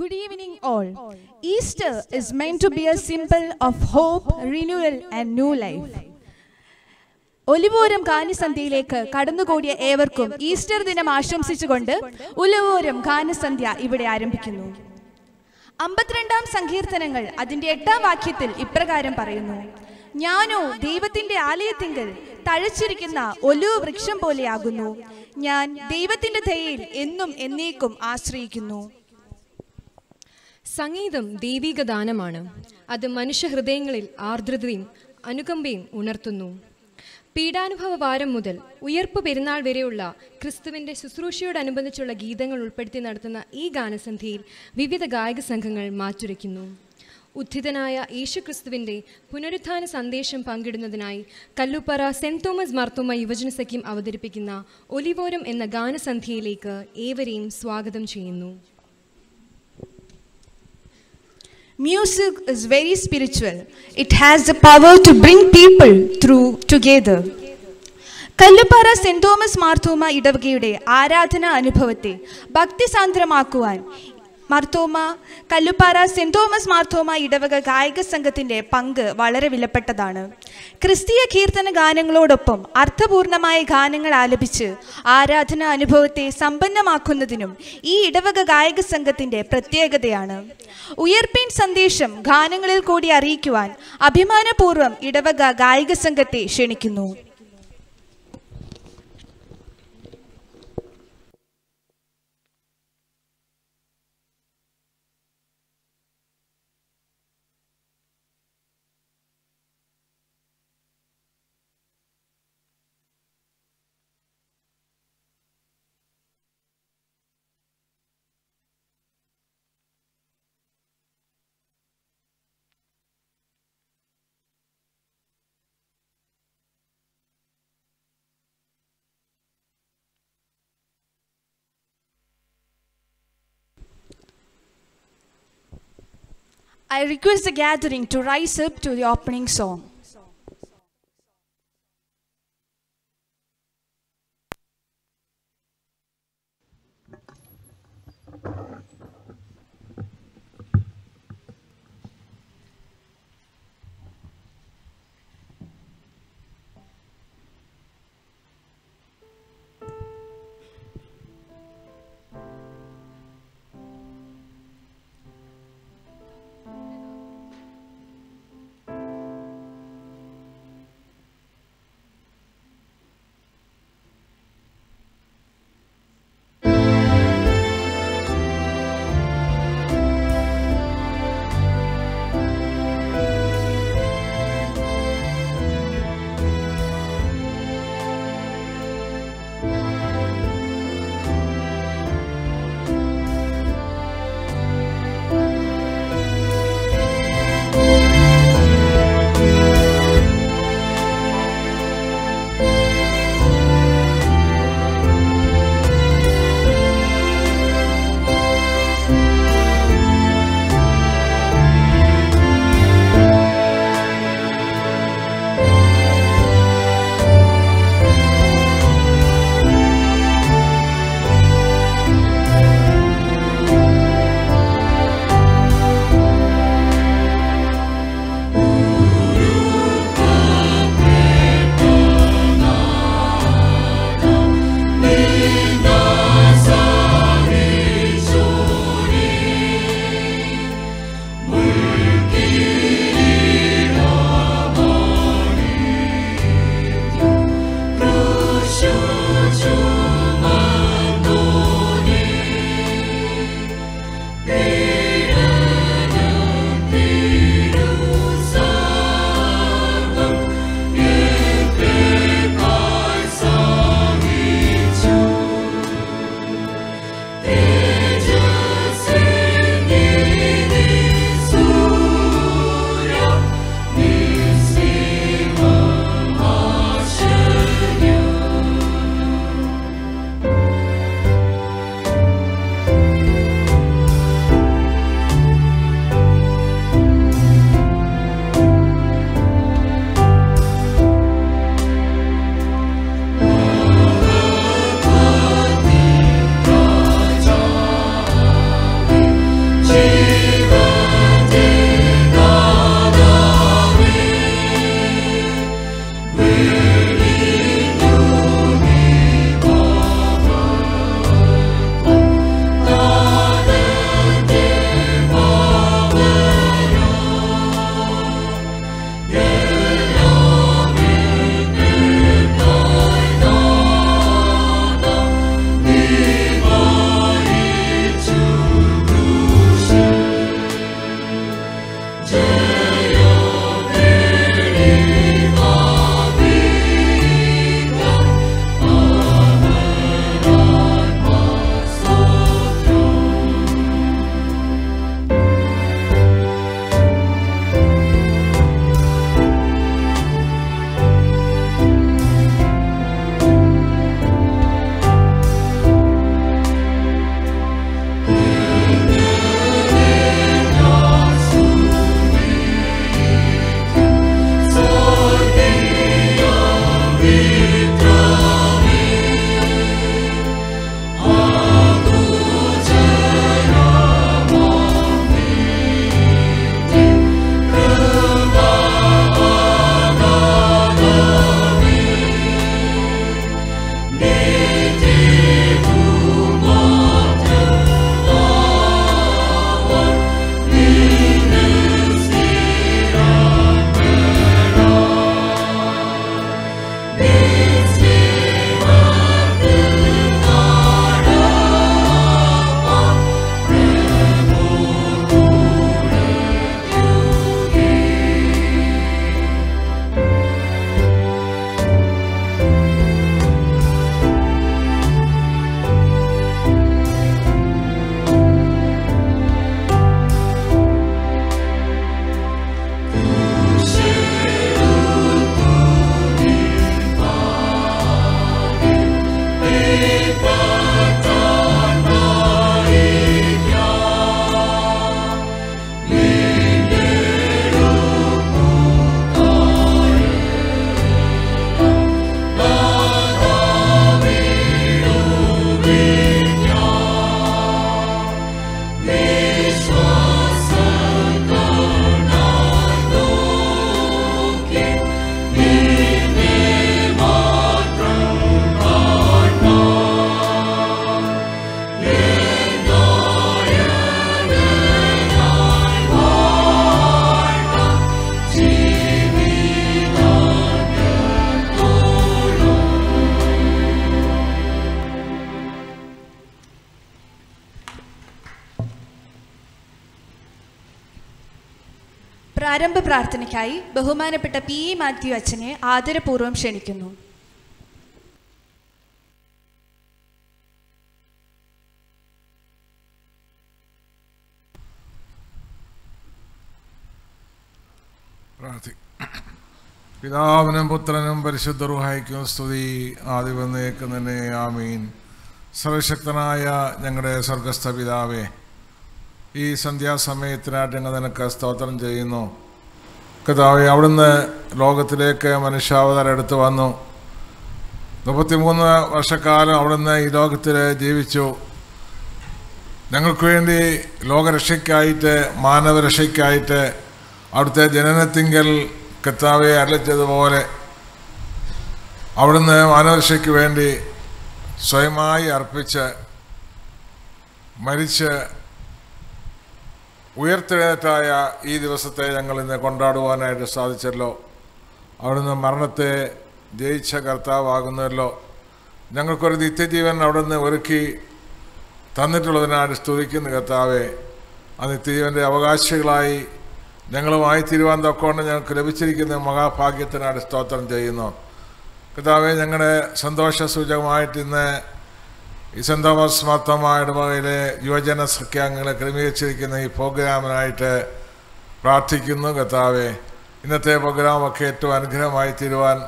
Good evening, all. Easter is meant to be a symbol of hope, renewal, and new life. ഒലിവോരം ഗാനസന്ധ്യയിലേക്ക് കടന്നുകൂടിയ ഏവർക്കും Easter ദിനം ആശംസിച്ചുകൊണ്ട് ഉലവോരം ഗാനസന്ധ്യ ഇവിടെ ആരംഭിക്കുന്നു. അമ്പത്തിരണ്ടാം സങ്കീർത്തനങ്ങൾ അതിന്റെ എട്ടാം വാക്യത്തിൽ ഇപ്രകാരം പറയുന്നു. ഞാനോ ദൈവത്തിന്റെ ആലയത്തിങ്കിൽ തഴച്ചിരിക്കുന്ന ഒലിവ് വൃക്ഷം പോലെയാകുന്നു. ഞാൻ ദൈവത്തിന്റെ ദയയിൽ എന്നും എന്നേക്കും ആശ്രയിക്കുന്നു. സംഗീതം ദൈവിക ദാനമാണ് അത് മനുഷ്യഹൃദയങ്ങളിൽ ആർദ്രതയും അനുകമ്പയും ഉണർത്തുന്നു. പീഡാനുഭവ വാരം മുതൽ ഉയർപ്പ് പെരുന്നാൾ വരെയുള്ള ക്രിസ്തുവിന്റെ ശുശ്രൂഷയോടനുബന്ധിച്ചുള്ള ഗീതങ്ങൾ ഉൾപ്പെടുത്തി നടത്തുന്ന ഈ ഗാനസന്ധിയിൽ വിവിധ ഗായക സംഘങ്ങൾ മാറ്റുരയ്ക്കുന്നു. ഉദ്ധിതനായ യേശു ക്രിസ്തുവിന്റെ പുനരുത്ഥാന സന്ദേശം പങ്കിടുന്നതിനായി കല്ലുപ്പറ സെന്റ് തോമസ് മാർത്തോമ യുവജന സഖ്യം അവതരിപ്പിക്കുന്ന ഒലിവോരം എന്ന ഗാനസന്ധ്യയിലേക്ക് ഏവരെയും സ്വാഗതം ചെയ്യുന്നു. Music is very spiritual. It has the power to bring people through together. Kalluppara saint Thomas Marthoma ഇടവകയുടെ ആരാധനാ അനുഭവത്തെ ഭക്തിസാന്ദ്രമാക്കുവാൻ മാർത്തോമ കല്ലുപ്പാറ സെന്റ് തോമസ് മാർത്തോമ ഇടവക ഗായക സംഘത്തിന്റെ പങ്ക് വളരെ വിലപ്പെട്ടതാണ്. ക്രിസ്തീയ കീർത്തന ഗാനങ്ങളോടൊപ്പം അർത്ഥപൂർണമായ ഗാനങ്ങൾ ആലപിച്ച് ആരാധന അനുഭവത്തെ സമ്പന്നമാക്കുന്നതിനും ഈ ഇടവക ഗായക സംഘത്തിന്റെ പ്രത്യേകതയാണ്. ഉയർപ്പിൻ സന്ദേശം ഗാനങ്ങളിൽ കൂടി അറിയിക്കുവാൻ അഭിമാനപൂർവം ഇടവക ഗായിക സംഘത്തെ ക്ഷണിക്കുന്നു. I request the gathering to rise up to the opening song. പ്രാർത്ഥനയ്ക്കായി ബഹുമാനപ്പെട്ട പി. ഇ മാത്യു അച്ഛനെ ആദരപൂർവം ക്ഷണിക്കുന്നു. പിതാവിനും പുത്രനും പരിശുദ്ധ റുഹായിക്കും സ്തുതി. ആദിവന്നേക്ക് തന്നെ ആമീൻ. സർവശക്തനായ ഞങ്ങളുടെ സ്വർഗസ്ഥ പിതാവേ ഈ സന്ധ്യാസമയത്തിനായിട്ട് ഞങ്ങൾ നിനക്ക് സ്തോത്രം ചെയ്യുന്നു. കഥാവെ അവിടുന്ന് ലോകത്തിലേക്ക് മനുഷ്യാവതാരം എടുത്തു വന്നു. മുപ്പത്തിമൂന്ന് വർഷക്കാലം അവിടുന്ന് ഈ ലോകത്തിൽ ജീവിച്ചു. ഞങ്ങൾക്ക് വേണ്ടി ലോകരക്ഷയ്ക്കായിട്ട് മാനവരക്ഷയ്ക്കായിട്ട് അവിടുത്തെ ജനനത്തിങ്കൽ കർത്താവെ അരളിച്ചതുപോലെ അവിടുന്ന് മാനവരക്ഷയ്ക്ക് വേണ്ടി സ്വയമായി അർപ്പിച്ച് മരിച്ച് ഉയർത്തെഴുന്നേറ്റായ ഈ ദിവസത്തെ ഞങ്ങൾ ഇന്ന് കൊണ്ടാടുവാനായിട്ട് സാധിച്ചല്ലോ. അവിടുന്ന് മരണത്തെ ജയിച്ച കർത്താവാകുന്നല്ലോ. ഞങ്ങൾക്കൊരു നിത്യജീവൻ അവിടുന്ന് ഒരുക്കി തന്നിട്ടുള്ളതിനായിട്ട് സ്തുതിക്കുന്ന കർത്താവെ. ആ നിത്യജീവന്റെ അവകാശികളായി ഞങ്ങളുമായി തീരുവാൻ തൊക്കൊണ്ട് ഞങ്ങൾക്ക് ലഭിച്ചിരിക്കുന്ന മഹാഭാഗ്യത്തിനായിട്ട് സ്തോത്രം ചെയ്യുന്നു. കർത്താവെ ഞങ്ങളുടെ സന്തോഷ സൂചകമായിട്ട് ഇന്ന് സെന്റ് ഇടവകയിലെ യുവജന സഖ്യാംഗങ്ങളെ ക്രമീകരിച്ചിരിക്കുന്ന ഈ പ്രോഗ്രാമിനായിട്ട് പ്രാർത്ഥിക്കുന്നു കർത്താവെ. ഇന്നത്തെ പ്രോഗ്രാമൊക്കെ ഏറ്റവും അനുഗ്രഹമായി തീരുവാൻ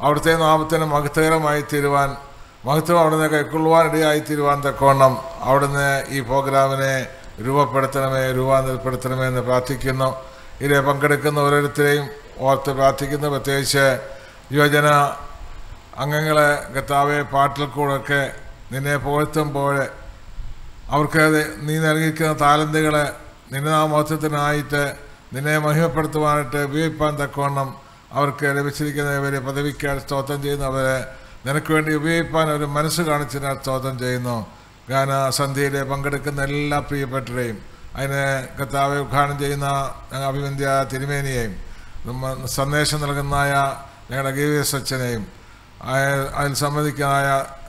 അവിടുത്തെ നാമത്തിന് മഹത്വകരമായി തീരുവാൻ മഹത്വം അവിടുന്ന് കൈക്കൊള്ളുവാൻ ഇടയായി തീരുവാൻ തക്കവണ്ണം അവിടുന്ന് ഈ പ്രോഗ്രാമിനെ രൂപപ്പെടുത്തണമേ രൂപാന്തരപ്പെടുത്തണമേ എന്ന് പ്രാർത്ഥിക്കുന്നു. ഇതിൽ പങ്കെടുക്കുന്ന ഓരോരുത്തരെയും ഓർത്ത് പ്രാർത്ഥിക്കുന്നു. പ്രത്യേകിച്ച് യുവജന അംഗങ്ങളെ കർത്താവെ പാട്ടിൽ കൂടെയൊക്കെ നിന്നെ പോഴ്ത്തുമ്പോൾ അവർക്ക് നീ നൽകിയിരിക്കുന്ന താലന്തുകളെ ആ നാമോത്വത്തിനായിട്ട് നിന്നെ മഹിമപ്പെടുത്തുവാനായിട്ട് ഉപയോഗിപ്പാൻ തക്കവണ്ണം അവർക്ക് ലഭിച്ചിരിക്കുന്ന ഇവരെ പദവിക്കാൻ സ്തോത്രം ചെയ്യുന്നവരെ നിനക്ക് വേണ്ടി ഉപയോഗിപ്പാൻ ഒരു മനസ്സ് കാണിച്ചതിനാൽ സ്തോത്രം ചെയ്യുന്നു. ഗാന സന്ധ്യയിൽ പങ്കെടുക്കുന്ന എല്ലാ പ്രിയപ്പെട്ടവരെയും അതിനെ കർത്താവെ ഉദ്ഘാടനം ചെയ്യുന്ന അഭിവന്ധ്യ തിരുമേനിയെയും സന്ദേശം നൽകുന്നതായ ഞങ്ങളുടെ ഗീവി സച്ചനെയും അതിൽ സംബന്ധിക്കായ ആ, സ-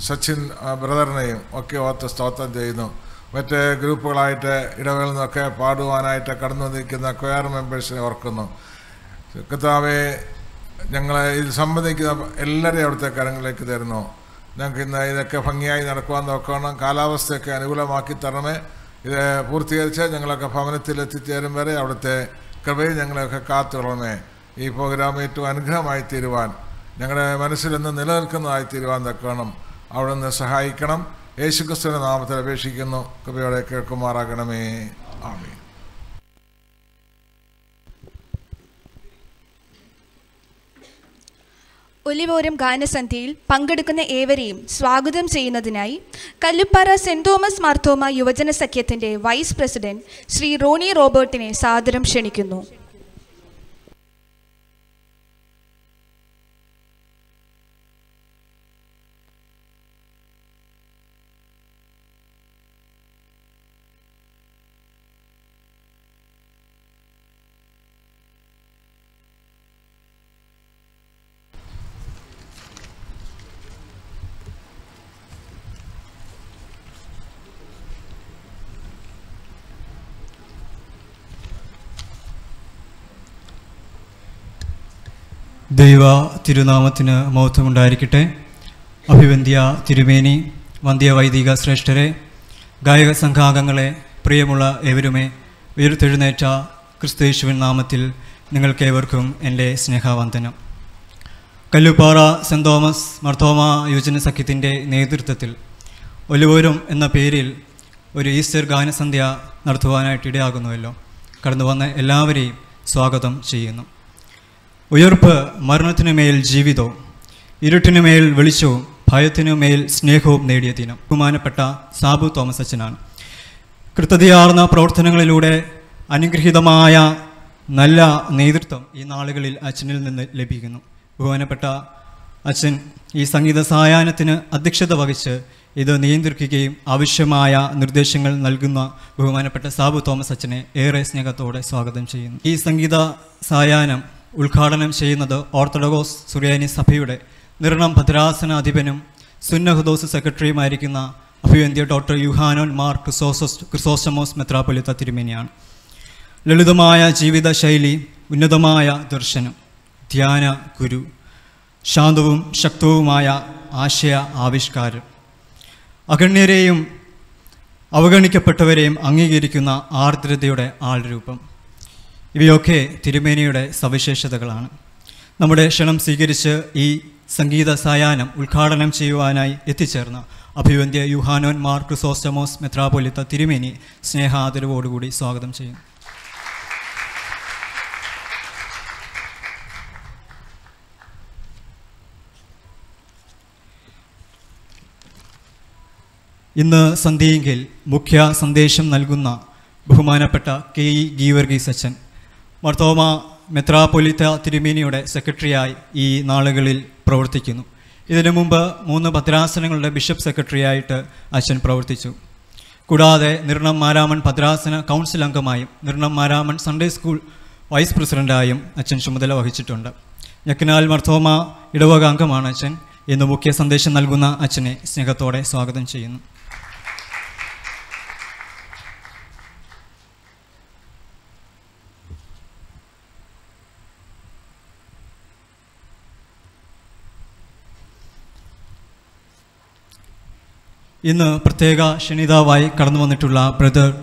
സച്ചിൻ ബ്രദറിനെയും ഒക്കെ ഓർത്ത് സ്തോത്രം ചെയ്യുന്നു. മറ്റ് ഗ്രൂപ്പുകളായിട്ട് ഇടവേളിൽ നിന്നൊക്കെ പാടുവാനായിട്ട് കടന്നു നിൽക്കുന്ന ക്വയർ മെമ്പേഴ്സിനെ ഓർക്കുന്നു. കർത്താവെ ഞങ്ങളെ ഇത് സംബന്ധിക്കുന്ന എല്ലാവരെയും അവിടുത്തെ കരങ്ങളിലേക്ക് തരുന്നു. ഞങ്ങൾക്ക് ഇന്ന് ഇതൊക്കെ ഭംഗിയായി നടക്കുവാൻ നോക്കണം. കാലാവസ്ഥയൊക്കെ അനുകൂലമാക്കി തരണമേ. ഇത് പൂർത്തീകരിച്ച് ഞങ്ങളൊക്കെ ഭവനത്തിൽ എത്തിച്ചേരും വരെ അവിടുത്തെ കൃപയിൽ ഞങ്ങളെയൊക്കെ കാത്തുകൊള്ളണമേ. ഈ പ്രോഗ്രാം ഏറ്റവും അനുഗ്രഹമായി തീരുവാൻ ഞങ്ങളുടെ മനസ്സിലെന്ന് നിലനിൽക്കുന്നതായി തീരുവാൻ തക്കണം അവിടെ നിന്ന് സഹായിക്കണം. യേശുക്രിസ്തുവിന്റെ നാമത്തിൽ അപേക്ഷിക്കുന്നു. കൃപയോടെ കേൾക്കുമാറാകണമേ. ആമേ ഒലിവോരം ഗാനസന്ധ്യയിൽ പങ്കെടുക്കുന്ന ഏവരെയും സ്വാഗതം ചെയ്യുന്നതിനായി കല്ലുപ്പാറ സെന്റ് തോമസ് മാർത്തോമ യുവജന സഖ്യത്തിന്റെ വൈസ് പ്രസിഡന്റ് ശ്രീ റോണി റോബർട്ടിനെ സാദരം ക്ഷണിക്കുന്നു. ദൈവ തിരുനാമത്തിന് മഹത്വമുണ്ടായിരിക്കട്ടെ. അഭിവന്ധ്യ തിരുമേനി വന്ധ്യ വൈദിക ശ്രേഷ്ഠരെ ഗായക സംഘാംഗങ്ങളെ പ്രിയമുള്ള ഏവരുമേ ഉയർത്തെഴുന്നേറ്റ ക്രിസ്തയേശുവിൻ നാമത്തിൽ നിങ്ങൾക്കേവർക്കും എന്റെ സ്നേഹവന്ദനം. കല്ലുപ്പാറ സെന്റ് തോമസ് മർത്തോമ യുവജന സഖ്യത്തിന്റെ നേതൃത്വത്തിൽ ഒലുവോരം എന്ന പേരിൽ ഒരു ഈസ്റ്റർ ഗാനസന്ധ്യ നടത്തുവാനായിട്ട് ഇടയാകുന്നുവല്ലോ. കടന്നു വന്ന എല്ലാവരെയും സ്വാഗതം ചെയ്യുന്നു. ഉയർപ്പ് മരണത്തിനുമേൽ ജീവിതവും ഇരുട്ടിനുമേൽ വെളിച്ചവും ഭയത്തിനുമേൽ സ്നേഹവും നേടിയ ദിനം. ബഹുമാനപ്പെട്ട സാബു തോമസ് അച്ഛനാണ്. കൃത്യതയാർന്ന പ്രവർത്തനങ്ങളിലൂടെ അനുഗ്രഹീതമായ നല്ല നേതൃത്വം ഈ നാളുകളിൽ അച്ഛനിൽ നിന്ന് ലഭിക്കുന്നു. ബഹുമാനപ്പെട്ട അച്ഛൻ ഈ സംഗീത സായാഹ്നത്തിന് അധ്യക്ഷത വഹിച്ച് ഇത് നിയന്ത്രിക്കുകയും ആവശ്യമായ നിർദ്ദേശങ്ങൾ നൽകുന്ന ബഹുമാനപ്പെട്ട സാബു തോമസ് അച്ഛനെ ഏറെ സ്നേഹത്തോടെ സ്വാഗതം ചെയ്യുന്നു. ഈ സംഗീത സായാഹ്നം ഉദ്ഘാടനം ചെയ്യുന്നത് ഓർത്തഡോക്സ് സുറിയാനി സഭയുടെ നിർണം ഭദ്രാസനാധിപനും സുന്നഹദോസ് സെക്രട്ടറിയുമായിരിക്കുന്ന അഭിവന്ധ്യ ഡോക്ടർ യുഹാനോൻ മാർ ക്രിസോസോസ് ക്രിസോസ്റ്റമോസ് മെത്രാപ്പൊലിത്ത തിരുമേനിയാണ്. ലളിതമായ ജീവിതശൈലി ഉന്നതമായ ദർശനം ധ്യാന ഗുരു ശാന്തവും ശക്തവുമായ ആശയ ആവിഷ്കാരം. അഗണ്യരെയും അവഗണിക്കപ്പെട്ടവരെയും അംഗീകരിക്കുന്ന ആർദ്രതയുടെ ആൾരൂപം. ഇവയൊക്കെ തിരുമേനിയുടെ സവിശേഷതകളാണ്. നമ്മുടെ ക്ഷണം സ്വീകരിച്ച് ഈ സംഗീത സായാഹ്നം ഉദ്ഘാടനം ചെയ്യുവാനായി എത്തിച്ചേർന്ന അഭിവന്ധ്യ യുഹാനോൻ മാർ ക്രിസോസ്റ്റമോസ് മെത്രാപൊലിത്ത തിരുമേനി സ്നേഹാദരവോടുകൂടി സ്വാഗതം ചെയ്യുന്നു ഇന്ന് സന്ധ്യയെങ്കിൽ മുഖ്യ സന്ദേശം നൽകുന്ന ബഹുമാനപ്പെട്ട കെ ഇ ഗീവർഗീസ് അച്ഛൻ മർത്തോമ മെത്രാപൊലിത്ത തിരുമേനിയുടെ സെക്രട്ടറിയായി ഈ നാളുകളിൽ പ്രവർത്തിക്കുന്നു. ഇതിനു മുമ്പ് മൂന്ന് ഭദ്രാസനങ്ങളുടെ ബിഷപ്പ് സെക്രട്ടറിയായിട്ട് അച്ഛൻ പ്രവർത്തിച്ചു. കൂടാതെ നിർണം മാരാമൺ ഭദ്രാസന council അംഗമായും Niranam Maramon Sunday school vice പ്രസിഡന്റായും അച്ഛൻ ചുമതല വഹിച്ചിട്ടുണ്ട്. ഞക്കിനാൽ മർത്തോമ ഇടവക അംഗമാണ് അച്ഛൻ എന്ന് മുഖ്യ സന്ദേശം നൽകുന്ന അച്ഛനെ സ്നേഹത്തോടെ സ്വാഗതം ചെയ്യുന്നു. ഇന്ന് പ്രത്യേക ക്ഷണിതാവായി കടന്നു വന്നിട്ടുള്ള ബ്രദർ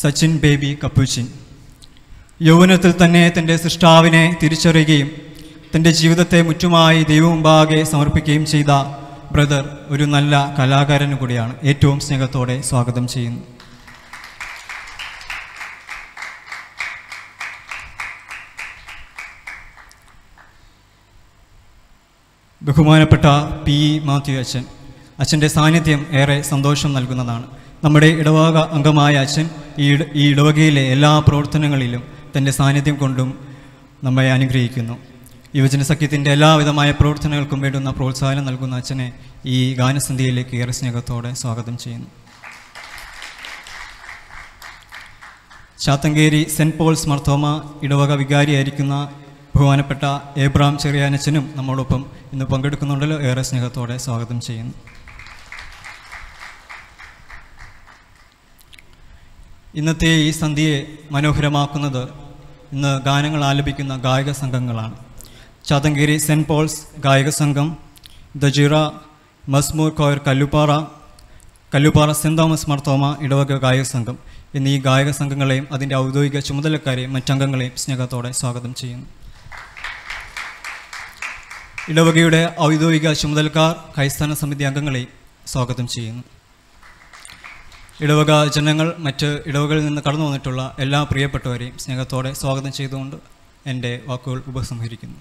സച്ചിൻ ബേബി കപ്പൂച്ചിൻ. യൗവനത്തിൽ തന്നെ തന്റെ സൃഷ്ടാവിനെ തിരിച്ചറിയുകയും തന്റെ ജീവിതത്തെ മുറ്റുമായി ദൈവമുമ്പാകെ സമർപ്പിക്കുകയും ചെയ്ത ബ്രദർ ഒരു നല്ല കലാകാരൻ കൂടിയാണ്. ഏറ്റവും സ്നേഹത്തോടെ സ്വാഗതം ചെയ്യുന്നു. ബഹുമാനപ്പെട്ട പി മാത്യു അച്ഛൻ അച്ഛന്റെ സാന്നിധ്യം ഏറെ സന്തോഷം നൽകുന്നതാണ്. നമ്മുടെ ഇടവക അംഗമായ അച്ഛൻ ഈ ഈ ഇടവകയിലെ എല്ലാ പ്രവർത്തനങ്ങളിലും തന്റെ സാന്നിധ്യം കൊണ്ടും നമ്മെ അനുഗ്രഹിക്കുന്നു. യുവജന സഖ്യത്തിന്റെ എല്ലാവിധമായ പ്രവർത്തനങ്ങൾക്കും വേണ്ടുന്ന പ്രോത്സാഹനം നൽകുന്ന അച്ഛനെ ഈ ഗാനസന്ധ്യയിലേക്ക് ഏറെ സ്നേഹത്തോടെ സ്വാഗതം ചെയ്യുന്നു. ചാത്തങ്കേരി സെന്റ് പോൾസ് മർത്തോമ ഇടവക വികാരിയായിരിക്കുന്ന ബഹുമാനപ്പെട്ട ഏബ്രാം ചെറിയാനച്ചനും നമ്മോടൊപ്പം ഇന്ന് പങ്കെടുക്കുന്നുണ്ടല്ലോ. ഏറെ സ്നേഹത്തോടെ സ്വാഗതം ചെയ്യുന്നു. ഇന്നത്തെ ഈ സന്ധ്യയെ മനോഹരമാക്കുന്നത് ഇന്ന് ഗാനങ്ങൾ ആലപിക്കുന്ന ഗായക സംഘങ്ങളാണ്. ചാത്തങ്കേരി സെന്റ് പോൾസ് ഗായക സംഘം ദജിറ മസ്മൂർ choir Kalluppara Kalluppara saint Thomas Marthoma ഇടവക ഗായക സംഘം എന്നീ ഗായക സംഘങ്ങളെയും അതിന്റെ ഔദ്യോഗിക ചുമതലക്കാരെയും മറ്റംഗങ്ങളെയും സ്നേഹത്തോടെ സ്വാഗതം ചെയ്യുന്നു. ഇടവകയുടെ ഔദ്യോഗിക ചുമതലക്കാർ ക്രൈസ്ഥാന സമിതി അംഗങ്ങളെയും സ്വാഗതം ചെയ്യുന്നു. ഇടവക ജനങ്ങൾ മറ്റ് ഇടവകളിൽ നിന്ന് കടന്നു വന്നിട്ടുള്ള എല്ലാ പ്രിയപ്പെട്ടവരെയും സ്നേഹത്തോടെ സ്വാഗതം ചെയ്തുകൊണ്ട് എന്റെ വാക്കുകൾ ഉപസംഹരിക്കുന്നു.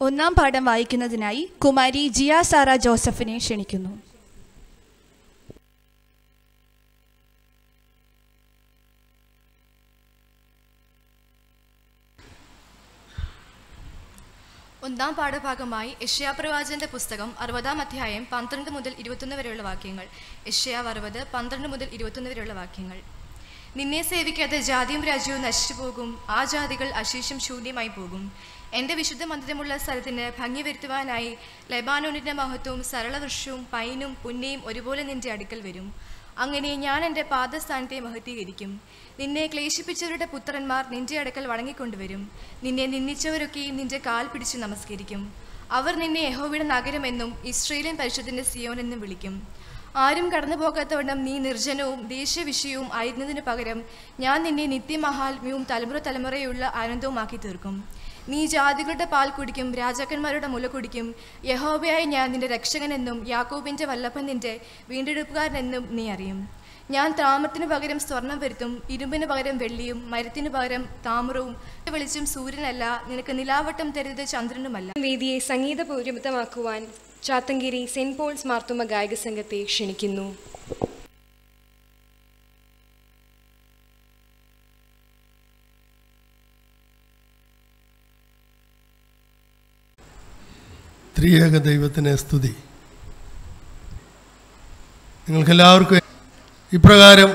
ഒന്നാം പാഠം വായിക്കുന്നതിനായി കുമാരി ജിയാ സാറ ജോസഫിനെ ക്ഷണിക്കുന്നു. ഒന്നാം പാഠഭാഗമായി യഷ്യാപ്രവാചന്റെ പുസ്തകം അറുപതാം അധ്യായം പന്ത്രണ്ട് മുതൽ ഇരുപത്തൊന്ന് വരെയുള്ള വാക്യങ്ങൾ. യഷ്യാവ് അറുപത് പന്ത്രണ്ട് മുതൽ ഇരുപത്തൊന്ന് വരെയുള്ള വാക്യങ്ങൾ. നിന്നെ സേവിക്കാതെ ജാതിയും രാജ്യവും നശിച്ചു പോകും. ആ ജാതികൾ അശേഷം ശൂന്യമായി പോകും. എന്റെ വിശുദ്ധ മന്ദിരമുള്ള സ്ഥലത്തിന് ഭംഗി വരുത്തുവാനായി ലെബാനോനിന്റെ മഹത്വവും സരളവൃക്ഷവും പൈനും പുന്നയും ഒരുപോലെ നിന്റെ അടുക്കൽ വരും. അങ്ങനെ ഞാൻ എന്റെ പാദസ്ഥാനത്തെ മഹത്വീകരിക്കും. നിന്നെ ക്ലേശിപ്പിച്ചവരുടെ പുത്രന്മാർ നിന്റെ അടുക്കൽ വണങ്ങിക്കൊണ്ടുവരും. നിന്നെ നിന്ദിച്ചവരൊക്കെയും നിന്റെ കാൽ പിടിച്ച് നമസ്കരിക്കും. അവർ നിന്നെ യഹോവയുടെ നഗരമെന്നും ഇസ്രയേലിൻ സിയോൻ എന്നും വിളിക്കും. ആരും കടന്നു പോകാത്തവണ്ണം നീ നിർജനവും ദേശവിഷയവും ആയിരുന്നതിന് പകരം ഞാൻ നിന്നെ നിത്യമഹാത്മ്യവും തലമുറ തലമുറയുള്ള ആനന്ദവുമാക്കി തീർക്കും നീ ജാതികളുടെ പാൽ കുടിക്കും രാജാക്കന്മാരുടെ മുല കുടിക്കും. യഹോബയായി ഞാൻ നിന്റെ രക്ഷകനെന്നും യാക്കോബിന്റെ വല്ലഭൻ നിന്റെ വീണ്ടെടുപ്പുകാരനെന്നും നീ അറിയും. ഞാൻ താമരത്തിന് പകരം സ്വർണം വരുത്തും ഇരുമ്പിന് പകരം വെള്ളിയും മരത്തിന് പകരം താമരവും വെളിച്ചം സൂര്യനല്ല നിനക്ക് നിലാവട്ടം തരുത് ചന്ദ്രനുമല്ല. വേദിയെ സംഗീതപൂരിതമാക്കുവാൻ ചാത്തങ്കേരി സെന്റ് പോൾസ് മാർത്തുമ ഗായക സംഘത്തെ ക്ഷണിക്കുന്നു. ത്രിയേക ദൈവത്തിന് സ്തുതി. നിങ്ങൾക്കെല്ലാവർക്കും ഇപ്രകാരം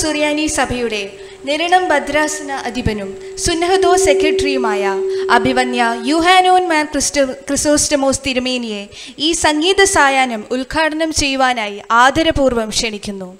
സുറിയാനി സഭയുടെ നിരണം ഭദ്രാസന അധിപനും സുന്നഹദോ സെക്രട്ടറിയുമായ അഭിവന്യ യുഹാനോൻ മാൻ ക്രിസ്റ്റോ ക്രിസോസ്റ്റമോസ് തിരുമേനിയെ ഈ സംഗീത സായാഹ്നം ഉദ്ഘാടനം ചെയ്യുവാനായി ആദരപൂർവം ക്ഷണിക്കുന്നു.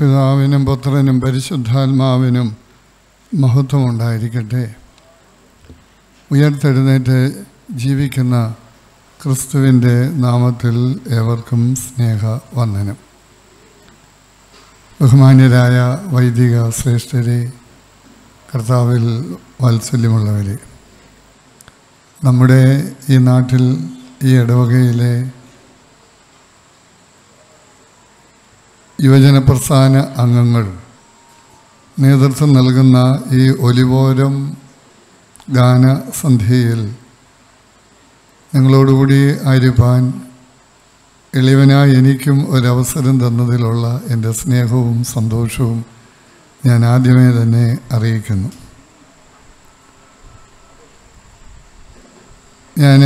പിതാവിനും പുത്രനും പരിശുദ്ധാത്മാവിനും മഹത്വമുണ്ടായിരിക്കട്ടെ. ഉയർത്തെഴുന്നേറ്റ് ജീവിക്കുന്ന ക്രിസ്തുവിന്റെ നാമത്തിൽ ഏവർക്കും സ്നേഹ വന്ദനം ബഹുമാന്യരായ വൈദിക ശ്രേഷ്ഠരെ കർത്താവിൽ വാത്സല്യമുള്ളവരെ നമ്മുടെ ഈ നാട്ടിൽ ഈ ഇടവകയിലെ യുവജന പ്രസ്ഥാന അംഗങ്ങൾ നേതൃത്വം നൽകുന്ന ഈ ഒലിവോരം ഗാനസന്ധ്യയിൽ നിങ്ങളോടുകൂടി ആര്യപ്പാൻ എളിവനായി എനിക്കും ഒരവസരം തന്നതിലുള്ള എന്റെ സ്നേഹവും സന്തോഷവും ഞാൻ ആദ്യമേ തന്നെ അറിയിക്കുന്നു. ഞാൻ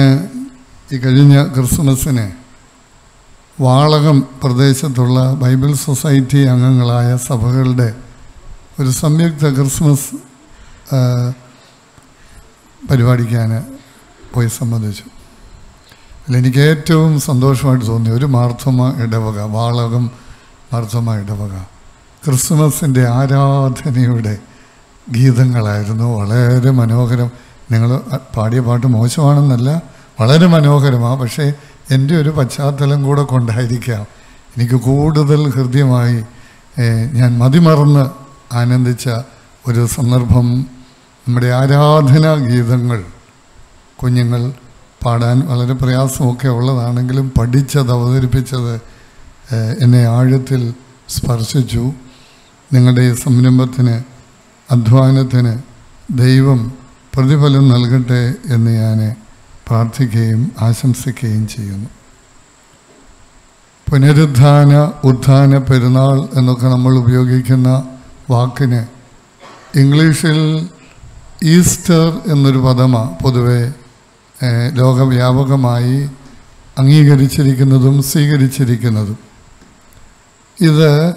ഈ കഴിഞ്ഞ ക്രിസ്മസിന് വാളകം പ്രദേശത്തുള്ള ബൈബിൾ സൊസൈറ്റി അംഗങ്ങളായ സഭകളുടെ ഒരു സംയുക്ത ക്രിസ്മസ് പരിപാടിക്കാൻ പോയി സംബന്ധിച്ചു. അതിൽ എനിക്ക് ഏറ്റവും സന്തോഷമായിട്ട് തോന്നി ഒരു മാർത്തമ ഇടവക വാളകം മാർത്തമ ഇടവക. ക്രിസ്മസിന്റെ ആരാധനയുടെ ഗീതങ്ങളായിരുന്നു. വളരെ മനോഹരം. നിങ്ങൾ പാടിയ പാട്ട് മോശമാണെന്നല്ല വളരെ മനോഹരമാണ്. പക്ഷേ എന്റെ ഒരു പശ്ചാത്തലം കൂടെ കൊണ്ടായിരിക്കാം. എനിക്ക് കൂടുതൽ ഹൃദ്യമായി ഞാൻ മതിമറന്ന് ആനന്ദിച്ച ഒരു സന്ദർഭം. നമ്മുടെ ആരാധനാ ഗീതങ്ങൾ കുഞ്ഞുങ്ങൾ പാടാൻ വളരെ പ്രയാസമൊക്കെ ഉള്ളതാണെങ്കിലും പഠിച്ചത് അവതരിപ്പിച്ചത് എന്നെ ആഴത്തിൽ സ്പർശിച്ചു. നിങ്ങളുടെ ഈ സംരംഭത്തിന് അധ്വാനത്തിന് ദൈവം പ്രതിഫലം നൽകട്ടെ എന്ന് ഞാൻ പ്രാർത്ഥിക്കുകയും ആശംസിക്കുകയും ചെയ്യുന്നു. പുനരുദ്ധാന ഉദ്ധാന പെരുന്നാൾ എന്നൊക്കെ നമ്മൾ ഉപയോഗിക്കുന്ന വാക്കിന് ഇംഗ്ലീഷിൽ ഈസ്റ്റർ എന്നൊരു പദമാണ് പൊതുവെ ലോകവ്യാപകമായി അംഗീകരിച്ചിരിക്കുന്നതും സ്വീകരിച്ചിരിക്കുന്നതും. ഇത്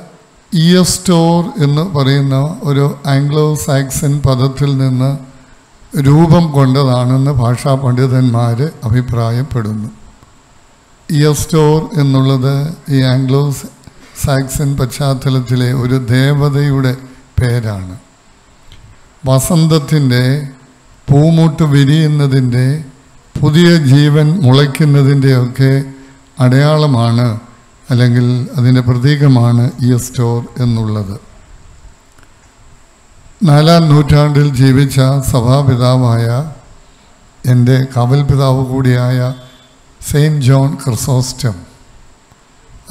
ഇയസ്റ്റോർ എന്ന് പറയുന്ന ഒരു ആംഗ്ലോ സാക്സൺ പദത്തിൽ നിന്ന് രൂപം കൊണ്ടതാണെന്ന് ഭാഷാ പണ്ഡിതന്മാർ അഭിപ്രായപ്പെടുന്നു. ഇയസ്റ്റോർ എന്നുള്ളത് ഈ ആംഗ്ലോ സാക്സൺ പശ്ചാത്തലത്തിലെ ഒരു ദേവതയുടെ പേരാണ്. വസന്തത്തിന്റെ പൂമൂട്ട് വിരിയുന്നതിന്റെ പുതിയ ജീവൻ മുളയ്ക്കുന്നതിന്റെയൊക്കെ അടയാളമാണ് അല്ലെങ്കിൽ അതിന്റെ പ്രതീകമാണ് ഇയസ്റ്റോർ എന്നുള്ളത്. നാലാം നൂറ്റാണ്ടിൽ ജീവിച്ച സഭാപിതാവായ എന്റെ കാവൽ പിതാവ് കൂടിയായ സെയിന്റ് ജോൺ ക്രിസോസ്റ്റം.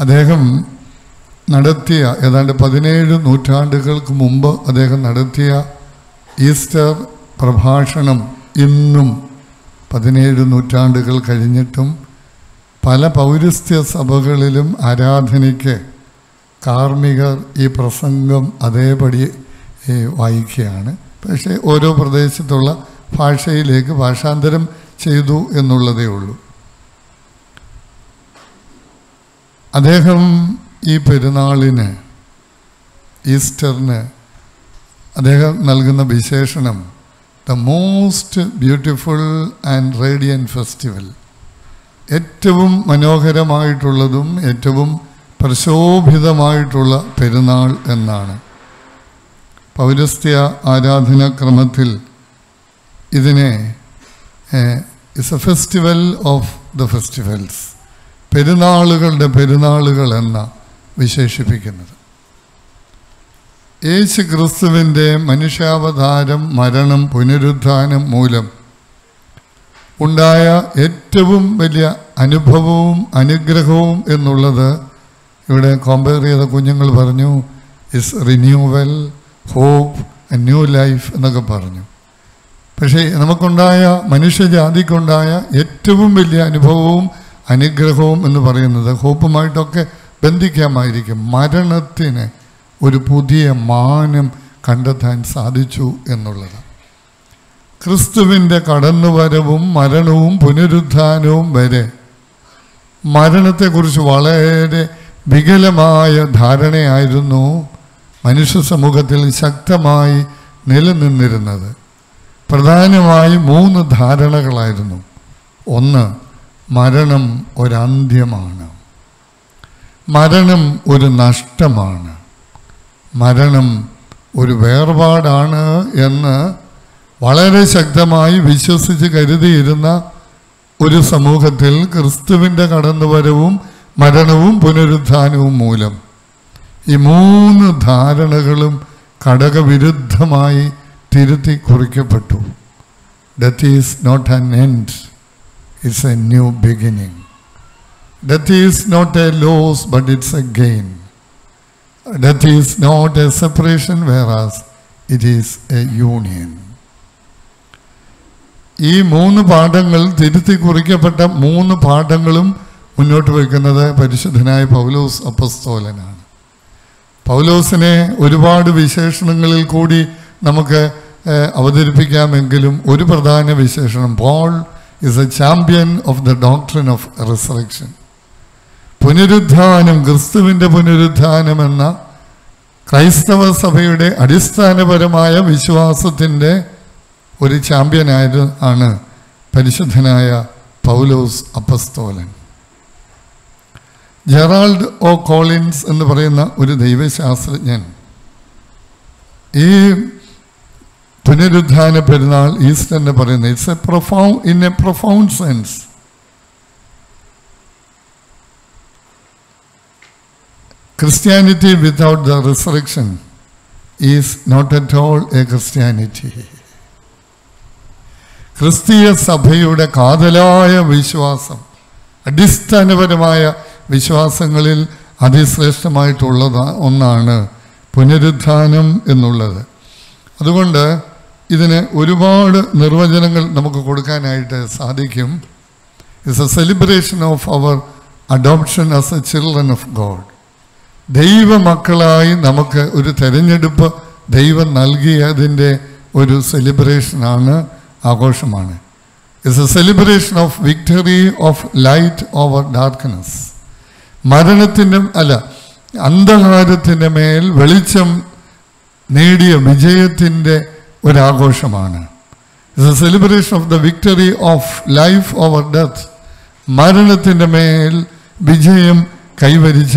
അദ്ദേഹം നടത്തിയ ഏതാണ്ട് പതിനേഴ് നൂറ്റാണ്ടുകൾക്ക് മുമ്പ് അദ്ദേഹം നടത്തിയ ഈസ്റ്റർ പ്രഭാഷണം ഇന്നും പതിനേഴ് നൂറ്റാണ്ടുകൾ കഴിഞ്ഞിട്ടും പല പൗരസ്ത്യ സഭകളിലും ആരാധനയ്ക്ക് കാർമ്മികർ ഈ പ്രസംഗം അതേപടി വായിക്കുകയാണ്. പക്ഷേ ഓരോ പ്രദേശത്തുള്ള ഭാഷയിലേക്ക് ഭാഷാന്തരം ചെയ്തു എന്നുള്ളതേ ഉള്ളൂ. അദ്ദേഹം ഈ പെരുന്നാളിന് ഈസ്റ്ററിന് അദ്ദേഹം നൽകുന്ന വിശേഷണം the most beautiful and radiant festival. ഏറ്റവും മനോഹരമായിട്ടുള്ളതും ഏറ്റവും പ്രശോഭിതമായിട്ടുള്ള പെരുന്നാൾ എന്നാണ്. പൗരസ്ത്യ ആരാധനാക്രമത്തിൽ ഇതിനെ is a festival of the festivals പെരുന്നാളുകളുടെ പെരുന്നാളുകൾ എന്ന വിശേഷിപ്പിക്കുന്നത്. യേശു ക്രിസ്തുവിന്റെ മനുഷ്യാവതാരം മരണം പുനരുദ്ധാനം മൂലം ഉണ്ടായ ഏറ്റവും വലിയ അനുഭവവും അനുഗ്രഹവും എന്നുള്ളത് ഇവിടെ കോമ്പയർ ചെയ്ത കുഞ്ഞുങ്ങൾ പറഞ്ഞു is renewal hope new life എന്നൊക്കെ പറഞ്ഞു. പക്ഷേ നമുക്കുണ്ടായ മനുഷ്യജാതിക്കുണ്ടായ ഏറ്റവും വലിയ അനുഭവവും അനുഗ്രഹവും എന്ന് പറയുന്നത് ഹോപ്പുമായിട്ടൊക്കെ ബന്ധിക്കാമായിരിക്കും. മരണത്തിന് ഒരു പുതിയ മാനം കണ്ടെത്താൻ സാധിച്ചു എന്നുള്ളത്. ക്രിസ്തുവിന്റെ കടന്നുവരവും മരണവും പുനരുദ്ധാനവും വരെ മരണത്തെക്കുറിച്ച് വളരെ വികലമായ ധാരണയായിരുന്നു. മനുഷ്യ സമൂഹത്തിൽ ശക്തമായി നിലനിന്നിരുന്നത്. പ്രധാനമായി മൂന്ന് ധാരണകളായിരുന്നു. ഒന്ന് മരണം ഒരന്ത്യമാണ്. മരണം ഒരു നഷ്ടമാണ്. മരണം ഒരു വേർപാടാണ് എന്ന് വളരെ ശക്തമായി വിശ്വസിച്ച് കരുതിയിരുന്ന ഒരു സമൂഹത്തിൽ ക്രിസ്തുവിന്റെ കടന്നുവരവും മരണവും പുനരുത്ഥാനവും മൂലം ഈ മൂന്ന് ധാരണകളും ഘടകവിരുദ്ധമായി തിരുത്തി കുറിക്കപ്പെട്ടു. Death is not an end it's a new beginning death is not a loss but it's a gain death is not a separation whereas it is a union ഈ മൂന്ന് പാഠങ്ങൾ തിരുത്തി കുറിക്കപ്പെട്ട മൂന്ന് പാഠങ്ങളും മുന്നോട്ട് വയ്ക്കുന്നത് പരിശുദ്ധനായ പൗലോസ് അപ്പസ്തോലനാണ്. പൗലോസിനെ ഒരുപാട് വിശേഷണങ്ങളിൽ കൂടി നമുക്ക് അവതരിപ്പിക്കാമെങ്കിലും ഒരു പ്രധാന വിശേഷണം. Paul is a champion of the doctrine of resurrection പുനരുദ്ധാനം ക്രിസ്തുവിന്റെ പുനരുദ്ധാനം എന്ന ക്രൈസ്തവ സഭയുടെ അടിസ്ഥാനപരമായ വിശ്വാസത്തിന്റെ ഒരു ചാമ്പ്യനായത് ആണ് പരിശുദ്ധനായ പൗലോസ് അപ്പസ്തോലൻ. ജെറാൾഡ് ഒ കോളിൻസ് എന്ന് പറയുന്ന ഒരു ദൈവശാസ്ത്രജ്ഞൻ ഈ പുനരുദ്ധാന പെരുന്നാൾ ഈസ്റ്ററിന് പറയുന്നത് it's a profound in a profound sense Christianity without the resurrection is not at all a Christianity ക്രിസ്തീയ സഭയുടെ കാതലായ വിശ്വാസം അടിസ്ഥാനപരമായ വിശ്വാസങ്ങളിൽ അതിശ്രേഷ്ഠമായിട്ടുള്ളത് ഒന്നാണ് പുനരുദ്ധാനം എന്നുള്ളത്. അതുകൊണ്ട് ഇതിന് ഒരുപാട് നിർവചനങ്ങൾ നമുക്ക് കൊടുക്കാനായിട്ട് സാധിക്കും. It's a celebration of our adoption as a children of God ദൈവ മക്കളായി നമുക്ക് ഒരു തെരഞ്ഞെടുപ്പ് ദൈവം നൽകിയതിന്റെ ഒരു സെലിബ്രേഷനാണ് ആഘോഷമാണ്. It's a celebration of victory of light over darkness മരണത്തിന്റെ അല്ല അന്ധകാരത്തിന്റെ മേൽ വെളിച്ചം നേടിയ വിജയത്തിന്റെ ഒരാഘോഷമാണ്. It's a celebration of the victory of life over death മരണത്തിന്റെ മേൽ വിജയം കൈവരിച്ച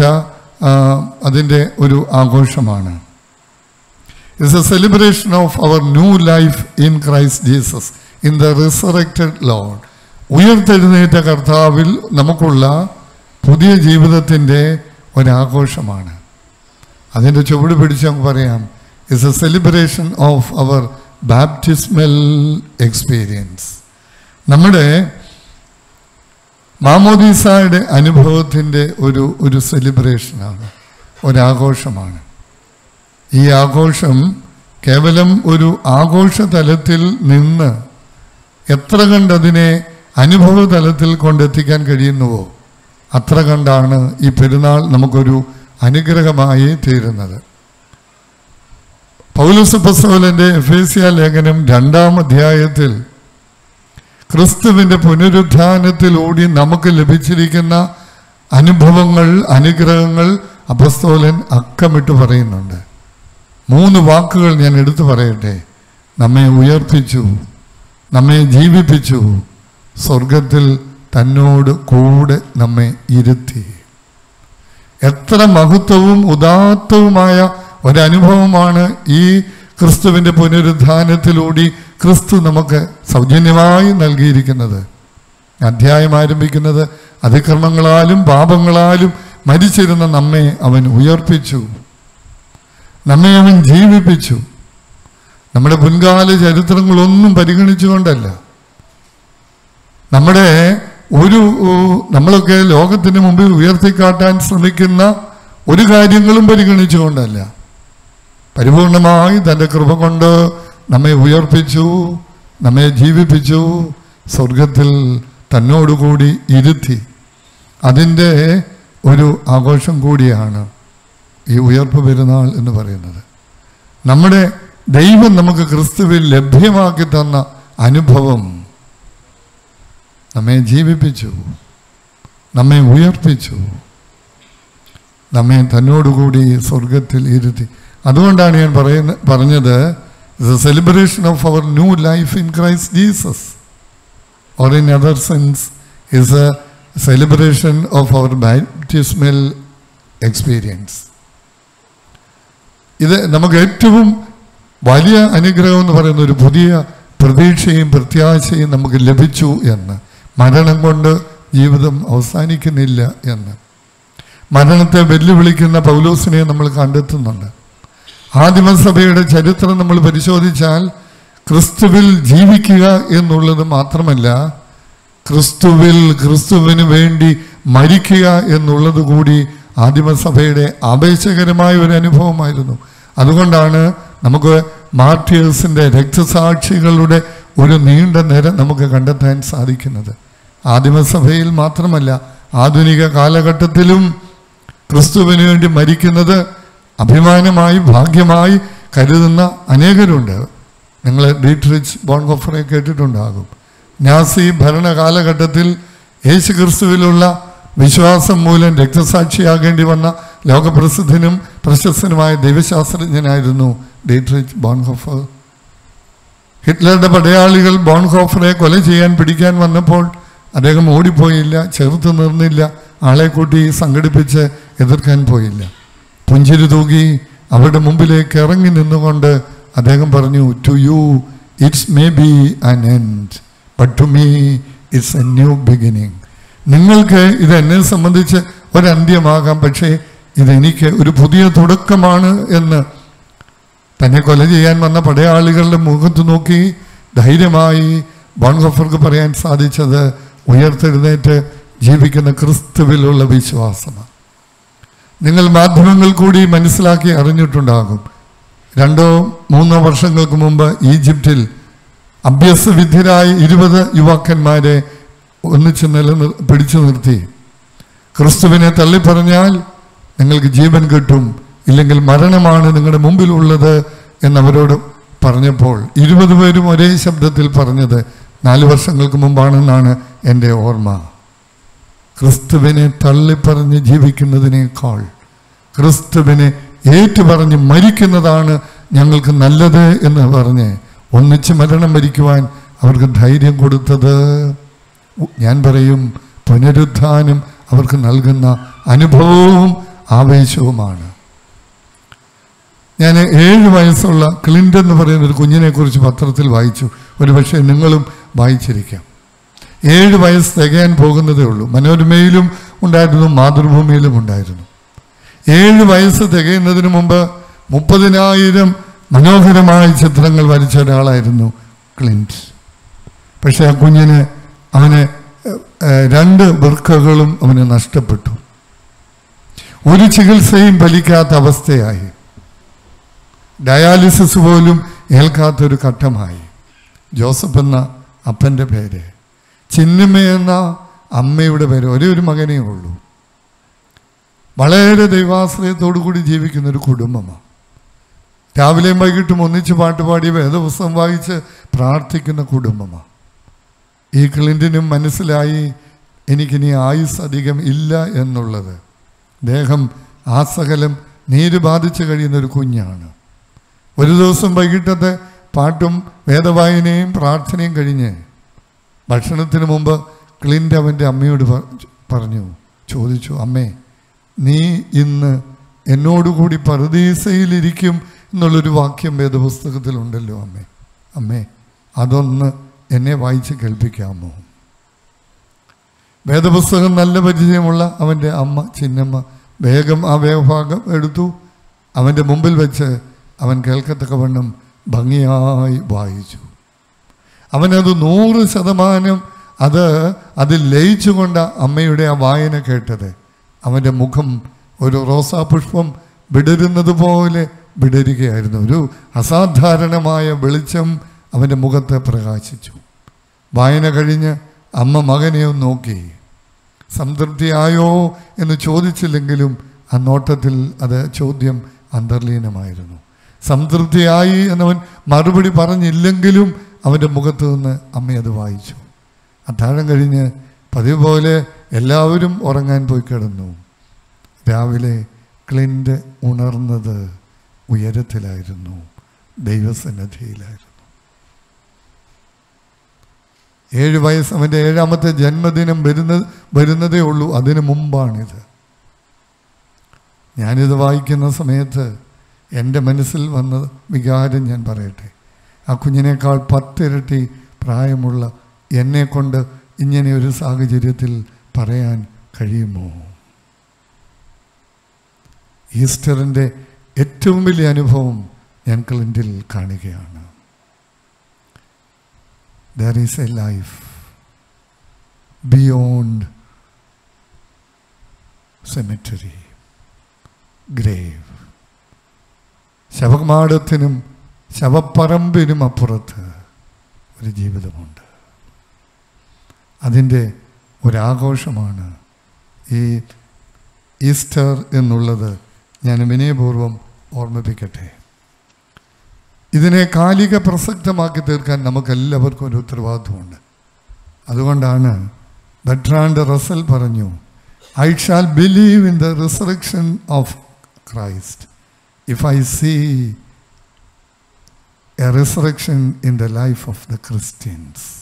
അതിന്റെ ഒരു ആഘോഷമാണ്. It's a celebration of our new life in Christ Jesus in the resurrected lord ഉയർത്തെഴുന്നേറ്റ കർത്താവിൽ നമുക്കുള്ള പുതിയ ജീവിതത്തിന്റെ ഒരാഘോഷമാണ്. അതിന്റെ ചുവട് പിടിച്ച് നമുക്ക് പറയാം. It's a celebration of our baptismal experience നമ്മുടെ മാമോദീസായുടെ അനുഭവത്തിന്റെ ഒരു ഒരു സെലിബ്രേഷനാണ് ഒരാഘോഷമാണ്. ഈ ആഘോഷം കേവലം ഒരു ആഘോഷ തലത്തിൽ നിന്ന് എത്ര കണ്ടതിനെ അനുഭവ തലത്തിൽ കൊണ്ടെത്തിക്കാൻ കഴിയുന്നുവോ? അത്ര കണ്ടാണ് ഈ പെരുന്നാൾ നമുക്കൊരു അനുഗ്രഹമായി തീരുന്നത്. പൗലസപ്പസോലന്റെ എഫേസ്യ ലേഖനം രണ്ടാം അധ്യായത്തിൽ ക്രിസ്തുവിന്റെ പുനരുദ്ധാനത്തിലൂടി നമുക്ക് ലഭിച്ചിരിക്കുന്ന അനുഭവങ്ങൾ അനുഗ്രഹങ്ങൾ അപസ്തോലൻ അക്കമിട്ട് പറയുന്നുണ്ട്. മൂന്ന് വാക്കുകൾ ഞാൻ എടുത്തു പറയട്ടെ. നമ്മെ ഉയർപ്പിച്ചു നമ്മെ ജീവിപ്പിച്ചു സ്വർഗത്തിൽ തന്നോട് കൂടെ നമ്മെ ഇരുത്തി. എത്ര മഹത്വവും ഉദാത്തവുമായ ഒരനുഭവമാണ് ഈ ക്രിസ്തുവിന്റെ പുനരുദ്ധാനത്തിലൂടി ക്രിസ്തു നമുക്ക് സൗജന്യമായി നൽകിയിരിക്കുന്നത്. അധ്യായം ആരംഭിക്കുന്നത് അതിക്രമങ്ങളാലും പാപങ്ങളാലും മരിച്ചിരുന്ന നമ്മെ അവൻ ഉയർപ്പിച്ചു. നമ്മെ അവൻ ജീവിപ്പിച്ചു. നമ്മുടെ മുൻകാല ചരിത്രങ്ങളൊന്നും പരിഗണിച്ചുകൊണ്ടല്ല. നമ്മുടെ ഒരു നമ്മളൊക്കെ ലോകത്തിന് മുമ്പിൽ ഉയർത്തിക്കാട്ടാൻ ശ്രമിക്കുന്ന ഒരു കാര്യങ്ങളും പരിഗണിച്ചുകൊണ്ടല്ല. പരിപൂർണമായി തന്റെ കൃപ കൊണ്ട് നമ്മെ ഉയർപ്പിച്ചു നമ്മെ ജീവിപ്പിച്ചു സ്വർഗത്തിൽ തന്നോടുകൂടി ഇരുത്തി. അതിന്റെ ഒരു ആഘോഷം കൂടിയാണ് ഈ ഉയർപ്പ് പെരുന്നാൾ എന്ന് പറയുന്നത്. നമ്മുടെ ദൈവം നമുക്ക് ക്രിസ്തുവിൽ ലഭ്യമാക്കി തന്ന അനുഭവം നമ്മെ ജീവിപ്പിച്ചു. നമ്മെ ഉയർപ്പിച്ചു. നമ്മെ തന്നോടുകൂടി സ്വർഗത്തിൽ ഇരുത്തി. അതുകൊണ്ടാണ് ഞാൻ പറയുന്ന പറഞ്ഞത് it's a celebration of our new life in Christ Jesus or in other sense is a celebration of our baptismal experience ഇത് നമുക്ക് ഏറ്റവും വലിയ അനുഗ്രഹം എന്ന് പറയുന്ന ഒരു പുതിയ പ്രതീക്ഷയും പ്രത്യാശയും നമുക്ക് ലഭിച്ചു എന്ന്. മരണം കൊണ്ട് ജീവിതം അവസാനിക്കുന്നില്ല എന്ന്. മരണത്തെ വെല്ലുവിളിക്കുന്ന പൗലോസിനെ നമ്മൾ കണ്ടെത്തുന്നുണ്ട്. ആദിമസഭയുടെ ചരിത്രം നമ്മൾ പരിശോധിച്ചാൽ ക്രിസ്തുവിൽ ജീവിക്കുക എന്നുള്ളത് മാത്രമല്ല ക്രിസ്തുവിൽ ക്രിസ്തുവിന് വേണ്ടി മരിക്കുക എന്നുള്ളത് കൂടി ആദിമസഭയുടെ ആവേശകരമായ ഒരു അനുഭവമായിരുന്നു. അതുകൊണ്ടാണ് നമുക്ക് മാർട്ടിയേഴ്സിന്റെ രക്തസാക്ഷികളുടെ ഒരു നീണ്ട നിര നമുക്ക് കണ്ടെത്താൻ സാധിക്കുന്നത്. ആദിമസഭയിൽ മാത്രമല്ല ആധുനിക കാലഘട്ടത്തിലും ക്രിസ്തുവിന് വേണ്ടി മരിക്കുന്നത് അഭിമാനമായി ഭാഗ്യമായി കരുതുന്ന അനേകരുണ്ട്. നിങ്ങൾ ഡീട്രിച്ച് ബോൺഗോഫറെ കേട്ടിട്ടുണ്ടാകും. നാസി ഭരണകാലഘട്ടത്തിൽ യേശു ക്രിസ്തുവിലുള്ള വിശ്വാസം മൂലം രക്തസാക്ഷിയാകേണ്ടി വന്ന ലോകപ്രസിദ്ധനും പ്രശസ്തനുമായ ദൈവശാസ്ത്രജ്ഞനായിരുന്നു ഡീട്രിച്ച് ബോൺഹോഫർ. ഹിറ്റ്ലറുടെ പടയാളികൾ ബോൺഹോഫറെ കൊല ചെയ്യാൻ പിടിക്കാൻ വന്നപ്പോൾ അദ്ദേഹം ഓടിപ്പോയില്ല ചെറുത്ത് നിർന്നില്ല ആളെ കൂട്ടി സംഘടിപ്പിച്ച് എതിർക്കാൻ പോയില്ല. പുഞ്ചിരി തൂകി അവരുടെ മുമ്പിലേക്ക് ഇറങ്ങി നിന്നുകൊണ്ട് അദ്ദേഹം പറഞ്ഞു to you it's may be an end but to me it's a new beginning നിങ്ങൾക്ക് ഇത് എന്നെ സംബന്ധിച്ച് ഒരന്ത്യമാകാം പക്ഷേ ഇതെനിക്ക് ഒരു പുതിയ തുടക്കമാണ് എന്ന് തന്നെ കൊല ചെയ്യാൻ വന്ന പടയാളികളുടെ മുഖത്ത് നോക്കി ധൈര്യമായി ബോൺഗഫർക്ക് പറയാൻ സാധിച്ചത് ഉയർത്തെഴുന്നേറ്റ് ജീവിക്കുന്ന ക്രിസ്തുവിലുള്ള വിശ്വാസമാണ്. നിങ്ങൾ മാധ്യമങ്ങൾ കൂടി മനസ്സിലാക്കി അറിഞ്ഞിട്ടുണ്ടാകും. രണ്ടോ മൂന്നോ വർഷങ്ങൾക്ക് മുമ്പ് ഈജിപ്തിൽ അഭ്യസവിദ്യരായ ഇരുപത് യുവാക്കന്മാരെ ഒന്നിച്ച് നിലനിർ പിടിച്ചു നിർത്തി. ക്രിസ്തുവിനെ തള്ളിപ്പറഞ്ഞാൽ നിങ്ങൾക്ക് ജീവൻ കിട്ടും ഇല്ലെങ്കിൽ മരണമാണ് നിങ്ങളുടെ മുമ്പിലുള്ളത് എന്നവരോട് പറഞ്ഞപ്പോൾ ഇരുപത് പേരും ഒരേ ശബ്ദത്തിൽ പറഞ്ഞത് നാല് വർഷങ്ങൾക്ക് മുമ്പാണെന്നാണ് എന്റെ ഓർമ്മ. ക്രിസ്തുവിനെ തള്ളിപ്പറഞ്ഞ് ജീവിക്കുന്നതിനേക്കാൾ ക്രിസ്തുവിനെ ഏറ്റുപറഞ്ഞ് മരിക്കുന്നതാണ് ഞങ്ങൾക്ക് നല്ലത് എന്ന് പറഞ്ഞ് ഒന്നിച്ച് മരണം മരിക്കുവാൻ അവർക്ക് ധൈര്യം കൊടുത്തത്. ഞാൻ പറയും പുനരുദ്ധാനം അവർക്ക് നൽകുന്ന അനുഭവവും ആവേശവുമാണ്. ഞാൻ ഏഴ് വയസ്സുള്ള ക്ലിന്റെന്ന് പറയുന്ന ഒരു കുഞ്ഞിനെക്കുറിച്ച് പത്രത്തിൽ വായിച്ചു. ഒരുപക്ഷെ നിങ്ങളും വായിച്ചിരിക്കാം. ഏഴ് വയസ്സ് തികയാൻ പോകുന്നതേ ഉള്ളൂ. മനോരമയിലും ഉണ്ടായിരുന്നു മാതൃഭൂമിയിലും ഉണ്ടായിരുന്നു. ഏഴ് വയസ്സ് തികയുന്നതിന് മുമ്പ് മുപ്പതിനായിരം മനോഹരമായ ചിത്രങ്ങൾ വരച്ച ഒരാളായിരുന്നു ക്ലിന്റ്. പക്ഷെ ആ കുഞ്ഞിന് അവന് രണ്ട് വൃക്കകളും അവന് നഷ്ടപ്പെട്ടു. ഒരു ചികിത്സയും ഫലിക്കാത്ത അവസ്ഥയായി. ഡയാലിസിസ് പോലും ഏൽക്കാത്തൊരു ഘട്ടമായി. ജോസഫ് എന്ന അപ്പന്റെ പേര്. ചിന്നമ്മ എന്ന അമ്മയുടെ പേര്. ഒരേ ഒരു മകനേ ഉള്ളൂ. വളരെ ദൈവാശ്രയത്തോടു കൂടി ജീവിക്കുന്ന ഒരു കുടുംബമാണ്. രാവിലെയും വൈകിട്ടും ഒന്നിച്ച് പാട്ട് പാടി വേദപുസ്തകം വായിച്ച് പ്രാർത്ഥിക്കുന്ന കുടുംബമാണ്. ഈ ക്ലിന്റിനും മനസ്സിലായി എനിക്കിനി ആയുസ് അധികം ഇല്ല എന്നുള്ളത്. ദേഹം ആസകലം നീര് ബാധിച്ച് കഴിയുന്ന ഒരു കുഞ്ഞാണ്. ഒരു ദിവസം വൈകിട്ടത്തെ പാട്ടും വേദവായനയും പ്രാർത്ഥനയും കഴിഞ്ഞ് ഭക്ഷണത്തിന് മുമ്പ് ക്ലിന്റ് അവന്റെ അമ്മയോട് പറഞ്ഞു ചോദിച്ചു അമ്മേ നീ ഇന്ന് എന്നോടുകൂടി പരദീസയിലിരിക്കും എന്നുള്ളൊരു വാക്യം വേദപുസ്തകത്തിലുണ്ടല്ലോ അമ്മേ. അമ്മേ അതൊന്ന് എന്നെ വായിച്ച് കേൾപ്പിക്കാമോ? വേദപുസ്തകം നല്ല പരിചയമുള്ള അവന്റെ അമ്മ ചിന്നമ്മ വേഗം ആ വേഗഭാഗം എടുത്തു. അവന്റെ മുമ്പിൽ വെച്ച് അവൻ കേൾക്കത്തക്കവണ്ണം ഭംഗിയായി വായിച്ചു. അവനത് നൂറ് ശതമാനം അത് അതിൽ ലയിച്ചുകൊണ്ട് അമ്മയുടെ ആ വായന കേട്ടത് അവന്റെ മുഖം ഒരു റോസാപുഷ്പം വിടരുന്നത് പോലെ വിടരുകയായിരുന്നു. ഒരു അസാധാരണമായ വെളിച്ചം അവന്റെ മുഖത്തെ പ്രകാശിച്ചു. വായന കഴിഞ്ഞ് അമ്മ മകനെ ഒന്ന് നോക്കി. സംതൃപ്തിയായോ എന്ന് ചോദിച്ചില്ലെങ്കിലും ആ നോട്ടത്തിൽ അത് ചോദ്യം അന്തർലീനമായിരുന്നു. സംതൃപ്തിയായി എന്നവൻ മറുപടി പറഞ്ഞില്ലെങ്കിലും അവന്റെ മുഖത്ത് നിന്ന് അമ്മ അത് വായിച്ചു. അത്താഴം കഴിഞ്ഞ് പതിവ് പോലെ എല്ലാവരും ഉറങ്ങാൻ പോയി കിടന്നു. രാവിലെ ക്ലിന്റ് ഉണർന്നത് ഉയരത്തിലായിരുന്നു. ദൈവസന്നദ്ധിയിലായിരുന്നു ഏഴ് വയസ്സ് അവന്റെ ഏഴാമത്തെ ജന്മദിനം വരുന്ന വരുന്നതേ ഉള്ളൂ. അതിനു മുമ്പാണിത്. ഞാനിത് വായിക്കുന്ന സമയത്ത് എന്റെ മനസ്സിൽ വന്ന വികാരം ഞാൻ പറയട്ടെ. ആ കുഞ്ഞിനേക്കാൾ പത്തിരട്ടി പ്രായമുള്ള എന്നെ കൊണ്ട് ഇങ്ങനെ ഒരു സാഹചര്യത്തിൽ പറയാൻ കഴിയുമോ? ഈസ്റ്ററിന്റെ ഏറ്റവും വലിയ അനുഭവം ഞാൻ ക്ലിന്റിൽ കാണുകയാണ്. There is a life beyond cemetery grave ശവമാടത്തിനും ശവപ്പറമ്പിനും അപ്പുറത്ത് ഒരു ജീവിതമുണ്ട്. അതിന്റെ ഒരാഘോഷമാണ് ഈ ഈസ്റ്റർ എന്നുള്ളത് ഞാൻ വിനയപൂർവം ഓർമ്മിപ്പിക്കട്ടെ. ഇതിനെ കാലിക പ്രസക്തമാക്കി തീർക്കാൻ നമുക്കെല്ലാവർക്കും ഒരു ഉത്തരവാദിത്വമുണ്ട്. അതുകൊണ്ടാണ് ബട്രാൻഡ് റസൽ പറഞ്ഞു I shall believe in the resurrection of Christ if I see a resurrection in the life of the Christians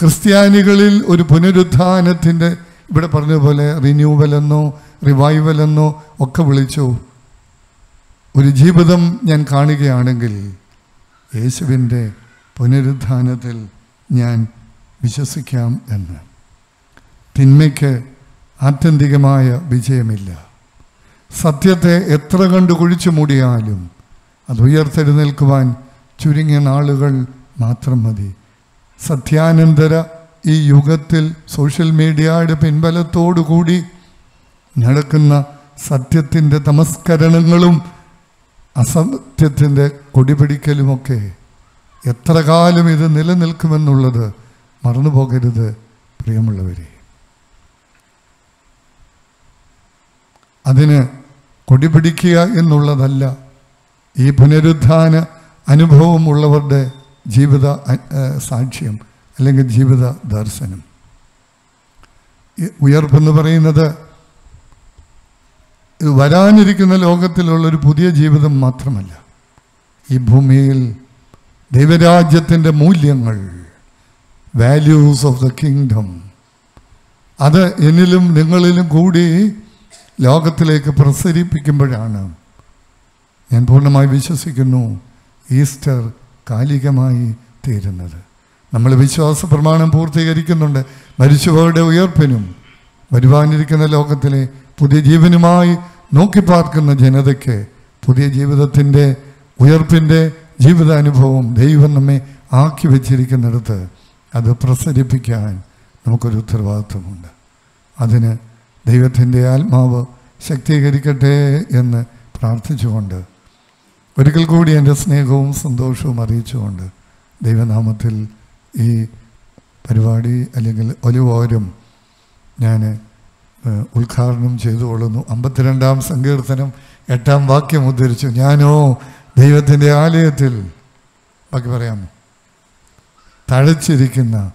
ക്രിസ്ത്യാനികളിൽ ഒരു പുനരുത്ഥാനത്തിന്റെ ഇവിടെ പറഞ്ഞതുപോലെ റിന്യൂവൽ എന്നോ റിവൈവൽ എന്നോ ഒക്കെ വിളിച്ചു. ഒരു ജീവിതം ഞാൻ കാണുകയാണെങ്കിൽ യേശുവിന്റെ പുനരുത്ഥാനത്തിൽ ഞാൻ വിശ്വസിക്കാം എന്ന്. തിന്മയ്ക്ക് ആത്യന്തികമായ വിജയമില്ല. സത്യത്തെ എത്ര കണ്ട് കുഴിച്ചു മൂടിയാലും അത് ഉയർത്തെഴുന്നേൽക്കുവാൻ ചുരുങ്ങിയ നാളുകൾ മാത്രം മതി. സത്യാനന്തര ഈ യുഗത്തിൽ സോഷ്യൽ മീഡിയയുടെ പിൻബലത്തോടു കൂടി നടക്കുന്ന സത്യത്തിന്റെ തമസ്കരണങ്ങളും അസത്യത്തിന്റെ കൊടിപിടിക്കലുമൊക്കെ എത്ര കാലം ഇത് നിലനിൽക്കുമെന്നുള്ളത് മറന്നു പോകരുത് പ്രിയമുള്ളവരെ. അതിന് കൊടിപിടിക്കുക എന്നുള്ളതല്ല. ഈ പുനരുദ്ധാന അനുഭവമുള്ളവരുടെ ജീവിത സാക്ഷ്യം അല്ലെങ്കിൽ ജീവിത ദർശനം. ഉയർപ്പെന്ന് പറയുന്നത് ഇത് വരാനിരിക്കുന്ന ലോകത്തിലുള്ളൊരു പുതിയ ജീവിതം മാത്രമല്ല. ഈ ഭൂമിയിൽ ദൈവരാജ്യത്തിന്റെ മൂല്യങ്ങൾ വാല്യൂസ് ഓഫ് ദ കിങ്ഡം അത് എന്നിലും നിങ്ങളിലും കൂടി ലോകത്തിലേക്ക് പ്രസരിപ്പിക്കുമ്പോഴാണ്. ഞാൻ പൂർണമായി വിശ്വസിക്കുന്നു. ഈസ്റ്റർ കാലികമായി തീരുന്നത്. നമ്മൾ വിശ്വാസ പ്രമാണം പൂർത്തീകരിക്കുന്നുണ്ട്. മരിച്ചവരുടെ ഉയർപ്പിനും വരുവാനിരിക്കുന്ന ലോകത്തിലെ പുതിയ ജീവനുമായി നോക്കിപ്പാർക്കുന്ന ജനതയ്ക്ക് പുതിയ ജീവിതത്തിന്റെ ഉയർപ്പിന്റെ ജീവിതാനുഭവം ദൈവം നമ്മെ ആക്കി വച്ചിരിക്കുന്നിടത്ത് അത് പ്രസരിപ്പിക്കാൻ നമുക്കൊരു ഉത്തരവാദിത്വമുണ്ട്. അതിന് ദൈവത്തിന്റെ ആത്മാവ് ശക്തീകരിക്കട്ടെ എന്ന് പ്രാർത്ഥിച്ചുകൊണ്ട് ഒരിക്കൽ കൂടി എന്റെ സ്നേഹവും സന്തോഷവും അറിയിച്ചുകൊണ്ട് ദൈവനാമത്തിൽ ഈ പരിപാടി അല്ലെങ്കിൽ ഒലിവോരം ഞാൻ ഉദ്ഘാടനം ചെയ്തുകൊള്ളുന്നു. അമ്പത്തിരണ്ടാം സങ്കീർത്തനം എട്ടാം വാക്യം ഉദ്ധരിച്ചു. ഞാനോ ദൈവത്തിന്റെ ആലയത്തിൽ ബാക്കി പറയാമോ? തഴച്ചിരിക്കുന്ന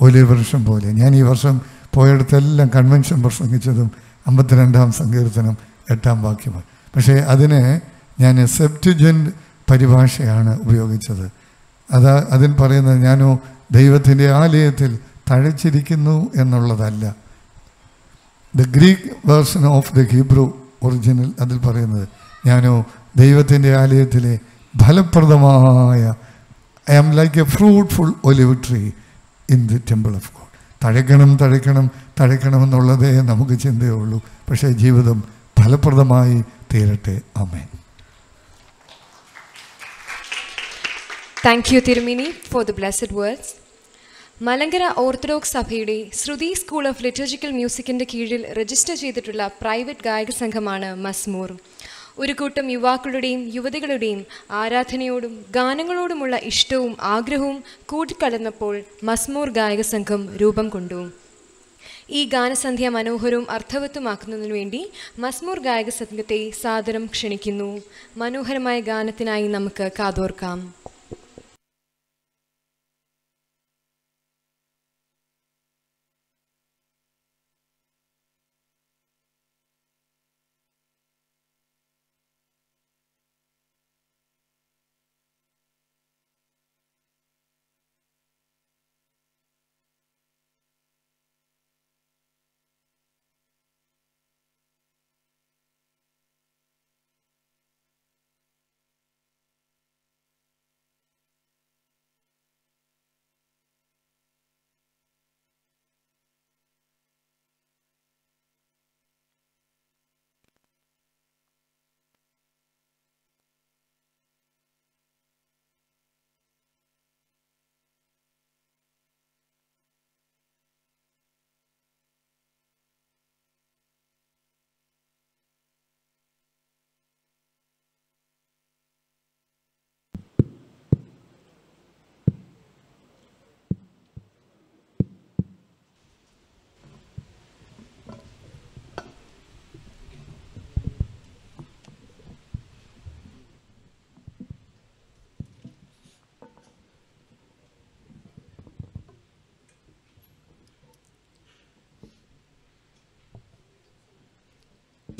ഒലി വൃക്ഷം പോലെ. ഞാൻ ഈ വർഷം പോയിടത്തെല്ലാം കൺവെൻഷൻ പ്രസംഗിച്ചതും അമ്പത്തിരണ്ടാം സങ്കീർത്തനം എട്ടാം വാക്യമാണ്. പക്ഷേ അതിന് ഞാൻ സെപ്റ്റുജൻ പരിഭാഷയാണ് ഉപയോഗിച്ചത്. അതാ അതിൽ പറയുന്നത് ഞാനോ ദൈവത്തിന്റെ ആലയത്തിൽ തഴച്ചിരിക്കുന്നു എന്നുള്ളതല്ല. The Greek version of the Hebrew original അതിൽ പറയുന്നത് ഞാനോ ദൈവത്തിന്റെ ആലയത്തിലെ ഫലപ്രദമായ I am like a fruitful olive tree in the temple of God തഴക്കണം തഴക്കണമെന്നുള്ളതേ നമുക്ക് ചിന്തയുള്ളൂ. പക്ഷേ ജീവിതം ഫലപ്രദമായി തീരട്ടെ. അമ്മേ thank you തിരുമിനി for the blessed words Malankara orthodox സഭയുടെ ശ്രുതി സ്കൂൾ ഓഫ് ലിറ്റർജിക്കൽ മ്യൂസിക്കിന്റെ കീഴിൽ രജിസ്റ്റർ ചെയ്തിട്ടുള്ള പ്രൈവറ്റ് ഗായക സംഘമാണ് മസ്മൂർ. ഒരു കൂട്ടം യുവാക്കളുടെയും യുവതികളുടെയും ആരാധനയോടും ഗാനങ്ങളോടുമുള്ള ഇഷ്ടവും ആഗ്രഹവും കൂടിക്കലർന്നപ്പോൾ മസ്മൂർ ഗായക സംഘം രൂപം കൊണ്ടു. ഈ ഗാനസന്ധ്യ മനോഹരവും അർത്ഥവത്തുമാക്കുന്നതിനു വേണ്ടി മസ്മൂർ ഗായക സംഘത്തെ സാദരം ക്ഷണിക്കുന്നു. മനോഹരമായ ഗാനത്തിനായി നമുക്ക് കാതോർക്കാം.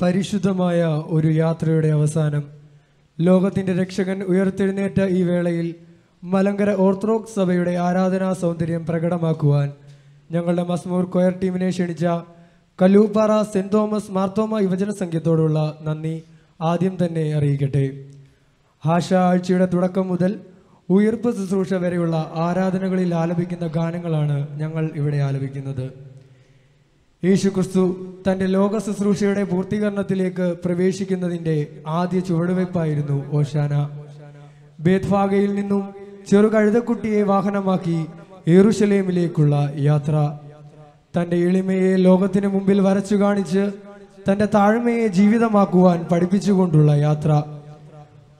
പരിശുദ്ധമായ ഒരു യാത്രയുടെ അവസാനം ലോകത്തിന്റെ രക്ഷകൻ ഉയർത്തെഴുന്നേറ്റ ഈ വേളയിൽ മലങ്കര ഓർത്തഡോക്സ് സഭയുടെ ആരാധനാ സൗന്ദര്യം പ്രകടമാക്കുവാൻ ഞങ്ങളുടെ മസ്മൂർ കൊയർ ടീമിനെ ക്ഷണിച്ച കല്ലൂപ്പാറ സെന്റ് തോമസ് മാർത്തോമ യുവജന സംഘത്തോടുള്ള നന്ദി ആദ്യം തന്നെ അറിയിക്കട്ടെ. ആശ ആഴ്ചയുടെ തുടക്കം മുതൽ ഉയർപ്പ് ശുശ്രൂഷ വരെയുള്ള ആരാധനകളിൽ ആലപിക്കുന്ന ഗാനങ്ങളാണ് ഞങ്ങൾ ഇവിടെ ആലപിക്കുന്നത്. യേശു ക്രിസ്തു തന്റെ ലോക ശുശ്രൂഷയുടെ പൂർത്തീകരണത്തിലേക്ക് പ്രവേശിക്കുന്നതിന്റെ ആദ്യ ചുവടുവയ്പ്പായിരുന്നു ഓശാന. ബേദ്ഭാഗയിൽ നിന്നും ചെറു കഴുതക്കുട്ടിയെ വാഹനമാക്കി ഏറുശലേമിലേക്കുള്ള യാത്ര. തന്റെ എളിമയെ ലോകത്തിന് മുമ്പിൽ വരച്ചു കാണിച്ച് തന്റെ താഴ്മയെ ജീവിതമാക്കുവാൻ പഠിപ്പിച്ചുകൊണ്ടുള്ള യാത്ര.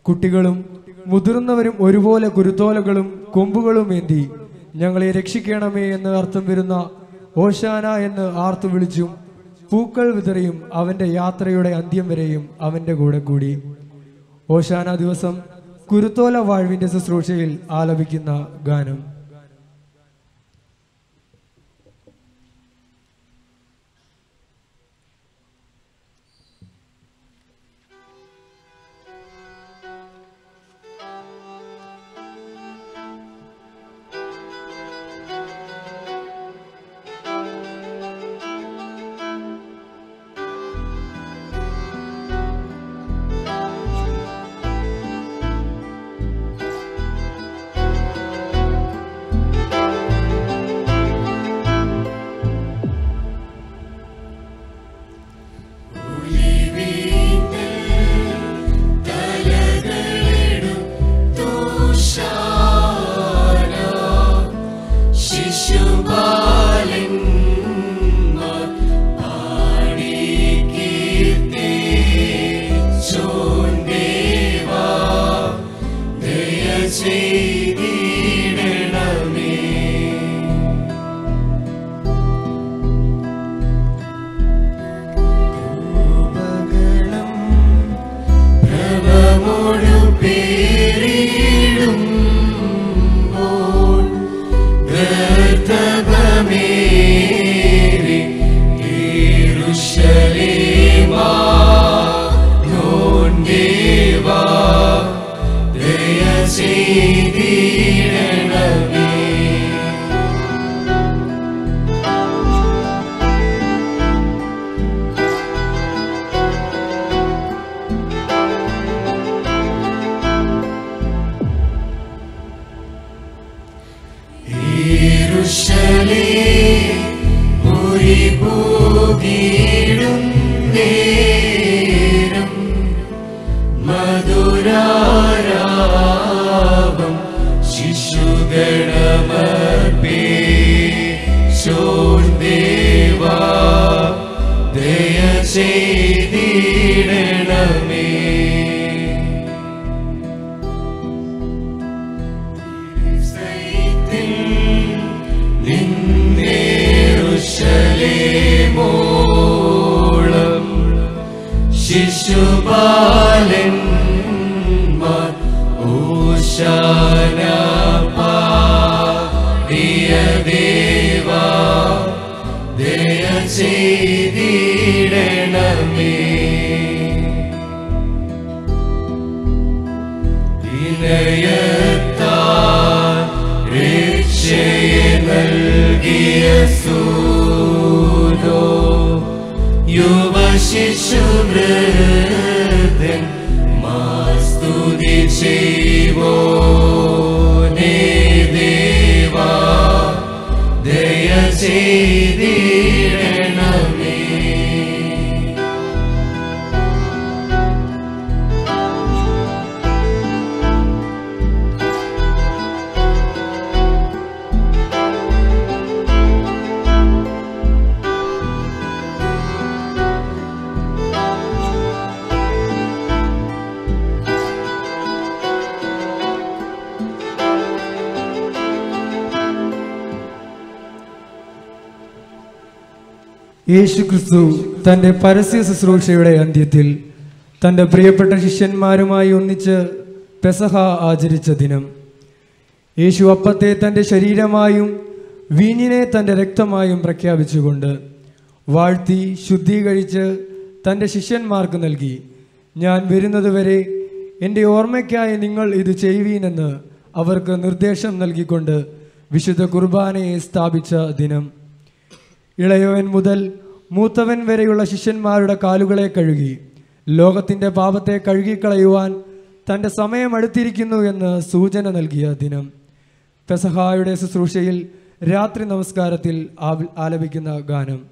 കുട്ടികളും മുതിർന്നവരും ഒരുപോലെ കുരുത്തോലകളും കൊമ്പുകളും ഏന്തി ഞങ്ങളെ രക്ഷിക്കണമേ എന്ന് അർത്ഥം വരുന്ന ഓശാന എന്ന് ആർത്തു വിളിച്ചും പൂക്കൾ വിതറിയും അവന്റെ യാത്രയുടെ അന്ത്യം വരെയും അവന്റെ കൂടെ കൂടി. ഓശാന ദിവസം കുരുത്തോല വാഴ്വിന്റെ ശുശ്രൂഷയിൽ ആലപിക്കുന്ന ഗാനം. തന്റെ പരസ്യ ശുശ്രൂഷയുടെ അന്ത്യത്തിൽ തന്റെ പ്രിയപ്പെട്ട ശിഷ്യന്മാരുമായി ഒന്നിച്ച് പെസഹ ആചരിച്ച ദിനം. യേശു അപ്പത്തെ തന്റെ ശരീരമായും വീഞ്ഞിനെ തന്റെ രക്തമായും പ്രഖ്യാപിച്ചുകൊണ്ട് വാഴ്ത്തി ശുദ്ധീകരിച്ച് തന്റെ ശിഷ്യന്മാർക്ക് നൽകി. ഞാൻ വരുന്നതുവരെ എന്റെ ഓർമ്മയ്ക്കായി നിങ്ങൾ ഇത് ചെയ്യുവീനെന്ന് അവർക്ക് നിർദ്ദേശം നൽകിക്കൊണ്ട് വിശുദ്ധ കുർബാനയെ സ്ഥാപിച്ച ദിനം. ഇളയവൻ മുതൽ മൂത്തവൻ വരെയുള്ള ശിഷ്യന്മാരുടെ കാലുകളെ കഴുകി. ലോകത്തിന്റെ പാപത്തെ കഴുകിക്കളയുവാൻ തന്റെ സമയം അടുത്തിരിക്കുന്നു എന്ന് സൂചന നൽകിയ ദിനം. പെസഹായുടെ ശുശ്രൂഷയിൽ രാത്രി നമസ്കാരത്തിൽ ആലപിക്കുന്ന ഗാനം.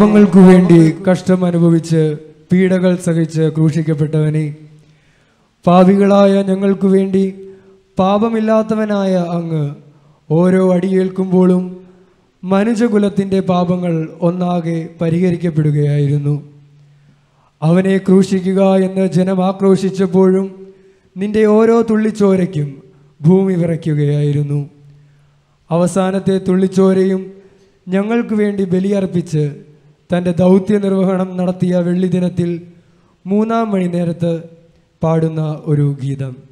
പാപങ്ങൾക്കു വേണ്ടി കഷ്ടം അനുഭവിച്ച് പീഡകൾ സഹിച്ച് ക്രൂശിക്കപ്പെട്ടവനെ പാപികളായ ഞങ്ങൾക്കു വേണ്ടി പാപമില്ലാത്തവനായ അങ്ങ് ഓരോ അടിയേൽക്കുമ്പോഴും മനുജകുലത്തിന്റെ പാപങ്ങൾ ഒന്നാകെ പരിഹരിക്കപ്പെടുകയായിരുന്നു. അവനെ ക്രൂശിക്കുക എന്ന് ജനം ആക്രോശിച്ചപ്പോഴും നിന്റെ ഓരോ തുള്ളിച്ചോരയ്ക്കും ഭൂമി വിറയ്ക്കുകയായിരുന്നു. അവസാനത്തെ തുള്ളിച്ചോരയും ഞങ്ങൾക്ക് വേണ്ടി ബലിയർപ്പിച്ച് തന്റെ ദൗത്യ നിർവഹണം നടത്തിയ വെള്ളിദിനത്തിൽ മൂന്നാം മണി നേരത്ത് പാടുന്ന ഒരു ഗീതം.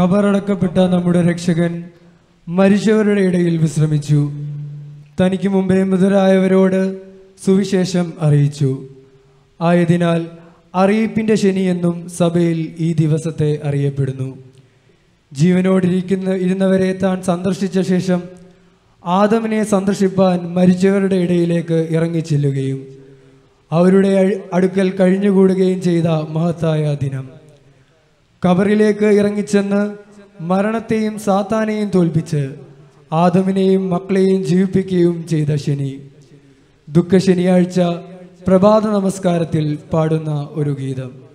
കബറടക്കപ്പെട്ട നമ്മുടെ രക്ഷകൻ മരിച്ചവരുടെ ഇടയിൽ വിശ്രമിച്ചു. തനിക്ക് മുമ്പേ മൃതരായവരോട് സുവിശേഷം അറിയിച്ചു. ആയതിനാൽ അറിയിപ്പിന്റെ ശനി എന്നും സഭയിൽ ഈ ദിവസത്തെ അറിയപ്പെടുന്നു. ജീവനോടിരിക്കുന്ന ഇരുന്നവരെ താൻ സന്ദർശിച്ച ശേഷം ആദമിനെ സന്ദർശിപ്പാൻ മരിച്ചവരുടെ ഇടയിലേക്ക് ഇറങ്ങിച്ചെല്ലുകയും അവരുടെ അടുക്കൽ കഴിഞ്ഞുകൂടുകയും ചെയ്ത മഹത്തായ ദിനം. കബറിലേക്ക് ഇറങ്ങിച്ചെന്ന് മരണത്തെയും സാത്താനെയും തോൽപ്പിച്ച് ആദമിനെയും മക്കളെയും ജീവിപ്പിക്കുകയും ചെയ്ത ശനി. ദുഃഖ ശനിയാഴ്ച പ്രഭാത നമസ്കാരത്തിൽ പാടുന്ന ഒരു ഗീതം.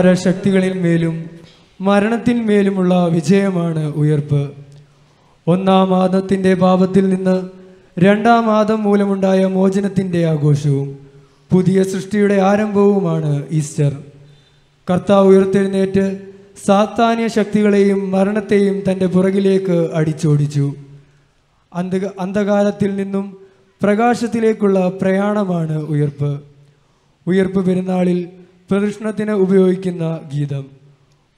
അന്ധകാര ശക്തികളിന്മേലും മരണത്തിന്മേലുമുള്ള വിജയമാണ് ഉയർപ്പ്. ഒന്നാം ആദത്തിന്റെ പാപത്തിൽ നിന്ന് രണ്ടാം ആദം മൂലമുണ്ടായ മോചനത്തിന്റെ ആഘോഷവും പുതിയ സൃഷ്ടിയുടെ ആരംഭവുമാണ് ഈസ്റ്റർ. കർത്താവ് ഉയർത്തെഴുന്നേറ്റ് സാത്താന്യ ശക്തികളെയും മരണത്തെയും തന്റെ പുറകിലേക്ക് അടിച്ചോടിച്ചു. അന്ധ അന്ധകാരത്തിൽ നിന്നും പ്രകാശത്തിലേക്കുള്ള പ്രയാണമാണ് ഉയർപ്പ്. ഉയർപ്പ് പെരുന്നാളിൽ പ്രദക്ഷിണത്തിന് ഉപയോഗിക്കുന്ന ഗീതം.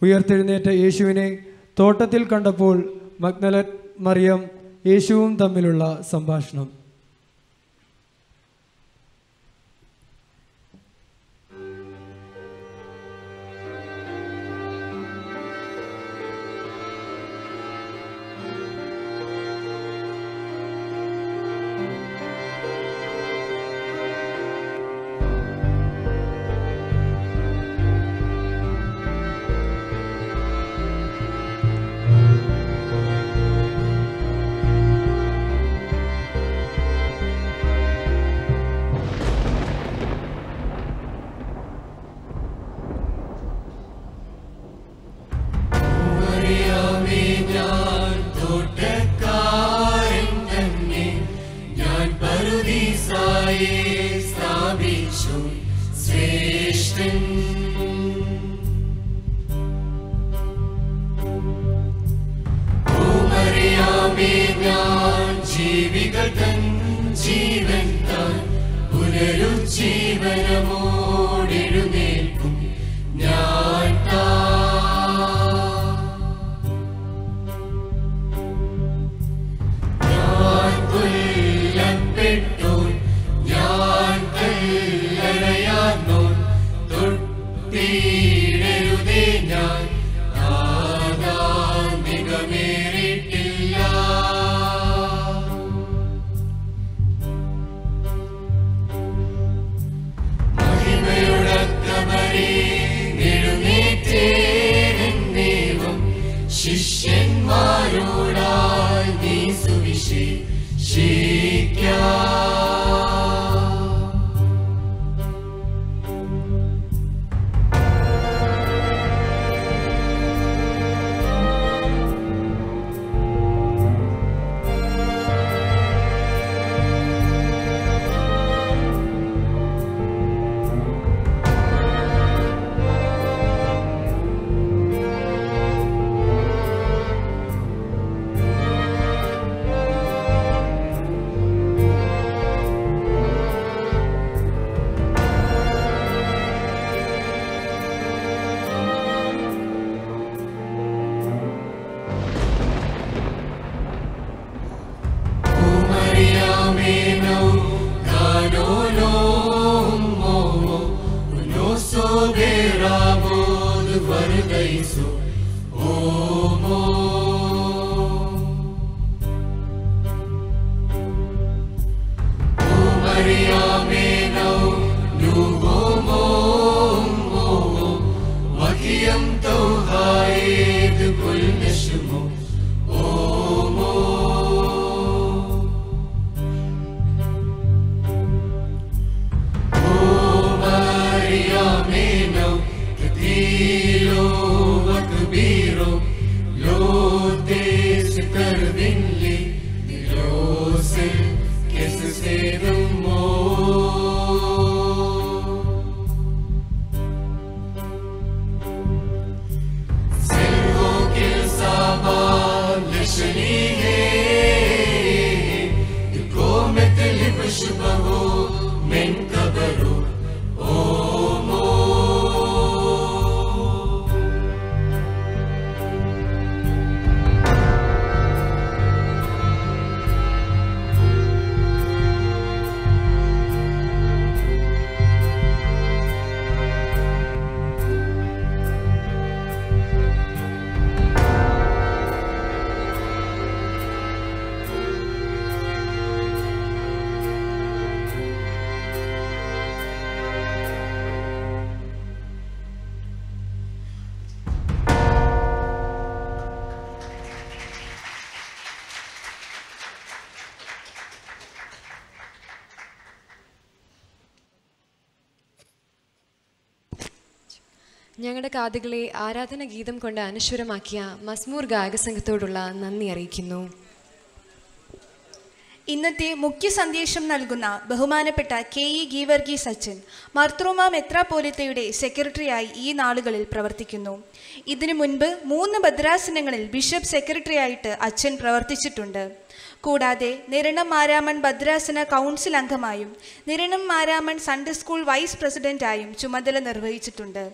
ഉയർത്തെഴുന്നേറ്റ യേശുവിനെ തോട്ടത്തിൽ കണ്ടപ്പോൾ മഗ്നലറ്റ് മറിയം യേശുവും തമ്മിലുള്ള സംഭാഷണം. ഞങ്ങളുടെ കാതുകളെ ആരാധന ഗീതം കൊണ്ട് അനശ്വരമാക്കിയ മസ്മൂർ ഗായക സംഘത്തോടുള്ള നന്ദി അറിയിക്കുന്നു. ഇന്നത്തെ മുഖ്യ സന്ദേശം നൽകുന്ന ബഹുമാനപ്പെട്ട കെ ഇ ഗീവർഗി സച്ചിൻ മർത്രൂമ മെത്രാപോലിത്തയുടെ സെക്രട്ടറിയായി ഈ നാളുകളിൽ പ്രവർത്തിക്കുന്നു. ഇതിനു മുൻപ് മൂന്ന് ഭദ്രാസനങ്ങളിൽ ബിഷപ്പ് സെക്രട്ടറിയായിട്ട് അച്ഛൻ പ്രവർത്തിച്ചിട്ടുണ്ട്. കൂടാതെ നിരണം മാരാമൺ ഭദ്രാസന council അംഗമായും Niranam Maramon Sunday school vice പ്രസിഡന്റായും ചുമതല നിർവഹിച്ചിട്ടുണ്ട്.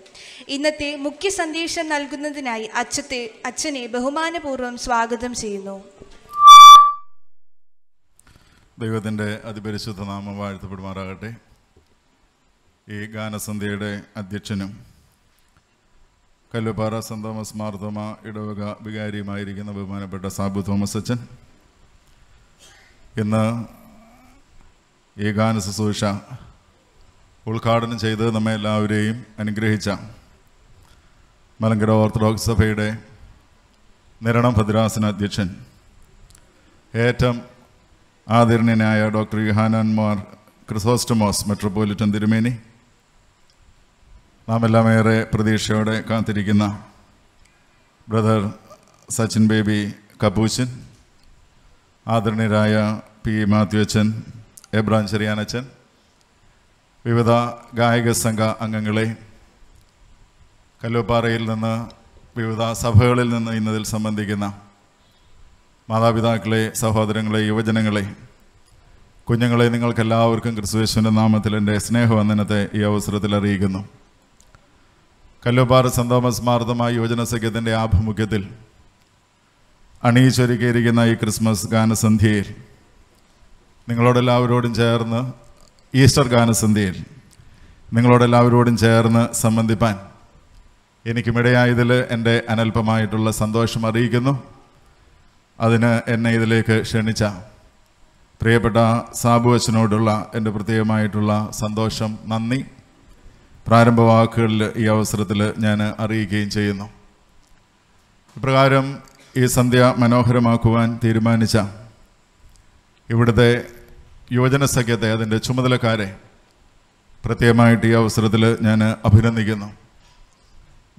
ഇന്നത്തെ മുഖ്യ സന്ദേശം നൽകുന്നതിനായി അച്ഛത്തെ അച്ഛനെ ബഹുമാനപൂർവം സ്വാഗതം ചെയ്യുന്നു. ദൈവത്തിന്റെ അതിപരിശുദ്ധ നാമം വാഴ്ത്തപ്പെടുമാറാകട്ടെ. ഈ ഗാനസന്ധ്യയുടെ അധ്യക്ഷനും കല്ലുപാറ സെന്റ് തോമസ് മാർത്തോമ ഇടവക വികാരിയുമായിരിക്കുന്ന ബഹുമാനപ്പെട്ട സാബു തോമസ് അച്ഛൻ ഇന്ന് ഈ ഗാന ശുശ്രൂഷ ഉദ്ഘാടനം ചെയ്ത് നമ്മെ എല്ലാവരെയും അനുഗ്രഹിച്ച മലങ്കര ഓർത്തഡോക്സ് സഭയുടെ നിരണം ഭദ്രാസന അധ്യക്ഷൻ ഏറ്റവും ആദരണീയനായ ഡോക്ടർ യുഹാനന്മാർ ക്രിസോസ്റ്റമോസ് മെട്രോപൊലിറ്റൻ തിരുമേനി. നാം എല്ലാം ഏറെ പ്രതീക്ഷയോടെ കാത്തിരിക്കുന്ന ബ്രദർ സച്ചിൻ ബേബി കപൂച്ചൻ ആദരണീയരായ പി മാത്യു അച്ഛൻ എബ്രാൻ ചെറിയാനച്ഛൻ വിവിധ ഗായക സംഘ അംഗങ്ങളെ കല്ലുപ്പാറയിൽ നിന്ന് വിവിധ സഭകളിൽ നിന്ന് ഇന്നതിൽ സംബന്ധിക്കുന്ന മാതാപിതാക്കളെ സഹോദരങ്ങളെ യുവജനങ്ങളെ കുഞ്ഞുങ്ങളെ നിങ്ങൾക്കെല്ലാവർക്കും ക്രിസ്തുവേശുവിന്റെ നാമത്തിൽ എന്റെ സ്നേഹവന്ദനത്തെ ഈ അവസരത്തിൽ അറിയിക്കുന്നു. കല്ലുപാറ സെന്റ് തോമസ് യുവജന സഖ്യത്തിന്റെ ആഭിമുഖ്യത്തിൽ അണിയിച്ചൊരുക്കിയിരിക്കുന്ന ഈ ക്രിസ്മസ് ഗാനസന്ധ്യയിൽ നിങ്ങളോടെല്ലാവരോടും ചേർന്ന് ഈസ്റ്റർ ഗാനസന്ധ്യയിൽ നിങ്ങളോടെല്ലാവരോടും ചേർന്ന് സംബന്ധിപ്പാൻ എനിക്കുമിടയായതിൽ എന്റെ അനൽപമായിട്ടുള്ള സന്തോഷം അറിയിക്കുന്നു. അതിന് എന്നെ ഇതിലേക്ക് ക്ഷണിച്ച പ്രിയപ്പെട്ട സാബു അച്ഛനോടുള്ള എന്റെ പ്രത്യേകമായിട്ടുള്ള സന്തോഷം നന്ദി. പ്രാരംഭ വാക്കുകളിൽ ഈ അവസരത്തിൽ ഞാൻ അറിയിക്കുകയും ചെയ്യുന്നു. ഇപ്രകാരം ഈ സന്ധ്യ മനോഹരമാക്കുവാൻ തീരുമാനിച്ച ഇവിടുത്തെ യുവജന സഖ്യത്തെ അതിന്റെ ചുമതലക്കാരെ പ്രത്യേകമായിട്ട് ഈ അവസരത്തിൽ ഞാൻ അഭിനന്ദിക്കുന്നു.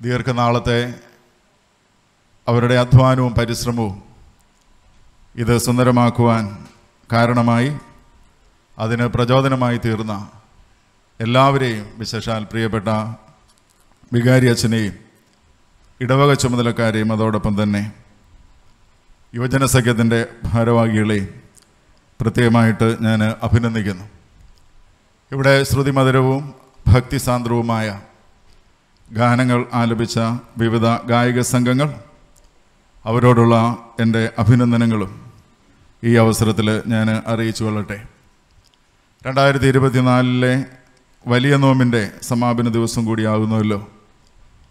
ദീർഘനാളത്തെ അവരുടെ അധ്വാനവും പരിശ്രമവും ഇത് സുന്ദരമാക്കുവാൻ കാരണമായി അതിന് പ്രചോദനമായി തീർന്ന എല്ലാവരെയും വിശേഷാൽ പ്രിയപ്പെട്ട വികാരി അച്ഛനെയും ഇടവക ചുമതലക്കാരെയും അതോടൊപ്പം തന്നെ യുവജന സഖ്യത്തിന്റെ ഭാരവാഹികളെ പ്രത്യേകമായിട്ട് ഞാൻ അഭിനന്ദിക്കുന്നു. ഇവിടെ ശ്രുതിമധുരവും ഭക്തിസാന്ദ്രവുമായ ഗാനങ്ങൾ ആലപിച്ച വിവിധ ഗായക സംഘങ്ങൾ അവരോടുള്ള എന്റെ അഭിനന്ദനങ്ങളും ഈ അവസരത്തിൽ ഞാൻ അറിയിച്ചു കൊള്ളട്ടെ. രണ്ടായിരത്തി ഇരുപത്തിനാലിലെ വലിയ നോമിന്റെ സമാപന ദിവസം കൂടിയാകുന്നുവല്ലോ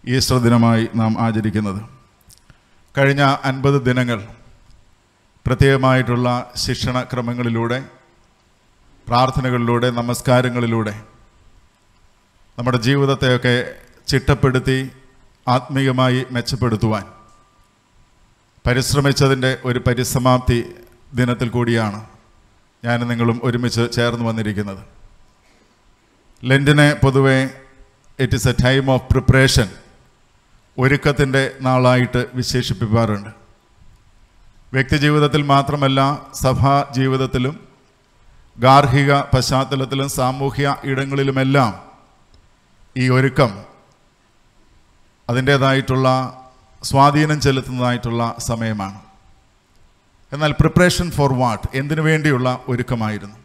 ഈസ്റ്റർ ദിനമായി നാം ആചരിക്കുന്നത്. കഴിഞ്ഞ അൻപത് ദിനങ്ങൾ പ്രത്യേകമായിട്ടുള്ള ശിക്ഷണക്രമങ്ങളിലൂടെ പ്രാർത്ഥനകളിലൂടെ നമസ്കാരങ്ങളിലൂടെ നമ്മുടെ ജീവിതത്തെയൊക്കെ ചിട്ടപ്പെടുത്തി ആത്മീയമായി മെച്ചപ്പെടുത്തുവാൻ പരിശ്രമിച്ചതിന്റെ ഒരു പരിസമാപ്തി ദിനത്തിൽ കൂടിയാണ് ഞാൻ നിങ്ങളും ഒരുമിച്ച് ചേർന്ന് വന്നിരിക്കുന്നത്. ലെന്റിനെ പൊതുവെ it is a time of preparation ഒരുക്കത്തിന്റെ നാളായിട്ട് വിശേഷിപ്പിക്കാറുണ്ട് വ്യക്തിജീവിതത്തിൽ മാത്രമല്ല സഭാ ജീവിതത്തിലും ഗാർഹിക പശ്ചാത്തലത്തിലും സാമൂഹ്യ ഇടങ്ങളിലുമെല്ലാം ഈ ഒരുക്കം അതിന്റേതായിട്ടുള്ള സ്വാധീനം ചെലുത്തുന്നതായിട്ടുള്ള സമയമാണ്. എന്നാൽ പ്രിപ്പറേഷൻ ഫോർ വാട്ട് എന്തിനു വേണ്ടിയുള്ള ഒരുക്കമായിരുന്നു?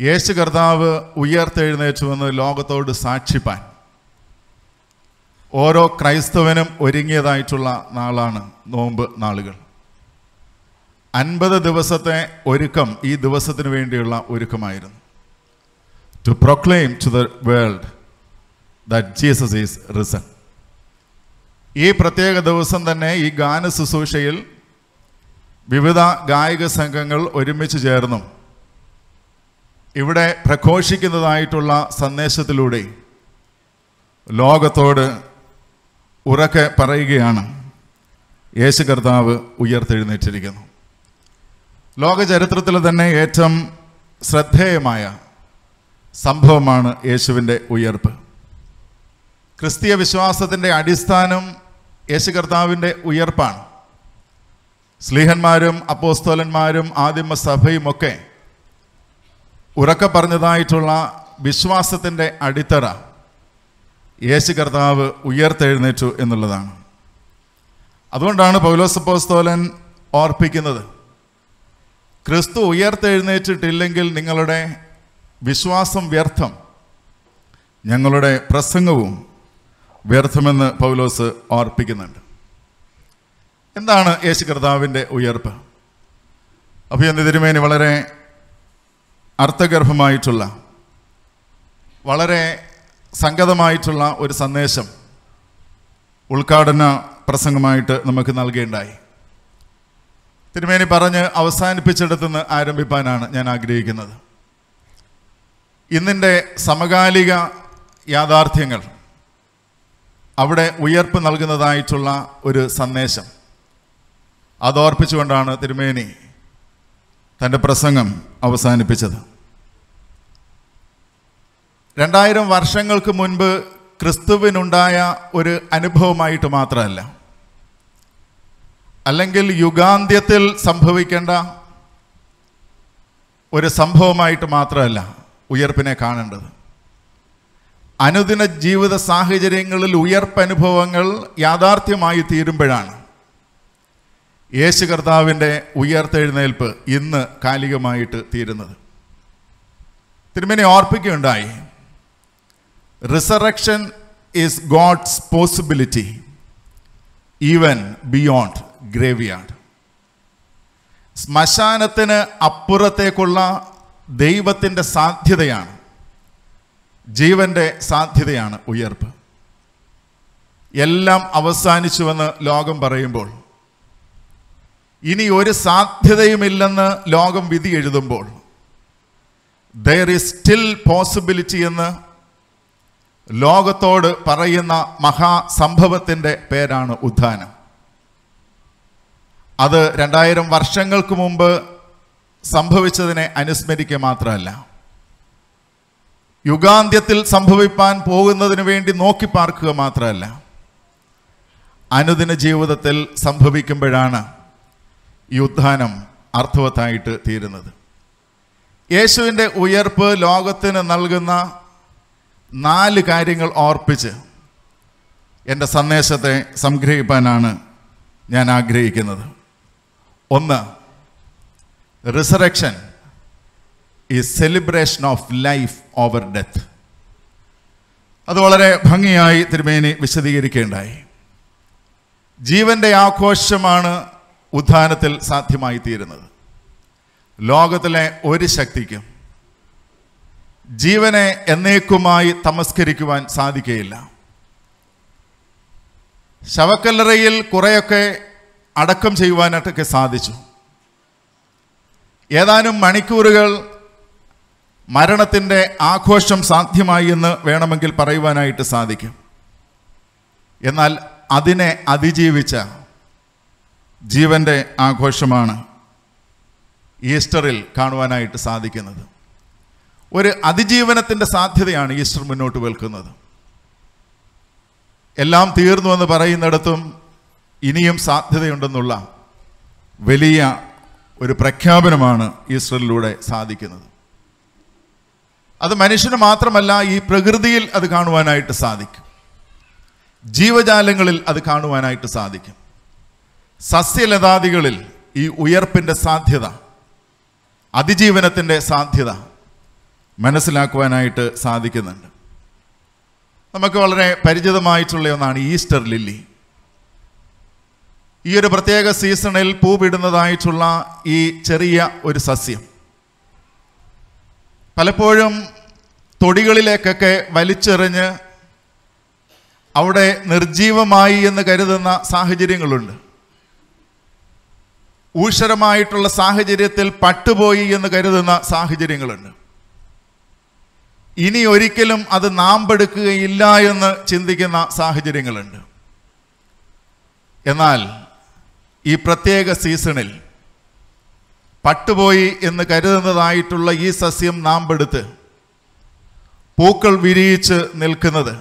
യേശു കർത്താവ് ഉയർത്തെഴുന്നേറ്റുവെന്ന് ലോകത്തോട് സാക്ഷിപ്പാൻ ഓരോ ക്രൈസ്തവനും ഒരുങ്ങിയതായിട്ടുള്ള നാളാണ് നോമ്പ് നാളുകൾ. അൻപത് ദിവസത്തെ ഒരുക്കം ഈ ദിവസത്തിന് വേണ്ടിയുള്ള ഒരുക്കമായിരുന്നു. To proclaim to the world that Jesus is risen ഈ പ്രത്യേക ദിവസം തന്നെ ഈ ഗാന ശുശ്രൂഷയിൽ വിവിധ ഗായക സംഘങ്ങൾ ഒരുമിച്ച് ചേർന്നും ഇവിടെ പ്രഘോഷിക്കുന്നതായിട്ടുള്ള സന്ദേശത്തിലൂടെ ലോകത്തോട് ഉറക്കെ പറയുകയാണ്. യേശു കർത്താവ് ഉയർത്തെഴുന്നേറ്റിരിക്കുന്നു. ലോക ചരിത്രത്തിൽ തന്നെ ഏറ്റവും ശ്രദ്ധേയമായ സംഭവമാണ് യേശുവിന്റെ ഉയർപ്പ്. ക്രിസ്തീയ വിശ്വാസത്തിന്റെ അടിസ്ഥാനം യേശു കർത്താവിന്റെ ഉയർപ്പാണ്. സ്ലീഹന്മാരും അപ്പോസ്തോലന്മാരും ആദിമ സഭയുമൊക്കെ ഉറക്ക പറഞ്ഞതായിട്ടുള്ള വിശ്വാസത്തിന്റെ അടിത്തറ യേശു കർത്താവ് ഉയർത്തെഴുന്നേറ്റു എന്നുള്ളതാണ്. അതുകൊണ്ടാണ് പൗലോസപ്പോസ്തോലൻ ഓർപ്പിക്കുന്നത് ക്രിസ്തു ഉയർത്തെഴുന്നേറ്റിട്ടില്ലെങ്കിൽ നിങ്ങളുടെ വിശ്വാസം വ്യർത്ഥം ഞങ്ങളുടെ പ്രസംഗവും വ്യർത്ഥമെന്ന് പൗലോസ് ഓർപ്പിക്കുന്നുണ്ട്. എന്താണ് യേശു കർത്താവിന്റെ ഉയർപ്പ്? അഭിയന്ത തിരുമേനി വളരെ അർത്ഥഗർഭമായിട്ടുള്ള വളരെ സംഗതമായിട്ടുള്ള ഒരു സന്ദേശം ഉദ്ഘാടന പ്രസംഗമായിട്ട് നമുക്ക് നൽകേണ്ടായി. തിരുമേനി പറഞ്ഞ് അവസാനിപ്പിച്ചിടത്തുനിന്ന് ആരംഭിപ്പാനാണ് ഞാൻ ആഗ്രഹിക്കുന്നത്. ഇന്നിന്റെ സമകാലിക യാഥാർത്ഥ്യങ്ങൾ അവിടെ ഉയർപ്പ് നൽകുന്നതായിട്ടുള്ള ഒരു സന്ദേശം. അതോർപ്പിച്ചുകൊണ്ടാണ് തിരുമേനി തന്റെ പ്രസംഗം അവസാനിപ്പിച്ചത്. രണ്ടായിരം വർഷങ്ങൾക്ക് മുൻപ് ക്രിസ്തുവിനുണ്ടായ ഒരു അനുഭവമായിട്ട് മാത്രമല്ല. അല്ലെങ്കിൽ യുഗാന്ത്യത്തിൽ സംഭവിക്കേണ്ട ഒരു സംഭവമായിട്ട് മാത്രമല്ല ഉയർപ്പിനെ കാണേണ്ടത്. അനുദിന ജീവിത സാഹചര്യങ്ങളിൽ ഉയർപ്പനുഭവങ്ങൾ യാഥാർത്ഥ്യമായി തീരുമ്പോഴാണ് യേശു കർത്താവിന്റെ ഉയർത്തെഴുന്നേൽപ്പ് ഇന്ന് കാലികമായിട്ട് തീരുന്നത്. തിരുമേനി ഓർപ്പിക്കുകയുണ്ടായി. Resurrection is God's possibility even beyond graveyard ശ്മശാനത്തിന് അപ്പുറത്തേക്കുള്ള ദൈവത്തിന്റെ സാധ്യതയാണ് ജീവന്റെ സാധ്യതയാണ് ഉയർപ്പ്. എല്ലാം അവസാനിച്ചുവെന്ന് ലോകം പറയുമ്പോൾ ഇനി ഒരു സാധ്യതയുമില്ലെന്ന് ലോകം വിധി എഴുതുമ്പോൾ ദർ ഈസ് സ്റ്റിൽ പോസിബിലിറ്റി എന്ന് ലോകത്തോട് പറയുന്ന മഹാസംഭവത്തിന്റെ പേരാണ് ഉദ്ധാനം അത് രണ്ടായിരം വർഷങ്ങൾക്ക് മുമ്പ് സംഭവിച്ചതിനെ അനുസ്മരിക്കുക മാത്രമല്ല യുഗാന്ത്യത്തിൽ സംഭവിപ്പാൻ പോകുന്നതിന് വേണ്ടി നോക്കി പാർക്കുക മാത്രമല്ല അനുദിന ജീവിതത്തിൽ സംഭവിക്കുമ്പോഴാണ് ഈ ഉദ്ധാനം അർത്ഥവത്തായിട്ട് തീരുന്നത്. യേശുവിന്റെ ഉയർപ്പ് ലോകത്തിന് നൽകുന്ന നാല് കാര്യങ്ങൾ ഓർപ്പിച്ച് എന്റെ സന്ദേശത്തെ സംഗ്രഹിപ്പാനാണ് ഞാൻ ആഗ്രഹിക്കുന്നത്. ഒന്ന് റിസറക്ഷൻ ഈ celebration of life over death അത് വളരെ ഭംഗിയായി തിരുമേനി വിശദീകരിക്കേണ്ടായി. ജീവന്റെ ആഘോഷമാണ് ഉദ്ധാനത്തിൽ സാധ്യമായി തീരുന്നത് ലോകത്തിലെ ഒരു ശക്തിക്കും ജീവനെ എന്നേക്കുമായി തമസ്കരിക്കുവാൻ സാധിക്കുകയില്ല ശവക്കല്ലറയിൽ കുറേയൊക്കെ അടക്കം ചെയ്യുവാനായിട്ടൊക്കെ സാധിച്ചു. ഏതാനും മണിക്കൂറുകൾ മരണത്തിന്റെ ആഘോഷം സാധ്യമായി എന്ന് വേണമെങ്കിൽ പറയുവാനായിട്ട് സാധിക്കും. എന്നാൽ അതിനെ അതിജീവിച്ച ജീവന്റെ ആഘോഷമാണ് ഈസ്റ്ററിൽ കാണുവാനായിട്ട് സാധിക്കുന്നത്. ഒരു അതിജീവനത്തിന്റെ സാധ്യതയാണ് ഈസ്റ്റർ മുന്നോട്ട് വെൽക്കുന്നത്. എല്ലാം തീർന്നു എന്ന് പറയുന്നിടത്തും ഇനിയും സാധ്യതയുണ്ടെന്നുള്ള വലിയ ഒരു പ്രഖ്യാപനമാണ് ഈസ്റ്ററിലൂടെ സാധിക്കുന്നത്. അത് മനുഷ്യന് മാത്രമല്ല ഈ പ്രകൃതിയിൽ അത് കാണുവാനായിട്ട് സാധിക്കും. ജീവജാലങ്ങളിൽ അത് കാണുവാനായിട്ട് സാധിക്കും. സസ്യലതാദികളിൽ ഈ ഉയർപ്പിന്റെ സാധ്യത അതിജീവനത്തിന്റെ സാധ്യത മനസ്സിലാക്കുവാനായിട്ട് സാധിക്കുന്നുണ്ട്. നമുക്ക് വളരെ പരിചിതമായിട്ടുള്ള ഒന്നാണ് ഈസ്റ്റർ ലില്ലി. ഈ ഒരു പ്രത്യേക സീസണിൽ പൂവിടുന്നതായിട്ടുള്ള ഈ ചെറിയ ഒരു സസ്യം. പലപ്പോഴും തൊടികളിലേക്കൊക്കെ വലിച്ചെറിഞ്ഞ് അവിടെ നിർജീവമായി എന്ന് കരുതുന്ന സാഹചര്യങ്ങളുണ്ട്. ഊഷരമായിട്ടുള്ള സാഹചര്യത്തിൽ പട്ടുപോയി എന്ന് കരുതുന്ന സാഹചര്യങ്ങളുണ്ട്. ഇനി ഒരിക്കലും അത് നാമ്പെടുക്കുകയില്ല എന്ന് ചിന്തിക്കുന്ന സാഹചര്യങ്ങളുണ്ട്. എന്നാൽ ഈ പ്രത്യേക സീസണിൽ പട്ടുപോയി എന്ന് കരുതുന്നതായിട്ടുള്ള ഈ സസ്യം നാമ്പെടുത്ത് പൂക്കൾ വിരിയിച്ച് നിൽക്കുന്നത്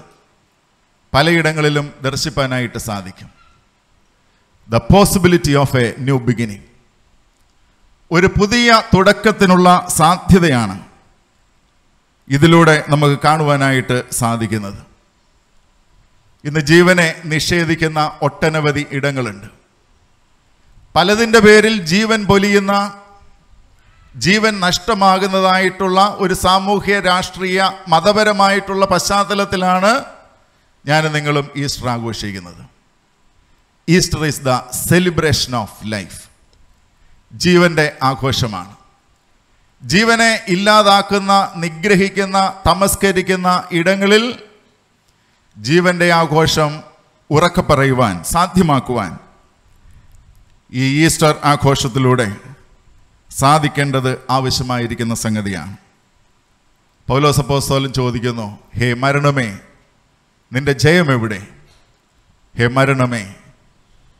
പലയിടങ്ങളിലും ദർശിപ്പാനായിട്ട് സാധിക്കും. The possibility of a new beginning ഒരു പുതിയ തുടക്കത്തിനുള്ള സാധ്യതയാണ് ഇതിലൂടെ നമുക്ക് കാണുവാനായിട്ട് സാധിക്കുന്നത്. ഇന്ന് ജീവനെ നിഷേധിക്കുന്ന ഒട്ടനവധി ഇടങ്ങളുണ്ട്. പലതിന്റെ പേരിൽ ജീവൻ പൊലിയുന്ന ജീവൻ നഷ്ടമാകുന്നതായിട്ടുള്ള ഒരു സാമൂഹ്യ രാഷ്ട്രീയ മതപരമായിട്ടുള്ള പശ്ചാത്തലത്തിലാണ് ഞാൻ നിങ്ങളും ഈസ്റ്റർ ആഘോഷിക്കുന്നത്. Easter is the celebration of life. ജീവന്റെ ആഘോഷമാണ്. ജീവനെ ഇല്ലാതാക്കുന്ന നിഗ്രഹിക്കുന്ന തമസ്കരിക്കുന്ന ഇടങ്ങളിൽ ജീവന്റെ ആഘോഷം ഉറക്കെ പറയുവാൻ സാധ്യമാക്കുവാൻ ഈ ഈസ്റ്റർ ആഘോഷത്തിലൂടെ സാധിക്കേണ്ടത് ആവശ്യമായിരിക്കുന്ന സംഗതിയാണ്. പൗലോസ് അപ്പോസ്തലൻ ചോദിക്കുന്നു ഹേ മരണമേ നിന്റെ ജയം എവിടെ? ഹേ മരണമേ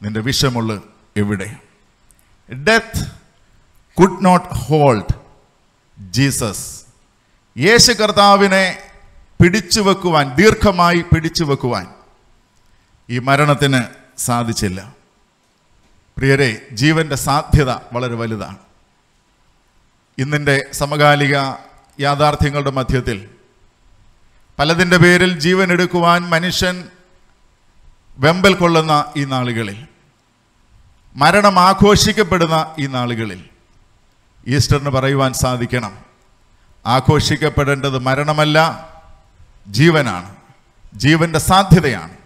നിന്റെ വിഷമുള്ള എവിടെ? Death could not hold Jesus. യേശു കർത്താവിനെ പിടിച്ചു വെക്കുവാൻ ദീർഘമായി പിടിച്ചു വെക്കുവാൻ ഈ മരണത്തിന് സാധിച്ചില്ല. പ്രിയരെ ജീവന്റെ സാധ്യത വളരെ വലുതാണ്. ഇന്നിന്റെ സമകാലിക യാഥാർത്ഥ്യങ്ങളുടെ മധ്യത്തിൽ പലതിന്റെ പേരിൽ ജീവൻ എടുക്കുവാൻ മനുഷ്യൻ വെമ്പൽ കൊള്ളുന്ന ഈ നാളുകളിൽ മരണം ആഘോഷിക്കപ്പെടുന്ന ഈ നാളുകളിൽ ഈസ്റ്ററിന് പറയുവാൻ സാധിക്കണം. ആഘോഷിക്കപ്പെടേണ്ടത് മരണമല്ല ജീവനാണ്. ജീവന്റെ സാധ്യതയാണ്.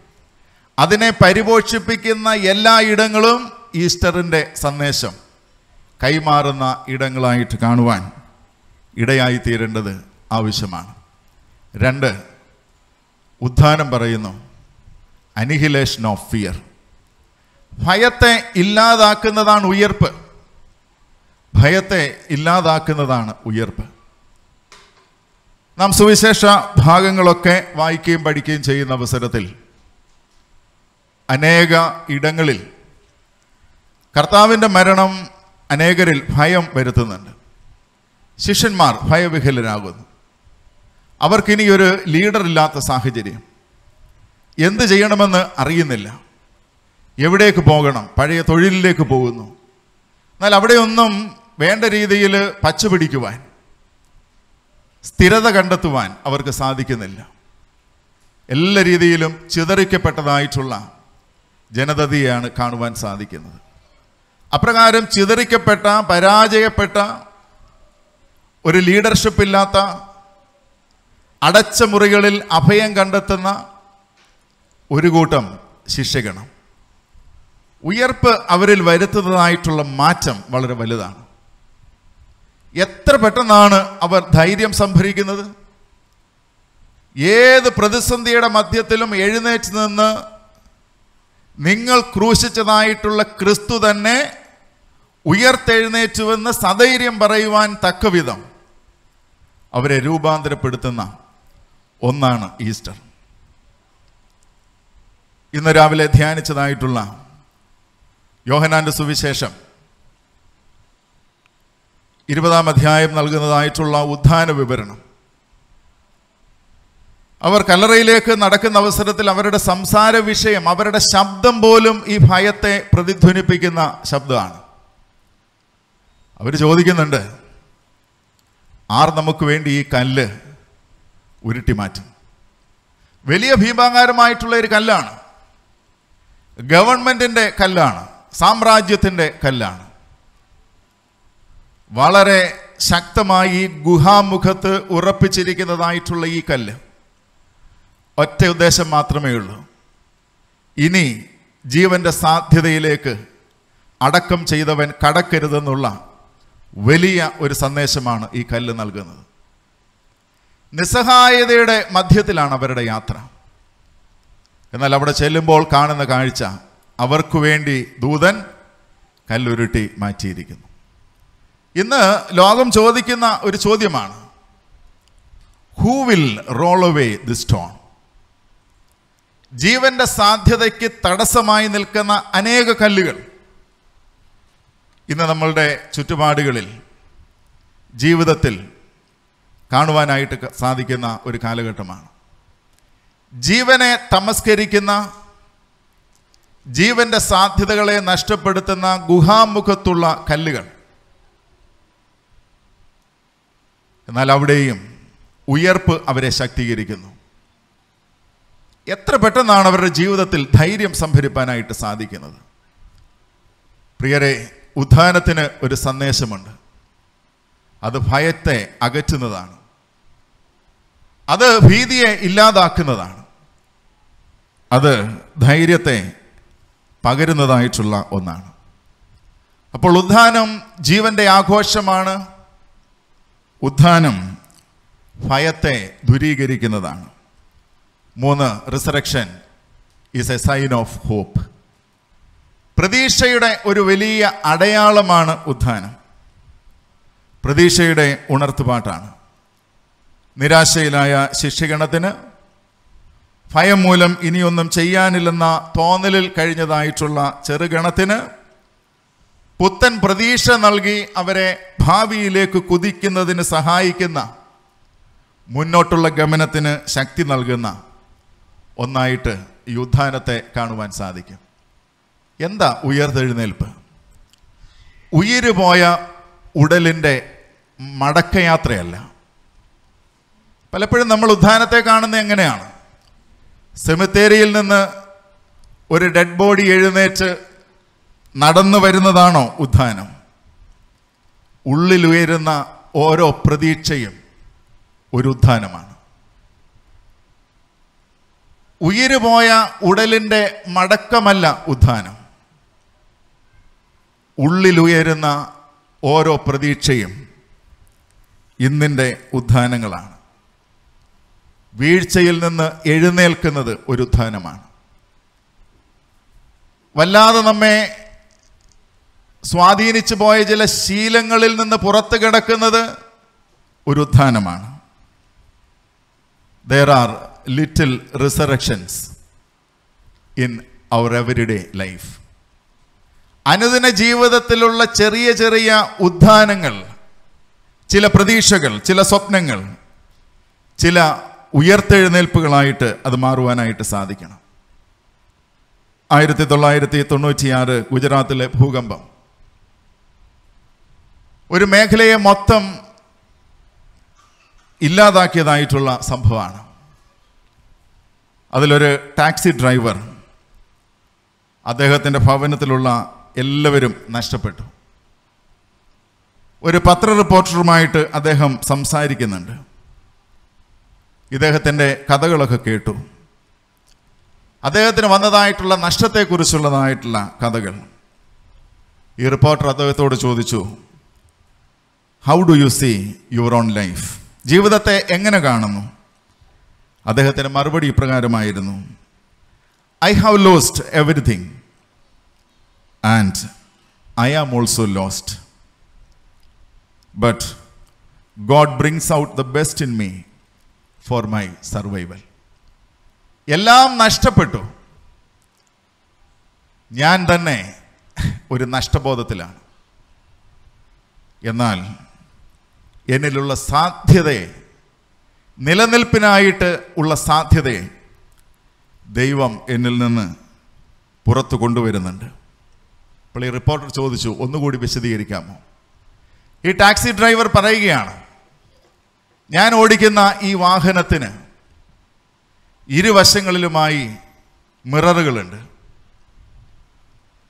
അതിനെ പരിപോഷിപ്പിക്കുന്ന എല്ലാ ഇടങ്ങളും ഈസ്റ്ററിന്റെ സന്ദേശം. കൈമാറുന്ന ഇടങ്ങളായിട്ട് കാണുവാൻ ഇടയായിത്തീരേണ്ടത് ആവശ്യമാണ്. രണ്ട് ഉദ്ധാനം പറയുന്നു. അനിഹിലേഷൻ ഓഫ് ഫിയർ ഭയത്തെ ഇല്ലാതാക്കുന്നതാണ് ഉയർപ്പ്. ഭയത്തെ ഇല്ലാതാക്കുന്നതാണ് ഉയർപ്പ്. നാം സുവിശേഷ ഭാഗങ്ങളൊക്കെ വായിക്കുകയും പഠിക്കുകയും ചെയ്യുന്ന അവസരത്തിൽ അനേക ഇടങ്ങളിൽ കർത്താവിന്റെ മരണം അനേകരിൽ ഭയം വരുത്തുന്നുണ്ട്. ശിഷ്യന്മാർ ഭയവിഹലരാകുന്നു അവർക്കിനി ഒരു ലീഡർ ഇല്ലാത്ത സാഹചര്യം. എന്ത് ചെയ്യണമെന്ന് അറിയുന്നില്ല. എവിടേക്ക് പോകണം? പഴയ തൊഴിലിലേക്ക് പോകുന്നു. എന്നാൽ അവിടെയൊന്നും വേണ്ട രീതിയിൽ പച്ചപിടിക്കുവാൻ സ്ഥിരത കണ്ടെത്തുവാൻ അവർക്ക് സാധിക്കുന്നില്ല. എല്ലാ രീതിയിലും ചിതറിക്കപ്പെട്ടതായിട്ടുള്ള ജനതതിയാണ് കാണുവാൻ സാധിക്കുന്നത്. അപ്രകാരം ചിതറിക്കപ്പെട്ട പരാജയപ്പെട്ട ഒരു ലീഡർഷിപ്പ് ഇല്ലാത്ത അടച്ച മുറികളിൽ അഭയം കണ്ടെത്തുന്ന ഒരു കൂട്ടം ശിക്ഷകണം. ഉയർപ്പ് അവരിൽ വരുത്തുന്നതായിട്ടുള്ള മാറ്റം വളരെ വലുതാണ്. എത്ര പെട്ടെന്നാണ് അവർ ധൈര്യം സംഭരിക്കുന്നത്? ഏത് പ്രതിസന്ധിയുടെ മധ്യത്തിലും എഴുന്നേറ്റ് നിന്ന് നിങ്ങൾ ക്രൂശിച്ചതായിട്ടുള്ള ക്രിസ്തു തന്നെ ഉയർത്തെഴുന്നേറ്റുവെന്ന് സധൈര്യം പറയുവാൻ തക്കവിധം അവരെ രൂപാന്തരപ്പെടുത്തുന്ന ഒന്നാണ് ഈസ്റ്റർ. ഇന്ന് രാവിലെ ധ്യാനിച്ചതായിട്ടുള്ള യോഹനാന്റെ സുവിശേഷം ഇരുപതാം അധ്യായം നൽകുന്നതായിട്ടുള്ള ഉദ്ധാന വിവരണം. അവർ കല്ലറയിലേക്ക് നടക്കുന്ന അവസരത്തിൽ അവരുടെ സംസാര വിഷയം അവരുടെ ശബ്ദം പോലും ഈ ഭയത്തെ പ്രതിധ്വനിപ്പിക്കുന്ന ശബ്ദമാണ്. അവർ ചോദിക്കുന്നുണ്ട് ആർ നമുക്ക് വേണ്ടി ഈ കല്ല് ഉരുട്ടി മാറ്റും? വലിയ ഭീമാകാരമായിട്ടുള്ള ഒരു കല്ലാണ്. ഗവൺമെന്റിന്റെ കല്ലാണ് സാമ്രാജ്യത്തിന്റെ കല്ലാണ്. വളരെ ശക്തമായി ഗുഹാമുഖത്ത് ഉറപ്പിച്ചിരിക്കുന്നതായിട്ടുള്ള ഈ കല്ല്. ഒറ്റ ഉദ്ദേശം മാത്രമേ ഉള്ളൂ. ഇനി ജീവന്റെ സാധ്യതയിലേക്ക് അടക്കം ചെയ്തവൻ കടക്കരുതെന്നുള്ള വലിയ ഒരു സന്ദേശമാണ് ഈ കല്ല് നൽകുന്നത്. നിസ്സഹായതയുടെ മധ്യത്തിലാണ് അവരുടെ യാത്ര. എന്നാൽ അവിടെ ചെല്ലുമ്പോൾ കാണുന്ന കാഴ്ച അവർക്കു വേണ്ടി ദൂതൻ കല്ലുരുട്ടി മാറ്റിയിരിക്കുന്നു. ഇന്ന് ലോകം ചോദിക്കുന്ന ഒരു ചോദ്യമാണ്. Who will roll away the stone ജീവന്റെ സാധ്യതയ്ക്ക് തടസ്സമായി നിൽക്കുന്ന അനേക കല്ലുകൾ. ഇന്ന് നമ്മളുടെ ചുറ്റുപാടുകളിൽ ജീവിതത്തിൽ കാണുവാനായിട്ട് സാധിക്കുന്ന ഒരു കാലഘട്ടമാണ്. ജീവനെ തമസ്കരിക്കുന്ന ജീവന്റെ സാധ്യതകളെ നഷ്ടപ്പെടുത്തുന്ന ഗുഹാമുഖത്തുള്ള കല്ലുകൾ. എന്നാൽ അവിടെയും ഉയർപ്പ് അവരെ ശക്തീകരിക്കുന്നു. എത്ര പെട്ടെന്നാണ് അവരുടെ ജീവിതത്തിൽ ധൈര്യം സംഭരിപ്പാനായിട്ട് സാധിക്കുന്നത്? പ്രിയരെ ഉദ്ധാനത്തിന് ഒരു സന്ദേശമുണ്ട്. അത് ഭയത്തെ അകറ്റുന്നതാണ്. അത് ഭീതിയെ ഇല്ലാതാക്കുന്നതാണ്. അത് ധൈര്യത്തെ പകരുന്നതായിട്ടുള്ള ഒന്നാണ്. അപ്പോൾ ഉദ്ധാനം ജീവന്റെ ആഘോഷമാണ്. ഉദ്ധാനം ഭയത്തെ ദുരീകരിക്കുന്നതാണ്. മൂന്ന് resurrection is a sign of hope പ്രതീക്ഷയുടെ ഒരു വലിയ അടയാളമാണ് ഉദ്ധാനം പ്രതീക്ഷയുടെ ഉണർത്തുപാട്ടാണ്. നിരാശയിലായ ശിഷ്യഗണത്തിന് ഭയം മൂലം ഇനിയൊന്നും ചെയ്യാനില്ലെന്ന തോന്നലിൽ കഴിഞ്ഞതായിട്ടുള്ള ചെറുഗണത്തിന് പുത്തൻ പ്രതീക്ഷ നൽകി അവരെ ഭാവിയിലേക്ക് കുതിക്കുന്നതിന് സഹായിക്കുന്ന മുന്നോട്ടുള്ള ഗമനത്തിന് ശക്തി നൽകുന്ന ഒന്നായിട്ട് ഈ ഉദ്ധാനത്തെ കാണുവാൻ സാധിക്കും. എന്താ ഉയർത്തെഴുന്നേൽപ്പ്? ഉയരുപോയ ഉടലിന്റെ മടക്കയാത്രയല്ല. പലപ്പോഴും നമ്മൾ ഉദ്ധാനത്തെ കാണുന്നത് എങ്ങനെയാണ്? സെമിത്തേരിയിൽ നിന്ന് ഒരു ഡെഡ് ബോഡി എഴുന്നേറ്റ് നടന്നു വരുന്നതാണോ ഉദ്ധാനം? ഉള്ളിലുയരുന്ന ഓരോ പ്രതീക്ഷയും ഒരു ഉദ്ധാനമാണ്. ഉയരുപോയ ഉടലിന്റെ മടക്കമല്ല ഉദ്ധാനം. ഉള്ളിലുയരുന്ന ഓരോ പ്രതീക്ഷയും ഇന്നിന്റെ ഉദ്ധാനങ്ങളാണ്. വീഴ്ചയിൽ നിന്ന് എഴുന്നേൽക്കുന്നത് ഒരു ഉദ്ധാനമാണ്. വല്ലാതെ നമ്മെ സ്വാധീനിച്ചു പോയ ചില ശീലങ്ങളിൽ നിന്ന് പുറത്തു കിടക്കുന്നത് ഒരു ഉത്ഥാനമാണ്. There are little resurrections in our everyday life അനുദിന ജീവിതത്തിലുള്ള ചെറിയ ചെറിയ ഉദ്ധാനങ്ങൾ ചില പ്രതീക്ഷകൾ ചില സ്വപ്നങ്ങൾ ചില ഉയർത്തെഴുന്നേൽപ്പുകളായിട്ട് അത് മാറുവാനായിട്ട് സാധിക്കണം. ആയിരത്തി തൊള്ളായിരത്തി തൊണ്ണൂറ്റിയാറ് ഗുജറാത്തിലെ ഭൂകമ്പം ഒരു മേഖലയെ മൊത്തം ഇല്ലാതാക്കിയതായിട്ടുള്ള സംഭവമാണ്. അതിലൊരു ടാക്സി ഡ്രൈവർ അദ്ദേഹത്തിന്റെ ഭവനത്തിലുള്ള എല്ലാവരും നഷ്ടപ്പെട്ടു. ഒരു പത്ര റിപ്പോർട്ടറുമായിട്ട് അദ്ദേഹം സംസാരിക്കുന്നുണ്ട്. ഇദ്ദേഹത്തിന്റെ കഥകളൊക്കെ കേട്ടു. അദ്ദേഹത്തിന് വന്നതായിട്ടുള്ള നഷ്ടത്തെക്കുറിച്ചുള്ളതായിട്ടുള്ള കഥകൾ. ഈ റിപ്പോർട്ടർ അദ്ദേഹത്തോട് ചോദിച്ചു how do you see your own life ജീവിതത്തെ എങ്ങനെ കാണുന്നു? അദ്ദേഹത്തിന്റെ മറുപടി ഇപ്രകാരമായിരുന്നു. I have lost everything and I am also lost but God brings out the best in me for my survival എല്ലാം നഷ്ടപ്പെട്ടു. ഞാൻ തന്നെ ഒരു നഷ്ടബോധത്തിലാണ്. എന്നാൽ എന്നിലുള്ള സാധ്യതയെ നിലനിൽപ്പിനായിട്ട് ഉള്ള സാധ്യതയെ ദൈവം എന്നിൽ നിന്ന് പുറത്തു കൊണ്ടുവരുന്നുണ്ട്. അപ്പോൾ ഈ റിപ്പോർട്ടർ ചോദിച്ചു ഒന്നുകൂടി വിശദീകരിക്കാമോ? ഈ ടാക്സി ഡ്രൈവർ പറയുകയാണ് ഞാൻ ഓടിക്കുന്ന ഈ വാഹനത്തിന് ഇരുവശങ്ങളിലുമായി മിററുകളുണ്ട്.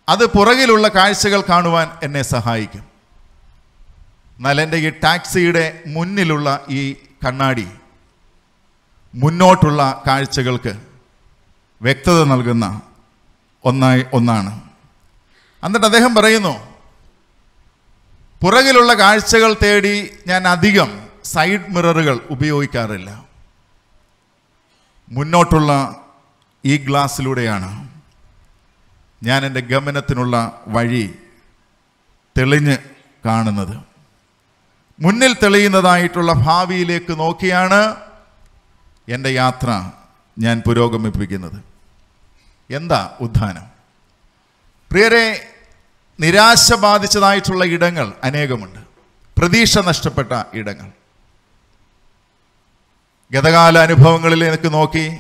അത് പുറകിലുള്ള കാഴ്ചകൾ കാണുവാൻ എന്നെ സഹായിക്കും. എന്നാൽ എന്റെ ഈ ടാക്സിയുടെ മുന്നിലുള്ള ഈ കണ്ണാടി മുന്നോട്ടുള്ള കാഴ്ചകൾക്ക് വ്യക്തത നൽകുന്ന ഒന്നായി ഒന്നാണ്. എന്നിട്ട് അദ്ദേഹം പറയുന്നു പുറകിലുള്ള കാഴ്ചകൾ തേടി ഞാൻ അധികം സൈഡ് മിററുകൾ ഉപയോഗിക്കാറില്ല. മുന്നോട്ടുള്ള ഈ ഗ്ലാസ്സിലൂടെയാണ് ഞാൻ എന്റെ ഗമനത്തിനുള്ള വഴി തെളിഞ്ഞ് കാണുന്നത്. മുന്നിൽ തെളിയുന്നതായിട്ടുള്ള ഭാവിയിലേക്ക് നോക്കിയാണ് എന്റെ യാത്ര ഞാൻ പുരോഗമിപ്പിക്കുന്നത്. എന്താ ഉദ്ധാനം? പ്രിയരെ നിരാശ ബാധിച്ചതായിട്ടുള്ള ഇടങ്ങൾ അനേകമുണ്ട്. പ്രതീക്ഷ നഷ്ടപ്പെട്ട ഇടങ്ങൾ. ഗതകാല അനുഭവങ്ങളിലേക്ക് നോക്കി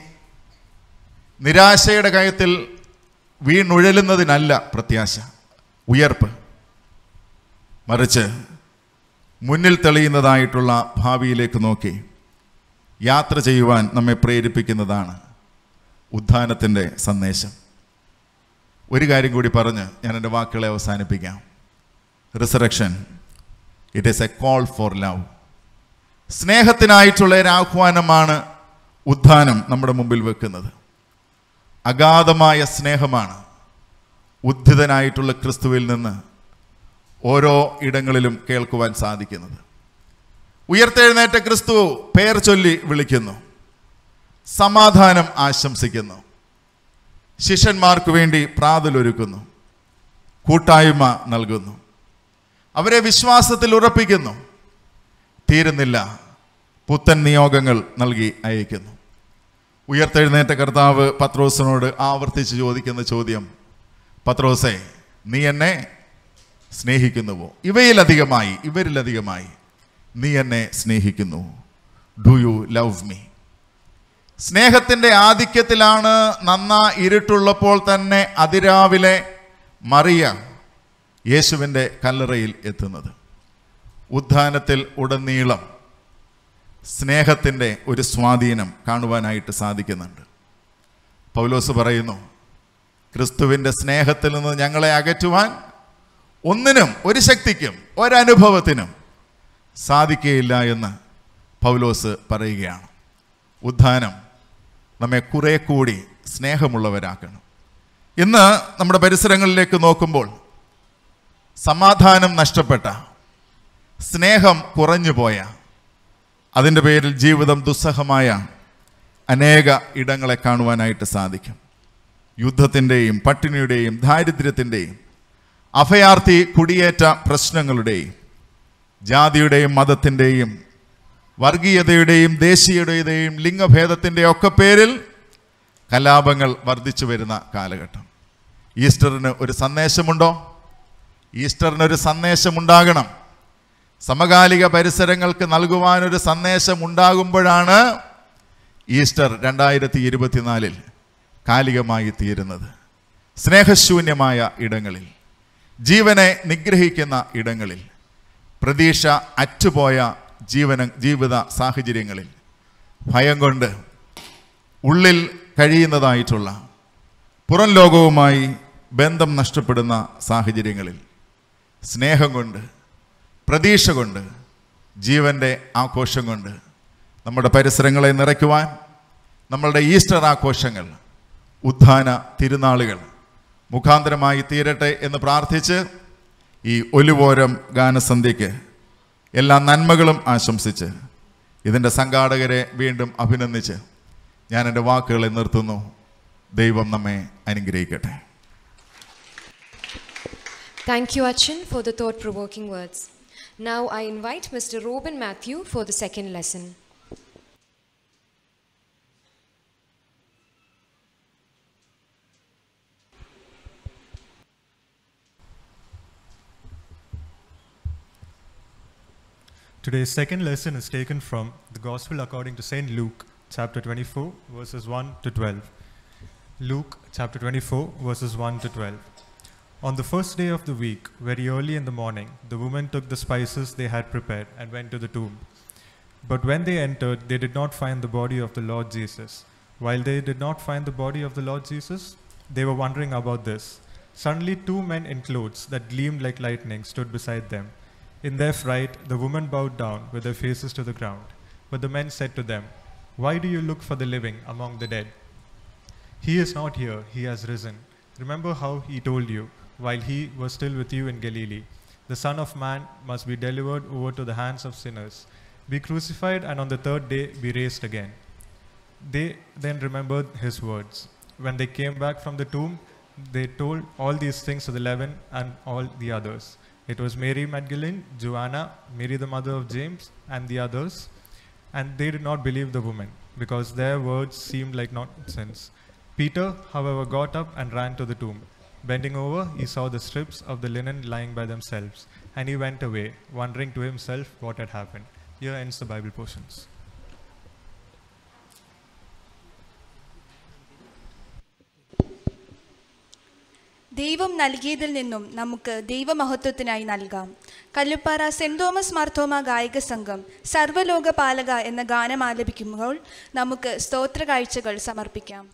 നിരാശയുടെ കയത്തിൽ വീണുഴലുന്നതിനല്ല പ്രത്യാശ ഉയർപ്പ്. മറിച്ച് മുന്നിൽ തെളിയുന്നതായിട്ടുള്ള ഭാവിയിലേക്ക് നോക്കി. യാത്ര ചെയ്യുവാൻ നമ്മെ പ്രേരിപ്പിക്കുന്നതാണ് ഉദ്ധാനത്തിന്റെ സന്ദേശം. ഒരു കാര്യം കൂടി പറഞ്ഞ് ഞാൻ എന്റെ വാക്കുകളെ അവസാനിപ്പിക്കാം. Resurrection it is a call for love സ്നേഹത്തിനായിട്ടുള്ള ഒരു ആഹ്വാനമാണ് ഉദ്ധാനം നമ്മുടെ മുമ്പിൽ വെക്കുന്നത്. അഗാധമായ സ്നേഹമാണ് ഉദ്ധിതനായിട്ടുള്ള ക്രിസ്തുവിൽ നിന്ന് ഓരോ ഇടങ്ങളിലും കേൾക്കുവാൻ സാധിക്കുന്നത്. ഉയർത്തെഴുന്നേറ്റ ക്രിസ്തു പേർ ചൊല്ലി വിളിക്കുന്നു. സമാധാനം ആശംസിക്കുന്നു. ശിഷ്യന്മാർക്ക് വേണ്ടി പ്രാതലൊരുക്കുന്നു. കൂട്ടായ്മ നൽകുന്നു. അവരെ വിശ്വാസത്തിൽ ഉറപ്പിക്കുന്നു. തീരുന്നില്ല. പുത്തൻ നിയോഗങ്ങൾ നൽകി അയക്കുന്നു. ഉയർത്തെഴുന്നേറ്റ കർത്താവ് പത്രോസിനോട് ആവർത്തിച്ച് ചോദിക്കുന്ന ചോദ്യം പത്രോസെ നീ എന്നെ സ്നേഹിക്കുന്നുവോ? ഇവയിലധികമായി ഇവരിലധികമായി നീ എന്നെ സ്നേഹിക്കുന്നു. ഡു യു ലവ് മീ സ്നേഹത്തിന്റെ ആധിക്യത്തിലാണ് നന്ന ഇരുട്ടുള്ളപ്പോൾ തന്നെ അതിരാവിലെ മറിയ യേശുവിന്റെ കല്ലറയിൽ എത്തുന്നത്. ഉദ്ധാനത്തിൽ ഉടനീളം സ്നേഹത്തിന്റെ ഒരു സ്വാധീനം കാണുവാനായിട്ട് സാധിക്കുന്നുണ്ട്. പൗലോസ് പറയുന്നു ക്രിസ്തുവിന്റെ സ്നേഹത്തിൽ നിന്ന് ഞങ്ങളെ അകറ്റുവാൻ ഒന്നിനും ഒരു ശക്തിക്കും ഒരനുഭവത്തിനും സാധിക്കുകയില്ല എന്ന് പൗലോസ് പറയുകയാണ്. ഉദ്ധാനം നമ്മെ കുറെ കൂടി സ്നേഹമുള്ളവരാക്കണം. ഇന്ന് നമ്മുടെ പരിസരങ്ങളിലേക്ക് നോക്കുമ്പോൾ സമാധാനം നഷ്ടപ്പെട്ട സ്നേഹം കുറഞ്ഞു പോയ അതിന്റെ പേരിൽ ജീവിതം ദുസ്സഹമായ അനേക ഇടങ്ങളെ കാണുവാനായിട്ട് സാധിക്കും. യുദ്ധത്തിന്റെയും പട്ടിണിയുടെയും ദാരിദ്ര്യത്തിന്റെയും അഭയാർത്ഥി കുടിയേറ്റ പ്രശ്നങ്ങളുടെയും ജാതിയുടെയും മതത്തിന്റെയും വർഗീയതയുടെയും ദേശീയതയുടെയും ലിംഗഭേദത്തിന്റെ ഒക്കെ പേരിൽ കലാപങ്ങൾ വർദ്ധിച്ചു വരുന്ന കാലഘട്ടം. ഈസ്റ്ററിന് ഒരു സന്ദേശമുണ്ടോ? ഈസ്റ്ററിന് ഒരു സന്ദേശമുണ്ടാകണം. സമകാലിക പരിസരങ്ങൾക്ക് നൽകുവാനൊരു സന്ദേശം ഉണ്ടാകുമ്പോഴാണ് ഈസ്റ്റർ രണ്ടായിരത്തി ഇരുപത്തിനാലിൽ കാലികമായി തീരുന്നത് സ്നേഹശൂന്യമായ ഇടങ്ങളിൽ. ജീവനെ നിഗ്രഹിക്കുന്ന ഇടങ്ങളിൽ പ്രതീക്ഷ അറ്റുപോയ ജീവന ജീവിത സാഹചര്യങ്ങളിൽ ഭയം കൊണ്ട് ഉള്ളിൽ കഴിയുന്നതായിട്ടുള്ള പുറം ലോകവുമായി ബന്ധം നഷ്ടപ്പെടുന്ന സാഹചര്യങ്ങളിൽ സ്നേഹം കൊണ്ട് പ്രതീക്ഷ കൊണ്ട് ജീവന്റെ ആഘോഷം കൊണ്ട് നമ്മുടെ പരിസരങ്ങളെ നിറയ്ക്കുവാൻ നമ്മളുടെ ഈസ്റ്റർ ആഘോഷങ്ങൾ ഉദ്ധാന തിരുനാളുകൾ മുഖാന്തരമായി തീരട്ടെ എന്ന് പ്രാർത്ഥിച്ച് ഈ ഒലുപോരം ഗാനസന്ധ്യയ്ക്ക് എല്ലാ നന്മകളും ആശംസിച്ച് ഇതിന്റെ സംഘാടകരെ വീണ്ടും അഭിനന്ദിച്ച് ഞാൻ എന്റെ വാക്കുകളെ നിർത്തുന്നു. ദൈവം നമ്മെ അനുഗ്രഹിക്കട്ടെ. Thank you achan for the thought provoking words now I invite mister Robin Mathew for the second lesson. Today's second lesson is taken from the Gospel according to St. Luke, chapter 24, verses 1 to 12. Luke, chapter 24, verses 1 to 12. On the first day of the week, very early in the morning, the women took the spices they had prepared and went to the tomb. But when they entered, they did not find the body of the Lord Jesus. While they did not find the body of the Lord Jesus, they were wondering about this. Suddenly, two men in clothes that gleamed like lightning stood beside them. In their fright, the women bowed down with their faces to the ground. But the men said to them, Why do you look for the living among the dead? He is not here, he has risen. Remember how he told you, while he was still with you in Galilee, the Son of Man must be delivered over to the hands of sinners, be crucified, and on the third day be raised again. They then remembered his words. When they came back from the tomb, they told all these things to the eleven and all the others. It was Mary Magdalene, Joanna, Mary the mother of James, and the others. And they did not believe the woman, because their words seemed like nonsense. Peter, however, got up and ran to the tomb. Bending over, he saw the strips of the linen lying by themselves, and he went away, wondering to himself what had happened. Here ends the Bible portions. ദൈവം നൽകിയതിൽ നിന്നും നമുക്ക് ദൈവമഹത്വത്തിനായി നൽകാം. Kalluppara saint Thomas Marthoma ഗായക സംഘം സർവലോക പാലക എന്ന ഗാനം ആലപിക്കുമ്പോൾ നമുക്ക് സ്തോത്ര കാഴ്ചകൾ സമർപ്പിക്കാം.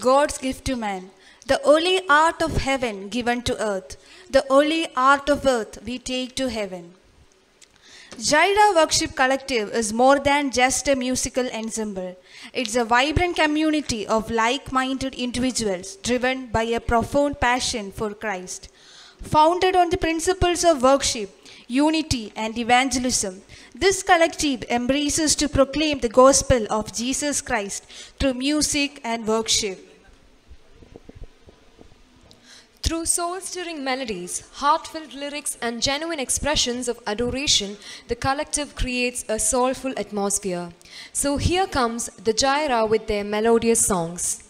God's gift to man, the only art of heaven given to earth, the only art of earth we take to heaven. Jaira Worship Collective is more than just a musical ensemble. It's a vibrant community of like minded individuals driven by a profound passion for Christ. Founded on the principles of worship, unity, and evangelism, this collective embraces to proclaim the gospel of Jesus Christ through music and worship. Through soul stirring melodies, heartfelt lyrics, and genuine expressions of adoration, the collective creates a soulful atmosphere. So here comes the Jaira with their melodious songs.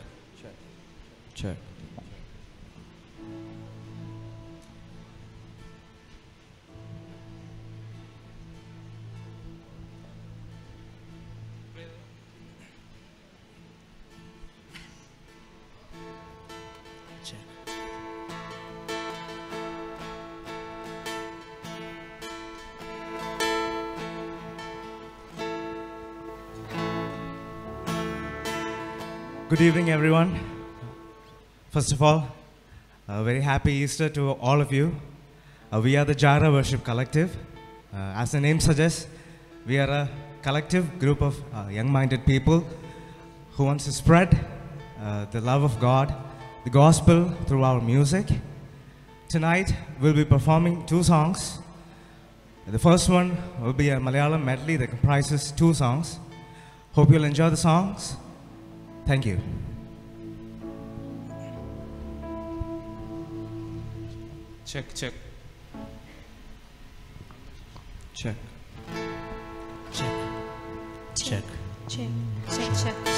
Good evening, everyone. First of all, a very happy Easter to all of you. Uh, we are the Jara Worship Collective. Uh, as the name suggests, we are a collective group of uh, young minded people who wants to spread uh, the love of God, the gospel through our music. Tonight, we'll be performing two songs. The first one will be a Malayalam medley that comprises two songs. Hope you'll enjoy the songs. Thank you. Check, check. Check. Check. Check. Check, check, check, check.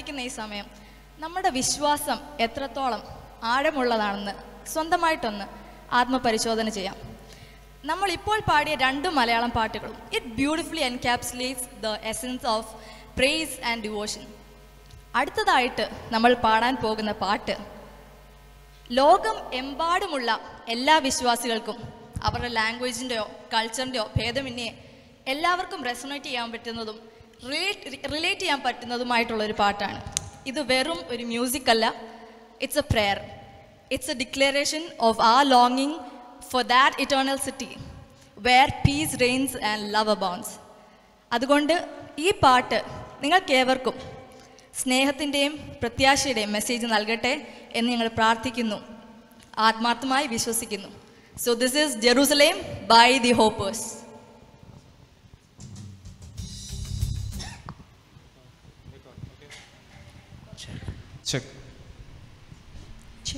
കാത്തിരിക്കുന്ന ഈ സമയം നമ്മുടെ വിശ്വാസം എത്രത്തോളം ആഴമുള്ളതാണെന്ന് സ്വന്തമായിട്ടൊന്ന് ആത്മപരിശോധന ചെയ്യാം. നമ്മൾ ഇപ്പോൾ പാടിയ രണ്ട് മലയാളം പാട്ടുകളും it beautifully encapsulates the essence of praise and devotion അടുത്തതായിട്ട് നമ്മൾ പാടാൻ പോകുന്ന പാട്ട് ലോകം എമ്പാടുമുള്ള എല്ലാ വിശ്വാസികൾക്കും അവരുടെ ലാംഗ്വേജിന്റെയോ കൾച്ചറിന്റെയോ ഭേദമന്യേ എല്ലാവർക്കും റെസണേറ്റ് ചെയ്യാൻ പറ്റുന്നതും റിലേറ്റ് ചെയ്യാൻ പറ്റുന്നതുമായിട്ടുള്ള ഒരു പാട്ടാണ്. ഇത് വെറും ഒരു മ്യൂസിക് അല്ല it's a prayer it's a declaration of a ലോങ്ങിങ് for that eternal city where peace reigns and love abounds അതുകൊണ്ട് ഈ പാട്ട് നിങ്ങൾക്കേവർക്കും സ്നേഹത്തിന്റെയും പ്രത്യാശയുടെയും മെസ്സേജ് നൽകട്ടെ എന്ന് ഞങ്ങൾ പ്രാർത്ഥിക്കുന്നു. ആത്മാർത്ഥമായി വിശ്വസിക്കുന്നു. So this is Jerusalem by the Hoppers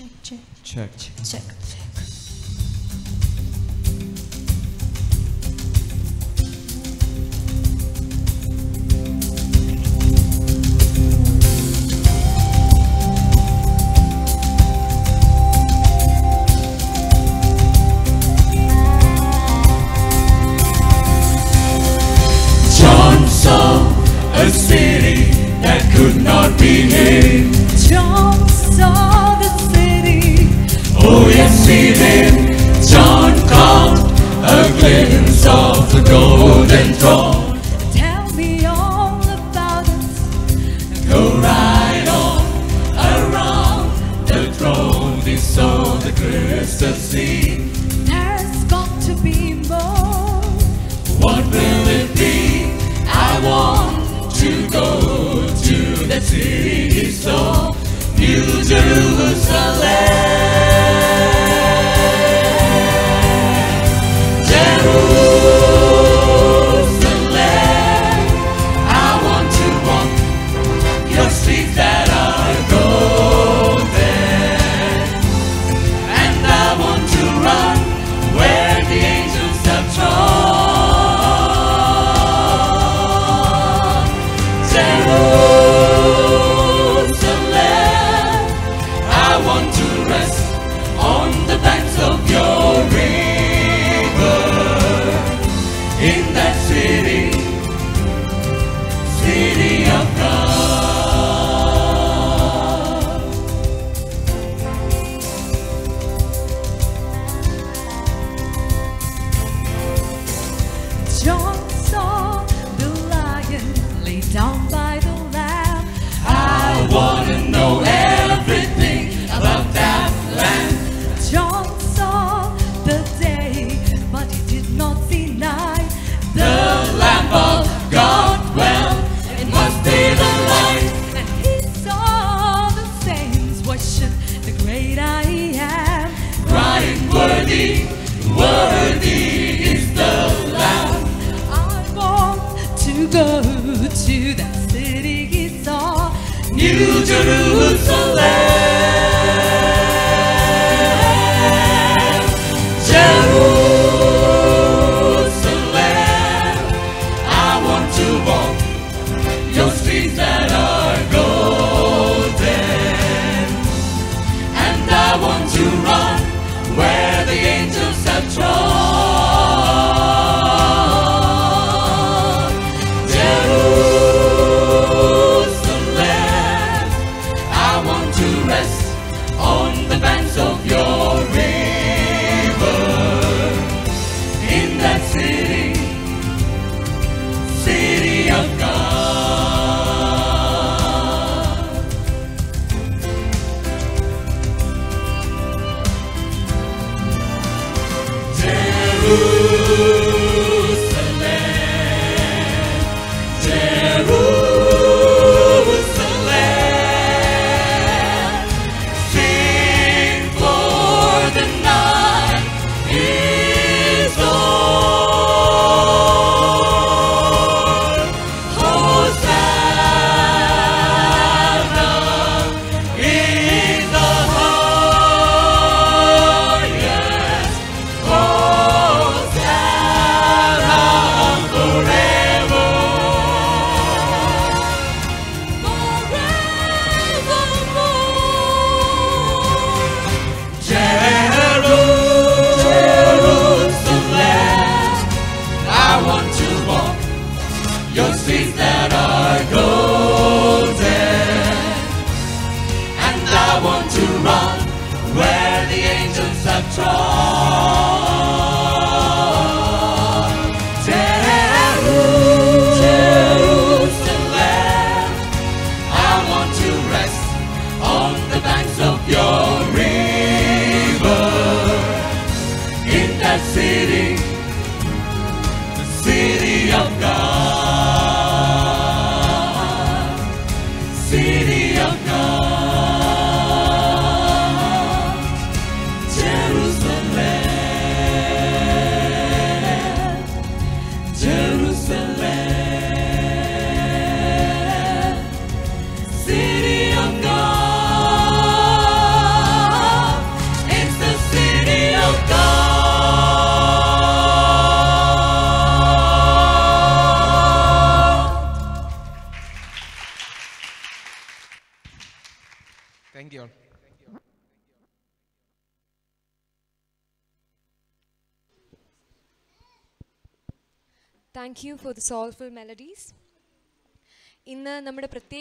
Check, check, Check. check. John saw a city that could not be hid. John saw the city. Oh, yes, he did. John caught a glimpse of the golden throne. Tell me all about it. Go right on around the throne. They saw the crystal sea. There's got to be more. What will it be? I want to go to the city saw, New Jerusalem.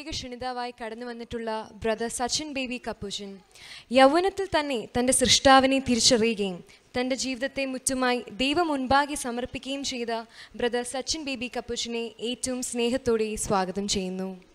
ക്ഷണിതാവായി കടന്നു വന്നിട്ടുള്ള brother Sachin baby കപ്പൂജൻ യൗവനത്തിൽ തന്നെ തന്റെ സൃഷ്ടാവിനെ തിരിച്ചറിയുകയും തന്റെ ജീവിതത്തെ മുറ്റുമായി ദൈവം മുൻപാകെ സമർപ്പിക്കുകയും ചെയ്ത ബ്രദർ സച്ചിൻ ബേബി കപ്പൂജിനെ ഏറ്റവും സ്നേഹത്തോടെ സ്വാഗതം ചെയ്യുന്നു.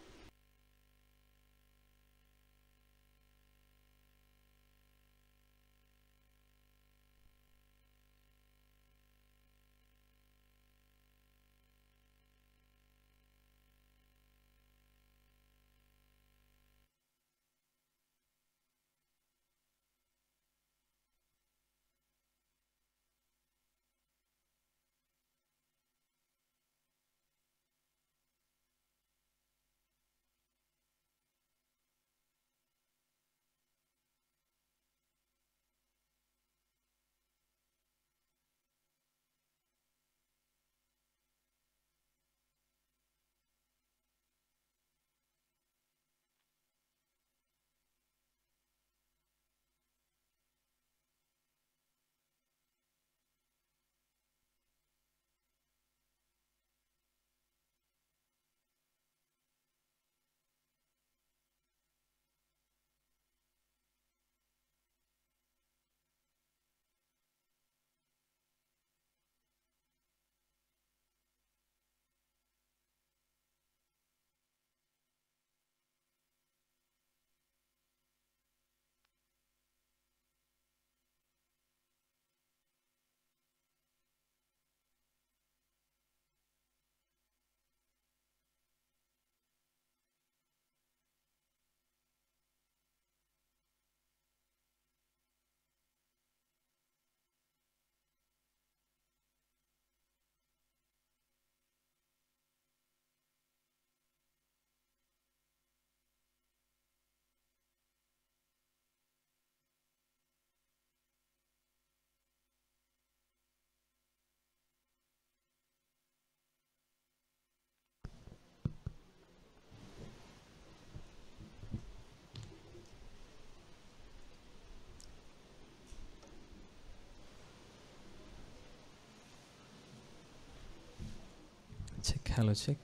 Check, hello, check.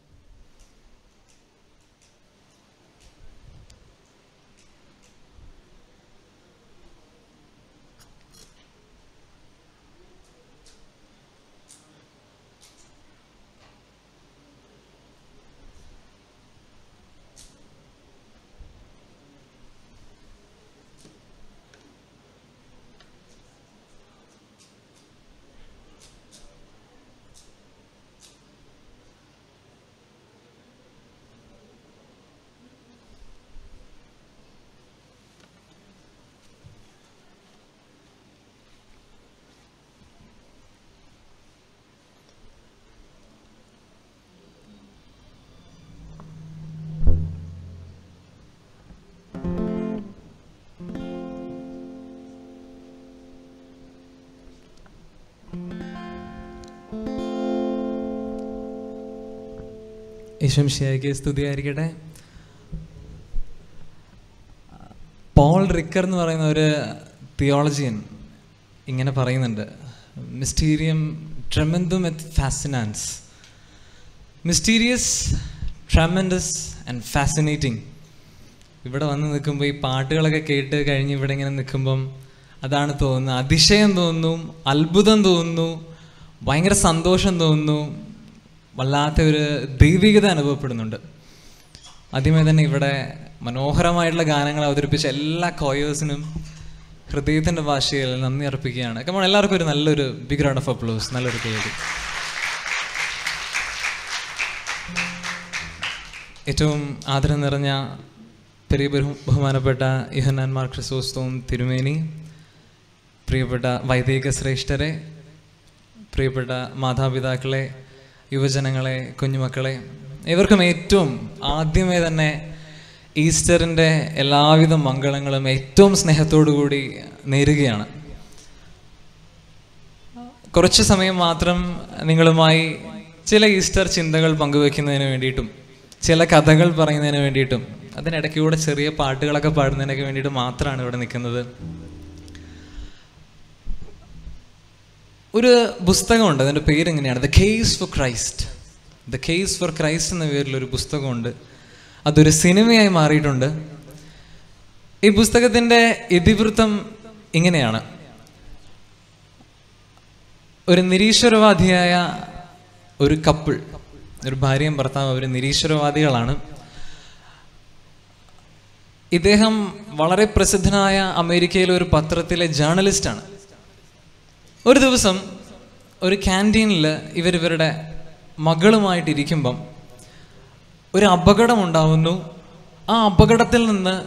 ഈശ്വംശിയായിക്ക് സ്തുതിയായിരിക്കട്ടെ. പോൾ റിക്കർ എന്ന് പറയുന്ന ഒരു തിയോളജിയൻ ഇങ്ങനെ പറയുന്നുണ്ട്. മിസ്റ്റീരിയം ട്രമെന്തും എത്ത് ഫാസിനാൻസ്. Mysterious tremendous and fascinating. ഇവിടെ വന്ന് നിൽക്കുമ്പോൾ ഈ പാട്ടുകളൊക്കെ കേട്ട് കഴിഞ്ഞ് ഇവിടെ ഇങ്ങനെ നിൽക്കുമ്പം അതാണ് തോന്നുന്നത്. അതിശയം തോന്നുന്നു അത്ഭുതം തോന്നുന്നു ഭയങ്കര സന്തോഷം തോന്നുന്നു വല്ലാത്ത ഒരു ദൈവികത അനുഭവപ്പെടുന്നുണ്ട്. ആദ്യമേ തന്നെ ഇവിടെ മനോഹരമായിട്ടുള്ള ഗാനങ്ങൾ അവതരിപ്പിച്ച എല്ലാ കോയേഴ്സിനും ഹൃദയത്തിന്റെ ഭാഷയിൽ നന്ദി അർപ്പിക്കുകയാണ്. കമോൺ എല്ലാവർക്കും ഒരു നല്ലൊരു ബിഗ് റൗണ്ട് ഓഫ് അപ്ലോസ് നല്ലൊരു കേൾക്കും ഏറ്റവും ആദരം നിറഞ്ഞ പെരിയ ബഹു- ബഹുമാനപ്പെട്ട യുഹന്നാൻമാർ ക്രിസോസ്തവും തിരുമേനി പ്രിയപ്പെട്ട വൈദിക ശ്രേഷ്ഠരെ പ്രിയപ്പെട്ട മാതാപിതാക്കളെ യുവജനങ്ങളെ കുഞ്ഞുമക്കളെ ഇവർക്കും ഏറ്റവും ആദ്യമേ തന്നെ ഈസ്റ്ററിന്റെ എല്ലാവിധ മംഗളങ്ങളും ഏറ്റവും സ്നേഹത്തോടു കൂടി നേരുകയാണ്. കുറച്ച് സമയം മാത്രം നിങ്ങളുമായി ചില ഈസ്റ്റർ ചിന്തകൾ പങ്കുവെക്കുന്നതിന് വേണ്ടിയിട്ടും ചില കഥകൾ പറയുന്നതിന് വേണ്ടിയിട്ടും അതിനിടയ്ക്കൂടെ ചെറിയ പാട്ടുകളൊക്കെ പാടുന്നതിനൊക്കെ വേണ്ടിയിട്ട് മാത്രമാണ് ഇവിടെ നിൽക്കുന്നത്. ഒരു പുസ്തകമുണ്ട് അതിന്റെ പേര് എങ്ങനെയാണ് the case for Christ the case for Christ എന്ന പേരിലൊരു പുസ്തകമുണ്ട്. അതൊരു സിനിമയായി മാറിയിട്ടുണ്ട്. ഈ പുസ്തകത്തിന്റെ ഇതിവൃത്തം ഇങ്ങനെയാണ്. ഒരു നിരീശ്വരവാദിയായ ഒരു കപ്പിൾ ഒരു ഭാര്യയും ഭർത്താവും അവർ നിരീശ്വരവാദികളാണ്. ഇദ്ദേഹം വളരെ പ്രസിദ്ധനായ അമേരിക്കയിലെ ഒരു പത്രത്തിലെ ജേർണലിസ്റ്റാണ്. ഒരു ദിവസം ഒരു ക്യാന്റീനിൽ ഇവരിവരുടെ മകളുമായിട്ടിരിക്കുമ്പം ഒരു അപകടമുണ്ടാവുന്നു. ആ അപകടത്തിൽ നിന്ന്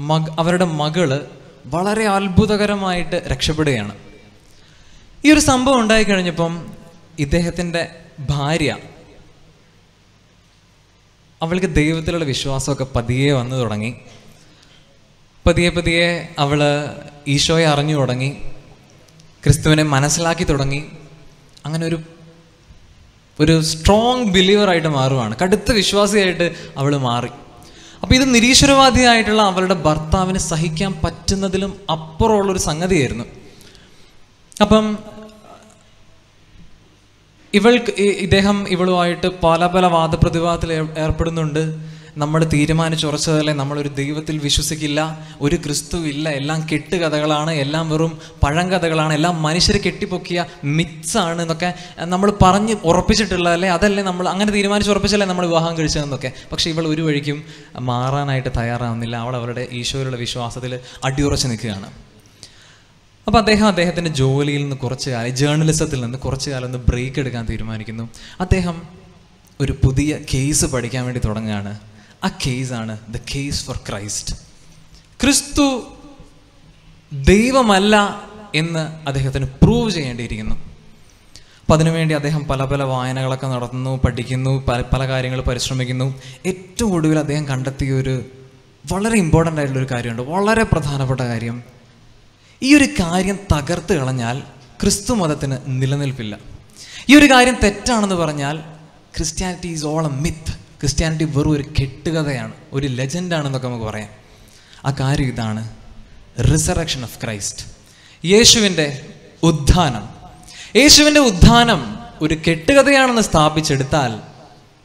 മക അവരുടെ മകൾ വളരെ അത്ഭുതകരമായിട്ട് രക്ഷപ്പെടുകയാണ്. ഈ ഒരു സംഭവം ഉണ്ടായിക്കഴിഞ്ഞപ്പം ഇദ്ദേഹത്തിന്റെ ഭാര്യ അവൾക്ക് ദൈവത്തിലുള്ള വിശ്വാസമൊക്കെ പതിയെ വന്നു തുടങ്ങി. പതിയെ പതിയെ അവൾ ഈശോയെ അറിഞ്ഞു തുടങ്ങി. ക്രിസ്തുവിനെ മനസ്സിലാക്കി തുടങ്ങി അങ്ങനെ ഒരു ഒരു സ്ട്രോങ് ബിലീവറായിട്ട് മാറുവാണ്. കടുത്ത വിശ്വാസിയായിട്ട് അവൾ മാറി. അപ്പോൾ ഇത് നിരീശ്വരവാദിയായിട്ടുള്ള അവളുടെ ഭർത്താവിനെ സഹിക്കാൻ പറ്റുന്നതിലും അപ്പുറമുള്ളൊരു സംഗതിയായിരുന്നു. അപ്പം ഇവൾക്ക് ഇദ്ദേഹം ഇവളുമായിട്ട് പല പല വാദപ്രതിവാദത്തിൽ ഏർ- ഏർപ്പെടുന്നുണ്ട്. നമ്മൾ തീരുമാനിച്ചുറച്ചതല്ലേ നമ്മളൊരു ദൈവത്തിൽ വിശ്വസിക്കില്ല ഒരു ക്രിസ്തു ഇല്ല എല്ലാം കെട്ടുകഥകളാണ് എല്ലാം വെറും പഴങ്കഥകളാണ് എല്ലാം മനുഷ്യർ കെട്ടിപ്പൊക്കിയ മിത്സാണ് എന്നൊക്കെ നമ്മൾ പറഞ്ഞ് ഉറപ്പിച്ചിട്ടുള്ളതല്ലേ? അതല്ലേ നമ്മൾ അങ്ങനെ തീരുമാനിച്ച് ഉറപ്പിച്ചല്ലേ നമ്മൾ വിവാഹം കഴിച്ചതെന്നൊക്കെ. പക്ഷേ ഇവൾ ഒരു വഴിക്കും മാറാനായിട്ട് തയ്യാറാവുന്നില്ല. അവൾ അവരുടെ ഈശോയുടെ വിശ്വാസത്തിൽ അടിയുറച്ച് നിൽക്കുകയാണ്. അപ്പോൾ അദ്ദേഹം അദ്ദേഹത്തിന്റെ ജോലിയിൽ നിന്ന് കുറച്ച് കാലം ജേർണലിസത്തിൽ നിന്ന് കുറച്ച് കാലം ഒന്ന് ബ്രേക്ക് എടുക്കാൻ തീരുമാനിക്കുന്നു. അദ്ദേഹം ഒരു പുതിയ കേസ് പഠിക്കാൻ വേണ്ടി തുടങ്ങുകയാണ്. ആ കേസാണ് ദ കേസ് ഫോർ ക്രൈസ്റ്റ് ക്രിസ്തു ദൈവമല്ല എന്ന് അദ്ദേഹത്തിന് പ്രൂവ് ചെയ്യേണ്ടിയിരിക്കുന്നു. അപ്പം അതിനുവേണ്ടി അദ്ദേഹം പല പല വായനകളൊക്കെ നടത്തുന്നു പഠിക്കുന്നു പല പല കാര്യങ്ങൾ പരിശ്രമിക്കുന്നു. ഏറ്റവും ഒടുവിൽ അദ്ദേഹം കണ്ടെത്തിയ ഒരു വളരെ ഇമ്പോർട്ടന്റ് ആയിട്ടുള്ള ഒരു കാര്യമുണ്ട് വളരെ പ്രധാനപ്പെട്ട കാര്യം. ഈ ഒരു കാര്യം തകർത്ത് കളഞ്ഞാൽ ക്രിസ്തു മതത്തിന് നിലനിൽപ്പില്ല. ഈ ഒരു കാര്യം തെറ്റാണെന്ന് പറഞ്ഞാൽ Christianity is all a myth Christianity വെറും ഒരു കെട്ടുകഥയാണ് ഒരു ലെജൻഡാണെന്നൊക്കെ നമുക്ക് പറയാം. ആ കാര്യം ഇതാണ് റിസറക്ഷൻ ഓഫ് ക്രൈസ്റ്റ് യേശുവിന്റെ ഉദ്ധാനം യേശുവിന്റെ ഉദ്ധാനം ഒരു കെട്ടുകഥയാണെന്ന് സ്ഥാപിച്ചെടുത്താൽ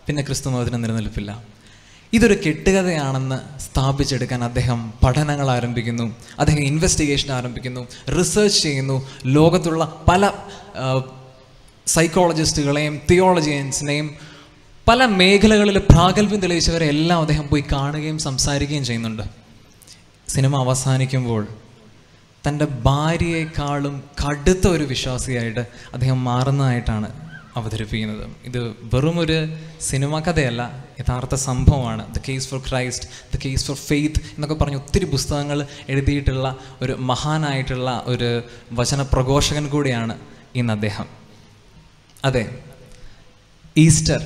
പിന്നെ ക്രിസ്തു മതത്തിന് നിലനിൽപ്പില്ല. ഇതൊരു കെട്ടുകഥയാണെന്ന് സ്ഥാപിച്ചെടുക്കാൻ അദ്ദേഹം പഠനങ്ങൾ ആരംഭിക്കുന്നു അദ്ദേഹം ഇൻവെസ്റ്റിഗേഷൻ ആരംഭിക്കുന്നു റിസർച്ച് ചെയ്യുന്നു. ലോകത്തുള്ള പല സൈക്കോളജിസ്റ്റുകളെയും തിയോളജിയൻസിനെയും പല മേഖലകളിൽ പ്രാഗൽഭ്യം തെളിയിച്ചവരെ എല്ലാം അദ്ദേഹം പോയി കാണുകയും സംസാരിക്കുകയും ചെയ്യുന്നുണ്ട്. സിനിമ അവസാനിക്കുമ്പോൾ തന്റെ ഭാര്യയെക്കാളും കടുത്ത ഒരു വിശ്വാസിയായിട്ട് അദ്ദേഹം മാറുന്നതായിട്ടാണ് അവതരിപ്പിക്കുന്നത്. ഇത് വെറും ഒരു സിനിമ കഥയല്ല യഥാർത്ഥ സംഭവമാണ്. The case for Christ the case for faith എന്നൊക്കെ പറഞ്ഞ് ഒത്തിരി പുസ്തകങ്ങൾ എഴുതിയിട്ടുള്ള ഒരു മഹാനായിട്ടുള്ള ഒരു വചന പ്രഘോഷകൻ കൂടിയാണ് ഇന്ന് അദ്ദേഹം. അതെ ഈസ്റ്റർ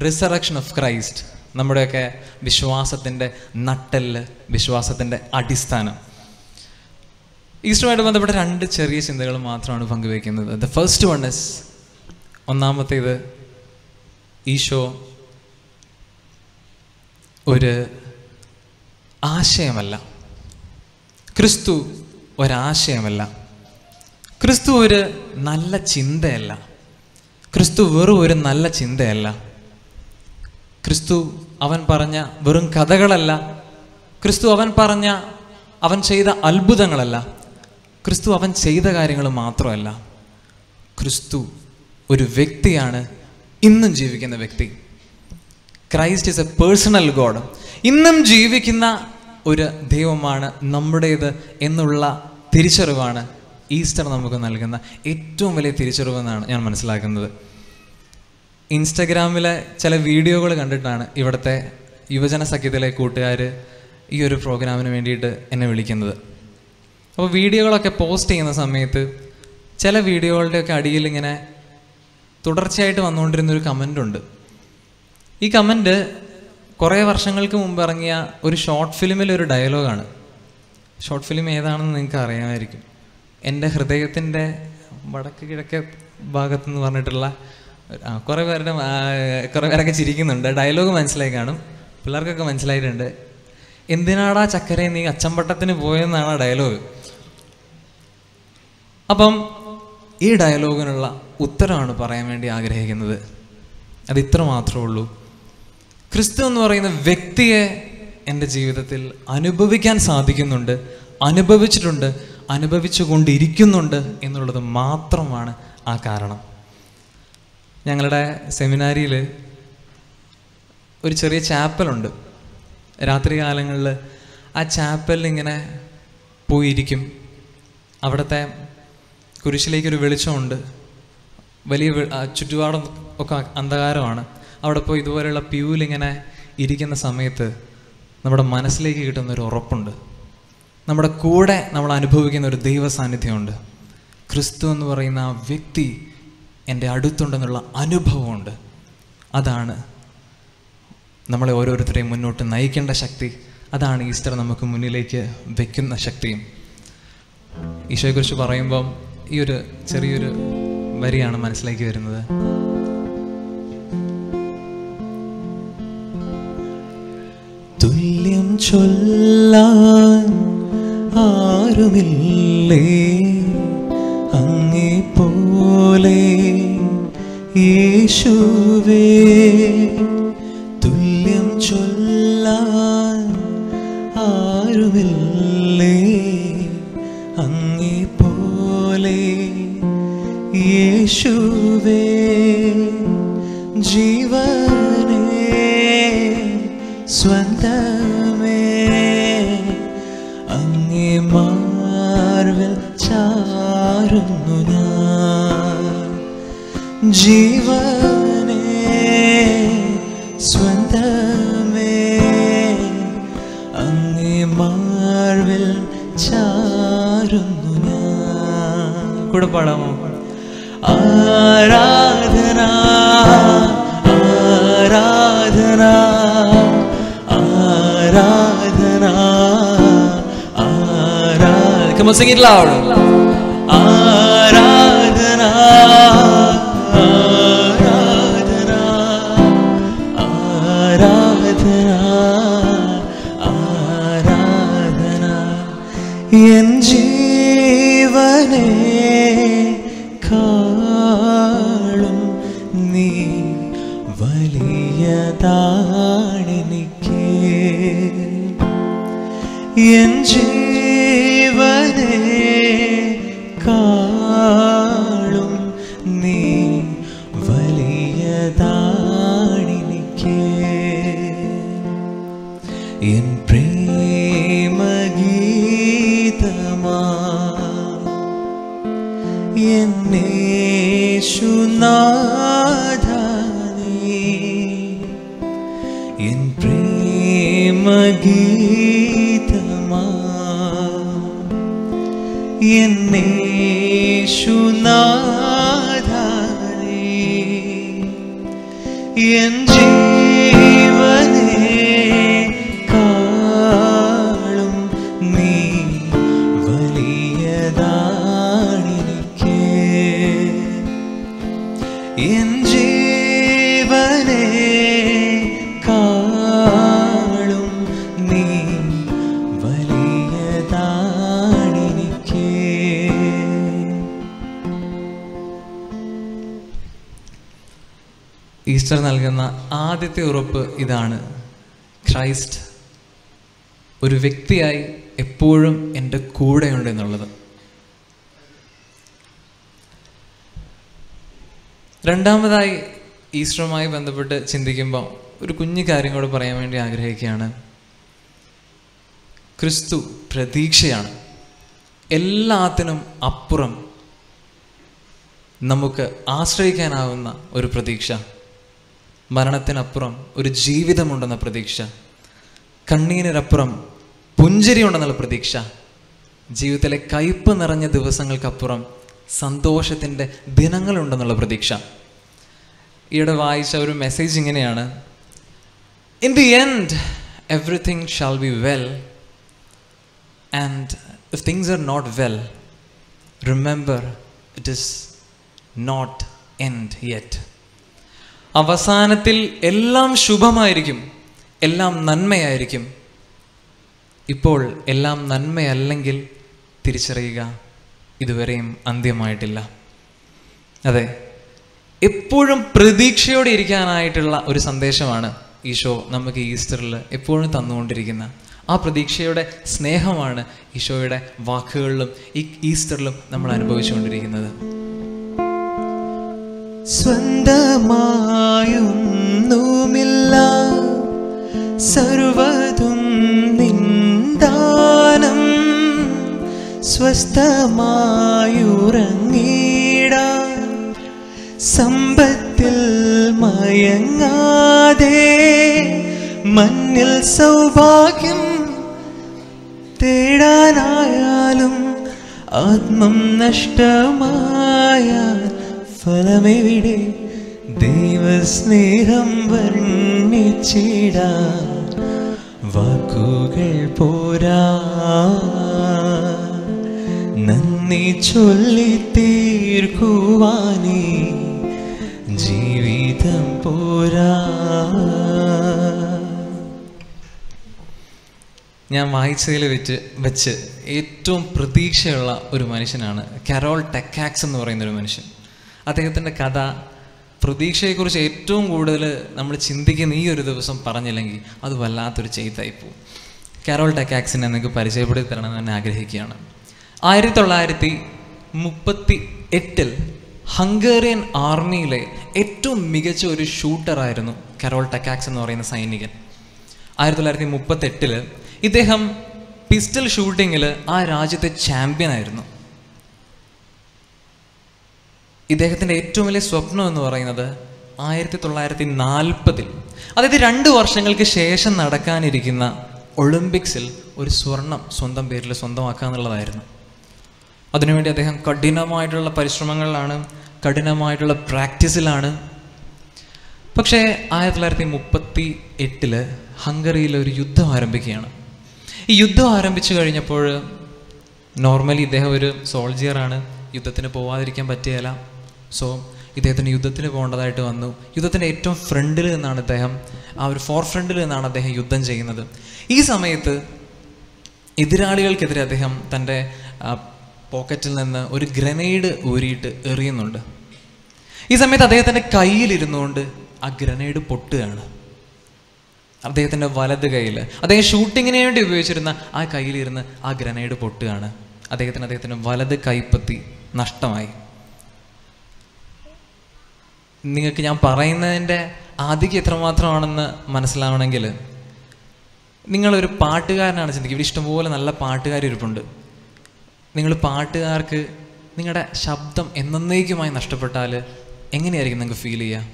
റിസറക്ഷൻ ഓഫ് ക്രൈസ്റ്റ് നമ്മുടെയൊക്കെ വിശ്വാസത്തിന്റെ നട്ടെല്ല് വിശ്വാസത്തിന്റെ അടിസ്ഥാനം. ഈസ്റ്ററുമായിട്ട് ബന്ധപ്പെട്ട രണ്ട് ചെറിയ ചിന്തകൾ മാത്രമാണ് പങ്കുവയ്ക്കുന്നത്. ദ ഫസ്റ്റ് വൺ ഇസ് ഒന്നാമത്തേത് ഈശോ ഒരു ആശയമല്ല. ക്രിസ്തു ഒരാശയമല്ല. ക്രിസ്തു ഒരു നല്ല ചിന്തയല്ല. ക്രിസ്തു വെറും ഒരു നല്ല ചിന്തയല്ല. ക്രിസ്തു അവൻ പറഞ്ഞ വെറും കഥകളല്ല. ക്രിസ്തു അവൻ പറഞ്ഞ അവൻ ചെയ്ത അത്ഭുതങ്ങളല്ല. ക്രിസ്തു അവൻ ചെയ്ത കാര്യങ്ങൾ മാത്രമല്ല. ക്രിസ്തു ഒരു വ്യക്തിയാണ് ഇന്നും ജീവിക്കുന്ന വ്യക്തി. Christ is a personal God. ഇന്നും ജീവിക്കുന്ന ഒരു ദൈവമാണ് നമ്മുടേത് എന്നുള്ള തിരിച്ചറിവാണ് ഈസ്റ്റർ നമുക്ക് നൽകുന്ന ഏറ്റവും വലിയ തിരിച്ചറിവെന്നാണ് ഞാൻ മനസ്സിലാക്കുന്നത്. ഇൻസ്റ്റഗ്രാമിലെ ചില വീഡിയോകൾ കണ്ടിട്ടാണ് ഇവിടുത്തെ യുവജന സഖ്യത്തിലെ കൂട്ടുകാർ ഈ ഒരു പ്രോഗ്രാമിന് വേണ്ടിയിട്ട് എന്നെ വിളിക്കുന്നത്. അപ്പോൾ വീഡിയോകളൊക്കെ പോസ്റ്റ് ചെയ്യുന്ന സമയത്ത് ചില വീഡിയോകളുടെയൊക്കെ അടിയിൽ ഇങ്ങനെ തുടർച്ചയായിട്ട് വന്നുകൊണ്ടിരുന്ന ഒരു കമന്റ് ഉണ്ട്. ഈ കമന്റ് കുറേ വർഷങ്ങൾക്ക് മുമ്പ് ഇറങ്ങിയ ഒരു ഷോർട്ട് ഫിലിമിലെ ഒരു ഡയലോഗാണ് ഷോർട്ട് ഫിലിം ഏതാണെന്ന് നിങ്ങൾക്ക് അറിയാമായിരിക്കും. എന്റെ ഹൃദയത്തിന്റെ വടക്ക് കിഴക്കേ ഭാഗത്തെന്ന് പറഞ്ഞിട്ടുള്ള കുറേ പേരുടെ കുറേ പേരൊക്കെ ചിരിക്കുന്നുണ്ട്. ഡയലോഗ് മനസ്സിലായി കാണും. പിള്ളേർക്കൊക്കെ മനസ്സിലായിട്ടുണ്ട്. എന്തിനാടാ ചക്കരെ നീ അച്ചമ്പട്ടത്തിന് പോയെന്നാണ് ഡയലോഗ്. അപ്പം ഈ ഡയലോഗിനുള്ള ഉത്തരമാണ് പറയാൻ വേണ്ടി ആഗ്രഹിക്കുന്നത്. അത് ഇത്ര മാത്രമേ ഉള്ളൂ. ക്രിസ്തു എന്ന് പറയുന്ന വ്യക്തിയെ എന്റെ ജീവിതത്തിൽ അനുഭവിക്കാൻ സാധിക്കുന്നുണ്ട് അനുഭവിച്ചിട്ടുണ്ട് അനുഭവിച്ചുകൊണ്ടിരിക്കുന്നുണ്ട് എന്നുള്ളത് മാത്രമാണ് ആ കാരണം. ഞങ്ങളുടെ സെമിനാരിയിൽ ഒരു ചെറിയ ചാപ്പലുണ്ട്. രാത്രി കാലങ്ങളിൽ ആ ചാപ്പലിൽ ഇങ്ങനെ പോയിരിക്കും. അവിടുത്തെ കുരിശിലേക്കൊരു വെളിച്ചമുണ്ട്. വലിയ ചുറ്റുപാടും ഒക്കെ അന്ധകാരമാണ്. അവിടെ പോയി ഇതുപോലെയുള്ള പ്യൂവിലിങ്ങനെ ഇരിക്കുന്ന സമയത്ത് നമ്മുടെ മനസ്സിലേക്ക് കിട്ടുന്ന ഒരു ഉറപ്പുണ്ട്. നമ്മുടെ കൂടെ നമ്മൾ അനുഭവിക്കുന്ന ഒരു ദൈവ സാന്നിധ്യമുണ്ട് ക്രിസ്തു എന്ന് പറയുന്ന ആ വ്യക്തി എന്റെ അടുത്തുണ്ടെന്നുള്ള അനുഭവമുണ്ട്. അതാണ് നമ്മളെ ഓരോരുത്തരെയും മുന്നോട്ട് നയിക്കേണ്ട ശക്തി. അതാണ് ഈസ്റ്റർ നമുക്ക് മുന്നിലേക്ക് വെക്കുന്ന ശക്തിയും. ഈശോയെക്കുറിച്ച് പറയുമ്പം ഈ ഒരു ചെറിയൊരു വരിയാണ് മനസ്സിലേക്ക് വരുന്നത്. തുല്യം ചൊല്ലാൻ ആരുമില്ലേ? അങ്ങേ പോലെ യേശുവേ തുല്യം ചൊല്ലാൻ ആരുമില്ലേ? അങ്ങേ പോലെ യേശുവേ ജീവനേ സ്വന്തമേ ജീവനേ സ്വന്തമേ. അങ്ങേ മാർവിൽ ചാരുന്നു ഞാൻ. കൂടെ പാടാമോ? ആരാധന ആരാധന ആരാധന ആരാധന. Come on, sing it loud. എൻ ജീവനെ ആദ്യത്തെ ഉറപ്പ് ഇതാണ്. ക്രൈസ്റ്റ് ഒരു വ്യക്തിയായി എപ്പോഴും എന്റെ കൂടെയുണ്ട് എന്നുള്ളത്. രണ്ടാമതായി ഈസ്റ്ററുമായി ബന്ധപ്പെട്ട് ചിന്തിക്കുമ്പോൾ ഒരു കുഞ്ഞു കാര്യം കൂടെ പറയാൻ വേണ്ടി ആഗ്രഹിക്കുകയാണ്. ക്രിസ്തു പ്രതീക്ഷയാണ്. എല്ലാത്തിനും അപ്പുറം നമുക്ക് ആശ്രയിക്കാനാവുന്ന ഒരു പ്രതീക്ഷ. മരണത്തിനപ്പുറം ഒരു ജീവിതമുണ്ടെന്ന പ്രതീക്ഷ. കണ്ണീരിനപ്പുറം പുഞ്ചിരി ഉണ്ടെന്നുള്ള പ്രതീക്ഷ. ജീവിതത്തിലെ കയ്പ് നിറഞ്ഞ ദിവസങ്ങൾക്കപ്പുറം സന്തോഷത്തിന്റെ ദിനങ്ങളുണ്ടെന്നുള്ള പ്രതീക്ഷ. ഈയിടെ വായിച്ച ഒരു മെസ്സേജ് ഇങ്ങനെയാണ്. In the end everything shall be well and if things are not well remember it is not end yet അവസാനത്തിൽ എല്ലാം ശുഭമായിരിക്കും എല്ലാം നന്മയായിരിക്കും. ഇപ്പോൾ എല്ലാം നന്മയല്ലെങ്കിൽ തിരിച്ചറിയുക ഇതുവരെയും അന്ത്യമായിട്ടില്ല. അതെ എപ്പോഴും പ്രതീക്ഷയോടെ ഇരിക്കാനായിട്ടുള്ള ഒരു സന്ദേശമാണ് ഈശോ നമുക്ക് ഈസ്റ്ററിൽ എപ്പോഴും തന്നുകൊണ്ടിരിക്കുന്ന. ആ പ്രതീക്ഷയുടെ സ്നേഹമാണ് ഈശോയുടെ വാക്കുകളിലും ഈ ഈസ്റ്ററിലും നമ്മൾ അനുഭവിച്ചുകൊണ്ടിരിക്കുന്നത്. സ്വന്തമായൊന്നുമില്ല. സർവതും നിന്ദാനം സ്വസ്ഥമായുറങ്ങിടാൻ സമ്പത്തിൽ മയങ്ങാതെ മണ്ണിൽ സൗഭാഗ്യം തേടാനായാലും ആത്മം നഷ്ടമായ ഫലമെവിടെ? ദൈവസ്നേഹം വർണിച്ചിടാൻ വാക്കുകൾ പോരാ. നന്ദി ചൊല്ലി തീർക്കുവാനേ ജീവിതം പോരാ. ഞാൻ വായിച്ചതിൽ വെച്ച് വെച്ച് ഏറ്റവും പ്രതീക്ഷയുള്ള ഒരു മനുഷ്യനാണ് കരോൾ ടെക്കാക്സ് എന്ന് പറയുന്ന ഒരു മനുഷ്യൻ. അദ്ദേഹത്തിന്റെ കഥ പ്രതീക്ഷയെക്കുറിച്ച് ഏറ്റവും കൂടുതൽ നമ്മൾ ചിന്തിക്കുന്ന ഈ ഒരു ദിവസം പറഞ്ഞില്ലെങ്കിൽ അത് വല്ലാത്തൊരു ചെയ്തായി പോവും. കാരോൾ ടെക്കാക്സിനെ നിങ്ങൾക്ക് പരിചയപ്പെടുത്തി തരണമെന്ന് ഞാൻ ആഗ്രഹിക്കുകയാണ്. ആയിരത്തി തൊള്ളായിരത്തി മുപ്പത്തി എട്ടിൽ ഹംഗേറിയൻ ആർമിയിലെ ഏറ്റവും മികച്ച ഒരു ഷൂട്ടറായിരുന്നു കരോൾ ടെക്കാക്സ് എന്ന് പറയുന്ന സൈനികൻ. ആയിരത്തി തൊള്ളായിരത്തി മുപ്പത്തെട്ടിൽ ഇദ്ദേഹം പിസ്റ്റൽ ഷൂട്ടിങ്ങിൽ ആ രാജ്യത്തെ ചാമ്പ്യൻ ആയിരുന്നു. ഇദ്ദേഹത്തിന്റെ ഏറ്റവും വലിയ സ്വപ്നം എന്ന് പറയുന്നത് ആയിരത്തി തൊള്ളായിരത്തി നാൽപ്പതിൽ അതായത് രണ്ട് വർഷങ്ങൾക്ക് ശേഷം നടക്കാനിരിക്കുന്ന ഒളിമ്പിക്സിൽ ഒരു സ്വർണം സ്വന്തം പേരിൽ സ്വന്തമാക്കുക എന്നുള്ളതായിരുന്നു. അതിനുവേണ്ടി അദ്ദേഹം കഠിനമായിട്ടുള്ള പരിശ്രമങ്ങളിലാണ് കഠിനമായിട്ടുള്ള പ്രാക്ടീസിലാണ്. പക്ഷേ ആയിരത്തി തൊള്ളായിരത്തി മുപ്പത്തി എട്ടിൽ ഹംഗറിയിൽ ഒരു യുദ്ധം ആരംഭിക്കുകയാണ്. ഈ യുദ്ധം ആരംഭിച്ചു കഴിഞ്ഞപ്പോൾ നോർമലി ഇദ്ദേഹം ഒരു സോൾജിയറാണ് യുദ്ധത്തിന് പോവാതിരിക്കാൻ പറ്റിയല്ല സോ ഇദ്ദേഹത്തിന് യുദ്ധത്തിന് പോകേണ്ടതായിട്ട് വന്നു. യുദ്ധത്തിന്റെ ഏറ്റവും ഫ്രണ്ടിൽ നിന്നാണ് അദ്ദേഹം ആ ഒരു ഫോർ ഫ്രണ്ടിൽ നിന്നാണ് അദ്ദേഹം യുദ്ധം ചെയ്യുന്നത്. ഈ സമയത്ത് എതിരാളികൾക്കെതിരെ അദ്ദേഹം തന്റെ പോക്കറ്റിൽ നിന്ന് ഒരു ഗ്രനേഡ് ഊരിയിട്ട് എറിയുന്നുണ്ട്. ഈ സമയത്ത് അദ്ദേഹത്തിന്റെ കയ്യിലിരുന്നുകൊണ്ട് ആ ഗ്രനേഡ് പൊട്ടുകയാണ്. അദ്ദേഹത്തിന്റെ വലത് കയ്യിൽ. അദ്ദേഹം ഷൂട്ടിങ്ങിന് വേണ്ടി ഉപയോഗിച്ചിരുന്ന ആ കയ്യിലിരുന്ന് ആ ഗ്രനേഡ് പൊട്ടുകയാണ്. അദ്ദേഹത്തിന് അദ്ദേഹത്തിന്റെ വലത് കൈപ്പത്തി നഷ്ടമായി. നിങ്ങൾക്ക് ഞാൻ പറയുന്നതിന്റെ ആധിക്യം എത്രമാത്രമാണെന്ന് മനസ്സിലാവണമെങ്കിൽ നിങ്ങളൊരു പാട്ടുകാരനാണ് ചിന്തിക്കുക. ഇവിടെ ഇഷ്ടംപോലെ നല്ല പാട്ടുകാർ ഇരിപ്പുണ്ട്. നിങ്ങൾ പാട്ടുകാർക്ക് നിങ്ങളുടെ ശബ്ദം എന്നേക്കുമായി നഷ്ടപ്പെട്ടാൽ എങ്ങനെയായിരിക്കും നിങ്ങൾക്ക് ഫീൽ ചെയ്യുക?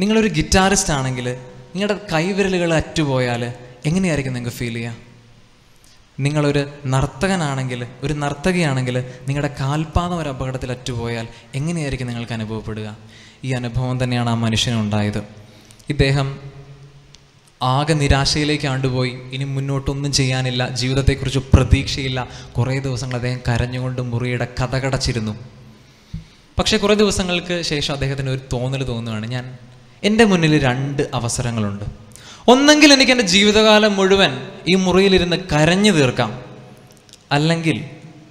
നിങ്ങളൊരു ഗിറ്റാറിസ്റ്റ് ആണെങ്കിൽ നിങ്ങളുടെ കൈവിരലുകൾ അറ്റുപോയാൽ എങ്ങനെയായിരിക്കും നിങ്ങൾക്ക് ഫീൽ ചെയ്യുക? നിങ്ങളൊരു നർത്തകനാണെങ്കിൽ ഒരു നർത്തകിയാണെങ്കിൽ നിങ്ങളുടെ കാൽപാദം ഒരു അപകടത്തിൽ അറ്റുപോയാൽ എങ്ങനെയായിരിക്കും നിങ്ങൾക്ക് അനുഭവപ്പെടുക? ഈ അനുഭവം തന്നെയാണ് ആ മനുഷ്യനുണ്ടായത് ഇദ്ദേഹം ആകെ നിരാശയിലേക്ക് ആണ്ടുപോയി. ഇനി മുന്നോട്ടൊന്നും ചെയ്യാനില്ല. ജീവിതത്തെക്കുറിച്ച് പ്രതീക്ഷയില്ല. കുറേ ദിവസങ്ങൾ അദ്ദേഹം കരഞ്ഞുകൊണ്ട് മുറിയുടെ കഥകടച്ചിരുന്നു. പക്ഷേ കുറേ ദിവസങ്ങൾക്ക് ശേഷം അദ്ദേഹത്തിന് ഒരു തോന്നൽ തോന്നുകയാണ്. ഞാൻ എന്റെ മുന്നിൽ രണ്ട് അവസരങ്ങളുണ്ട്. ഒന്നെങ്കിൽ എനിക്ക് എന്റെ ജീവിതകാലം മുഴുവൻ ഈ മുറിയിലിരുന്ന് കരഞ്ഞു തീർക്കാം. അല്ലെങ്കിൽ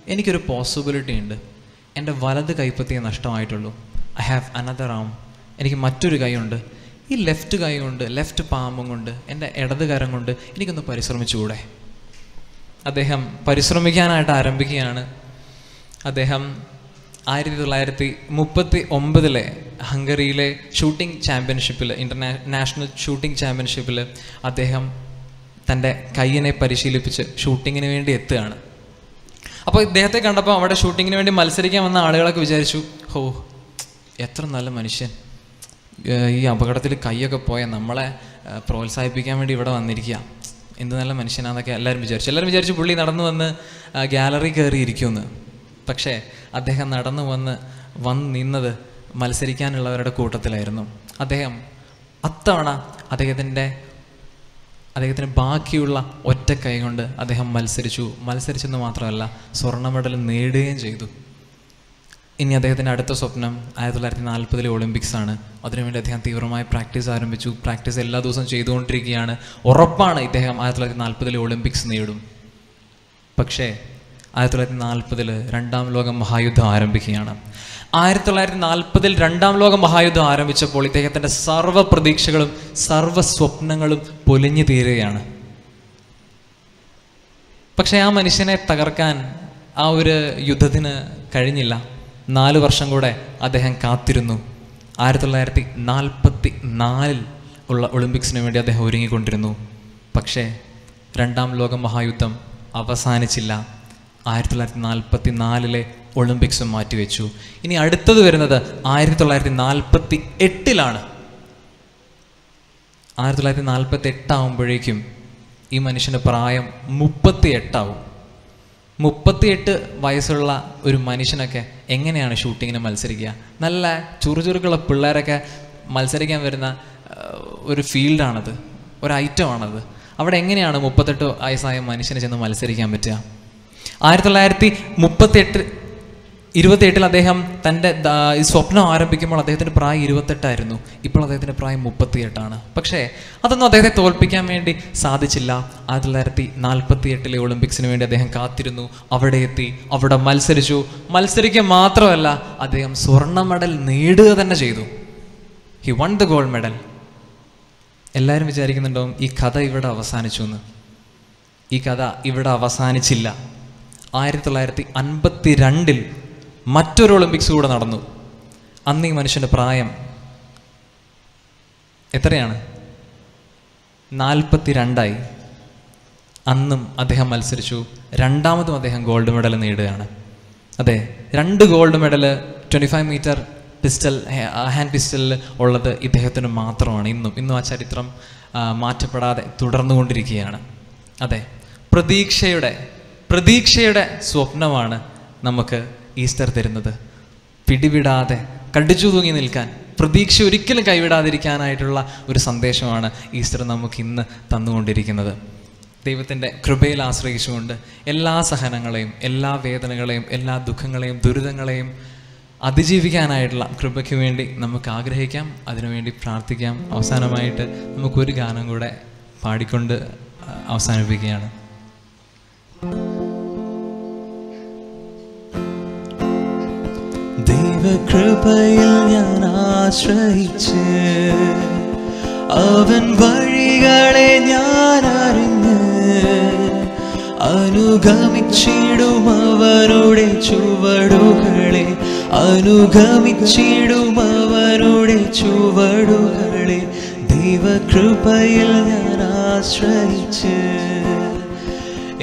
എനിക്കൊരു പോസിബിലിറ്റി ഉണ്ട്. എന്റെ വലത് കൈപ്പത്തിയെ നഷ്ടമായിട്ടുള്ളൂ. ഐ ഹാവ് അനദർ ആം എനിക്ക് മറ്റൊരു കൈയുണ്ട്. ഈ ലെഫ്റ്റ് കൈ കൊണ്ട് ലെഫ്റ്റ് പാമ്പും കൊണ്ട് എന്റെ ഇടത് കരം കൊണ്ട് എനിക്കൊന്ന് പരിശ്രമിച്ചുകൂടെ? അദ്ദേഹം പരിശ്രമിക്കാനായിട്ട് ആരംഭിക്കുകയാണ്. അദ്ദേഹം ആയിരത്തി തൊള്ളായിരത്തി മുപ്പത്തി ഒമ്പതിലെ ഹംഗറിയിലെ ഷൂട്ടിംഗ് ചാമ്പ്യൻഷിപ്പിൽ ഇന്റർനാ നാഷണൽ ഷൂട്ടിംഗ് ചാമ്പ്യൻഷിപ്പിൽ അദ്ദേഹം തന്റെ കയ്യിനെ പരിശീലിപ്പിച്ച് ഷൂട്ടിങ്ങിന് വേണ്ടി എത്തുകയാണ്. അപ്പോൾ ഇദ്ദേഹത്തെ കണ്ടപ്പോൾ അവിടെ ഷൂട്ടിങ്ങിന് വേണ്ടി മത്സരിക്കാൻ വന്ന ആളുകളൊക്കെ വിചാരിച്ചു ഹോ എത്ര നല്ല മനുഷ്യൻ. ഈ അപകടത്തിൽ കൈയൊക്കെ പോയ നമ്മളെ പ്രോത്സാഹിപ്പിക്കാൻ വേണ്ടി ഇവിടെ വന്നിരിക്കുക എന്ത് നല്ല മനുഷ്യനാന്നൊക്കെ എല്ലാവരും വിചാരിച്ചു. എല്ലാവരും വിചാരിച്ചു പുള്ളി നടന്നു വന്ന് ഗാലറി കയറി ഇരിക്കുമെന്ന് പക്ഷേ അദ്ദേഹം നടന്നു വന്ന് വന്ന് നിന്നത് മത്സരിക്കാനുള്ളവരുടെ കൂട്ടത്തിലായിരുന്നു. അദ്ദേഹം അത്തവണ അദ്ദേഹത്തിന്റെ അദ്ദേഹത്തിന് ബാക്കിയുള്ള ഒറ്റ കൈ കൊണ്ട് അദ്ദേഹം മത്സരിച്ചു. മത്സരിച്ചെന്ന് മാത്രമല്ല സ്വർണ മെഡൽ നേടുകയും ചെയ്തു. ഇനി അദ്ദേഹത്തിന്റെ അടുത്ത സ്വപ്നം ആയിരത്തി തൊള്ളായിരത്തി നാൽപ്പതിലെ ഒളിമ്പിക്സാണ് അതിനുവേണ്ടി അദ്ദേഹം തീവ്രമായി പ്രാക്ടീസ് ആരംഭിച്ചു. പ്രാക്ടീസ് എല്ലാ ദിവസവും ചെയ്തുകൊണ്ടിരിക്കുകയാണ്. ഉറപ്പാണ് ഇദ്ദേഹം ആയിരത്തി തൊള്ളായിരത്തി നാൽപ്പതിലെ ഒളിമ്പിക്സ് നേടും. പക്ഷേ ആയിരത്തി തൊള്ളായിരത്തി നാൽപ്പതിൽ രണ്ടാം ലോക മഹായുദ്ധം ആരംഭിക്കുകയാണ്. ആയിരത്തി തൊള്ളായിരത്തി നാൽപ്പതിൽ രണ്ടാം ലോക മഹായുദ്ധം ആരംഭിച്ചപ്പോൾ ഇദ്ദേഹത്തിന്റെ സർവ പ്രതീക്ഷകളും സർവ സ്വപ്നങ്ങളും പൊലിഞ്ഞു തീരുകയാണ്. പക്ഷേ ആ മനുഷ്യനെ തകർക്കാൻ ആ ഒരു യുദ്ധത്തിന് കഴിഞ്ഞില്ല. നാല് വർഷം കൂടെ അദ്ദേഹം കാത്തിരുന്നു. ആയിരത്തി തൊള്ളായിരത്തി നാൽപ്പത്തി നാലിൽ ഉള്ള ഒളിമ്പിക്സിന് വേണ്ടി അദ്ദേഹം ഒരുങ്ങിക്കൊണ്ടിരുന്നു. പക്ഷേ രണ്ടാം ലോക മഹായുദ്ധം അവസാനിച്ചില്ല. ആയിരത്തി തൊള്ളായിരത്തി നാൽപ്പത്തി നാലിലെ ഒളിമ്പിക്സും മാറ്റിവെച്ചു. ഇനി അടുത്തത് വരുന്നത് ആയിരത്തി തൊള്ളായിരത്തി നാൽപ്പത്തി എട്ടിലാണ് ആയിരത്തി തൊള്ളായിരത്തി നാൽപ്പത്തി എട്ടാവുമ്പോഴേക്കും ഈ മനുഷ്യന്റെ പ്രായം മുപ്പത്തി എട്ടാവും മുപ്പത്തിയെട്ട് വയസ്സുള്ള ഒരു മനുഷ്യനൊക്കെ എങ്ങനെയാണ് ഷൂട്ടിങ്ങിന് മത്സരിക്കുക? നല്ല ചുറുചുറുക്കുള്ള പിള്ളേരൊക്കെ മത്സരിക്കാൻ വരുന്ന ഒരു ഫീൽഡാണത്. ഒരു ഐറ്റമാണത്. അവിടെ എങ്ങനെയാണ് മുപ്പത്തെട്ട് വയസ്സായ മനുഷ്യനെ ചെന്ന് മത്സരിക്കാൻ പറ്റുക? ആയിരത്തി തൊള്ളായിരത്തി മുപ്പത്തിയെട്ട് ഇരുപത്തിയെട്ടിൽ അദ്ദേഹം തന്റെ സ്വപ്നം ആരംഭിക്കുമ്പോൾ അദ്ദേഹത്തിന്റെ പ്രായം ഇരുപത്തെട്ടായിരുന്നു. ഇപ്പോൾ അദ്ദേഹത്തിന്റെ പ്രായം മുപ്പത്തിയെട്ടാണ്. പക്ഷേ അതൊന്നും അദ്ദേഹത്തെ തോൽപ്പിക്കാൻ വേണ്ടി സാധിച്ചില്ല. ആയിരത്തി തൊള്ളായിരത്തി നാൽപ്പത്തി എട്ടിലെ ഒളിമ്പിക്സിന് വേണ്ടി അദ്ദേഹം കാത്തിരുന്നു. അവിടെ എത്തി അവിടെ മത്സരിച്ചു. മത്സരിക്കുക മാത്രമല്ല അദ്ദേഹം സ്വർണ മെഡൽ നേടുക തന്നെ ചെയ്തു. He won the gold medal എല്ലാവരും വിചാരിക്കുന്നുണ്ടാവും ഈ കഥ ഇവിടെ അവസാനിച്ചു എന്ന് ഈ കഥ ഇവിടെ അവസാനിച്ചില്ല. ആയിരത്തി തൊള്ളായിരത്തി അൻപത്തി രണ്ടിൽ മറ്റൊരു ഒളിമ്പിക്സ് കൂടെ നടന്നു. അന്ന് ഈ മനുഷ്യന്റെ പ്രായം എത്രയാണ്? നാൽപ്പത്തി രണ്ടായി അന്നും അദ്ദേഹം മത്സരിച്ചു. രണ്ടാമതും അദ്ദേഹം ഗോൾഡ് മെഡൽ നേടുകയാണ്. അതെ രണ്ട് gold medal twenty five metre pistol hand പിസ്റ്റലിൽ ഉള്ളത് ഇദ്ദേഹത്തിന് മാത്രമാണ്. ഇന്നും ഇന്നും ആ ചരിത്രം മാറ്റപ്പെടാതെ തുടർന്നുകൊണ്ടിരിക്കുകയാണ്. അതെ പ്രതീക്ഷയുടെ പ്രതീക്ഷയുടെ സ്വപ്നമാണ് നമുക്ക് ഈസ്റ്റർ തരുന്നത്. പിടിവിടാതെ കടിച്ചു തൂങ്ങി നിൽക്കാൻ പ്രതീക്ഷ ഒരിക്കലും കൈവിടാതിരിക്കാനായിട്ടുള്ള ഒരു സന്ദേശമാണ് ഈസ്റ്റർ നമുക്ക് ഇന്ന് തന്നുകൊണ്ടിരിക്കുന്നത്. ദൈവത്തിന്റെ കൃപയിൽ ആശ്രയിച്ചുകൊണ്ട് എല്ലാ സഹനങ്ങളെയും എല്ലാ വേദനകളെയും എല്ലാ ദുഃഖങ്ങളെയും ദുരിതങ്ങളെയും അതിജീവിക്കാനായിട്ടുള്ള കൃപയ്ക്ക് വേണ്ടി നമുക്ക് ആഗ്രഹിക്കാം. അതിനുവേണ്ടി പ്രാർത്ഥിക്കാം. അവസാനമായിട്ട് നമുക്കൊരു ഗാനം കൂടെ പാടിക്കൊണ്ട് അവസാനിപ്പിക്കുകയാണ്. ദൈവകൃപയിൽ ഞാൻ ആശ്രയിച്ച് അവൻ വഴികളെ ഞാൻ അറിഞ്ഞ് അനുഗമിച്ചിടും അവരുടെ ചുവടുകളെ. അനുഗമിച്ചിടും അവരുടെ ചുവടുകളെ. ദൈവകൃപയിൽ ഞാൻ ആശ്രയിച്ച്.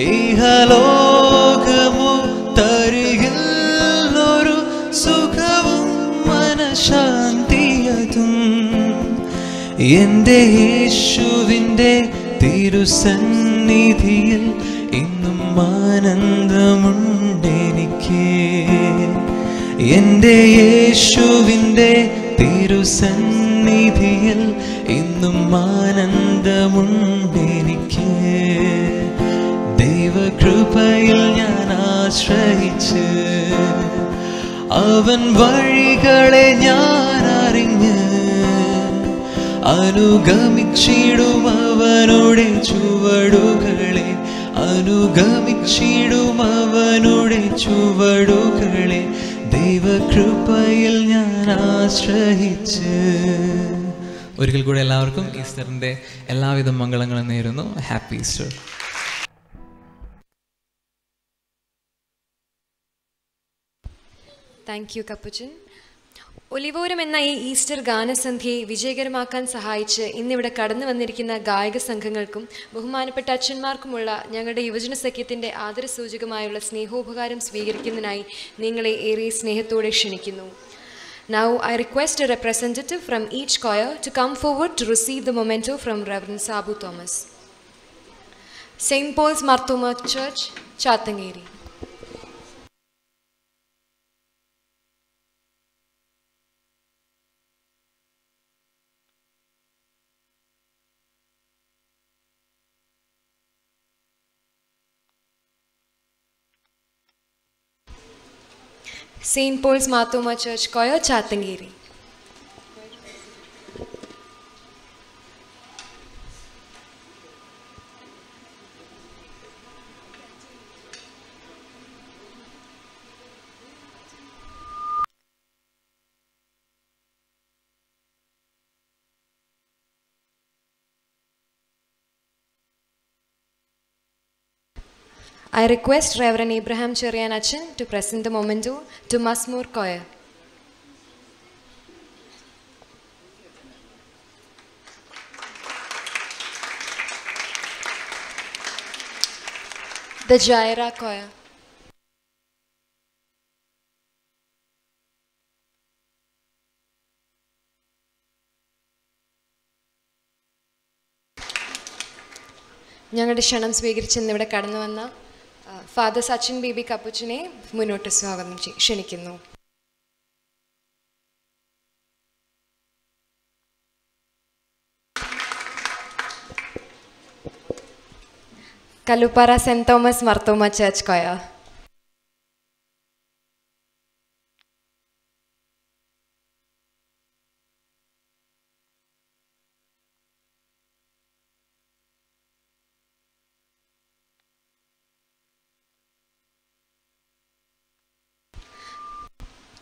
ഈ തരികിൽ എന്റെ യേശുവിന്റെ തിരുസന്നിധിയിൽ ഇന്നും ആനന്ദമുണ്ടെനിക്ക് എന്റെ യേശുവിന്റെ തിരുസന്നിധിയിൽ ഇന്നും ആനന്ദമുണ്ടെനിക്ക് ദൈവകൃപയിൽ ഞാൻ ആശ്രയിച്ച് അവൻ വഴികളെ ഞാൻ അറിഞ്ഞ് അനുഗമിച്ചിടും അവനുടെ ചുവടുകളെ അനുഗമിച്ചിടുമവനുടെ ചുവടുകളെ ദൈവകൃപയിൽ ഞാൻ ആശ്രയിച്ച്. ഒരിക്കൽ കൂടെ എല്ലാവർക്കും ഈസ്റ്ററിന്റെ എല്ലാവിധ മംഗളങ്ങളും നേരുന്നു. Happy Easter thank you Capuchin. ഒലിവോരം എന്ന ഈ ഈസ്റ്റർ ഗാനസന്ധ്യയെ വിജയകരമാക്കാൻ സഹായിച്ച് ഇന്നിവിടെ കടന്നു വന്നിരിക്കുന്ന ഗായക സംഘങ്ങൾക്കും ബഹുമാനപ്പെട്ട അച്ഛന്മാർക്കുമുള്ള ഞങ്ങളുടെ യുവജന സഖ്യത്തിന്റെ ആദരസൂചകമായുള്ള സ്നേഹോപകാരം സ്വീകരിക്കുന്നതിനായി നിങ്ങളെ ഏറെ സ്നേഹത്തോടെ ക്ഷണിക്കുന്നു now I request representative from each choir to come forward to receive the memento from from Sabu Thomas Saint Paul's Marthoma Church Chathangery. St. Paul's Marthoma Church Choir, Chatangiri. I request Reverend Abraham Cherian Achin to present the memento to Masmur Choir. The Jaira Choir. ഞങ്ങളുടെ ക്ഷണം സ്വീകരിച്ച് ഇന്നിവിടെ കടന്നു വന്ന father Sachin baby കപ്പുച്ചിനെ മുന്നോട്ട് സ്വാഗതം ക്ഷണിക്കുന്നു. Kallupara Saint Thomas Marthoma Church Koya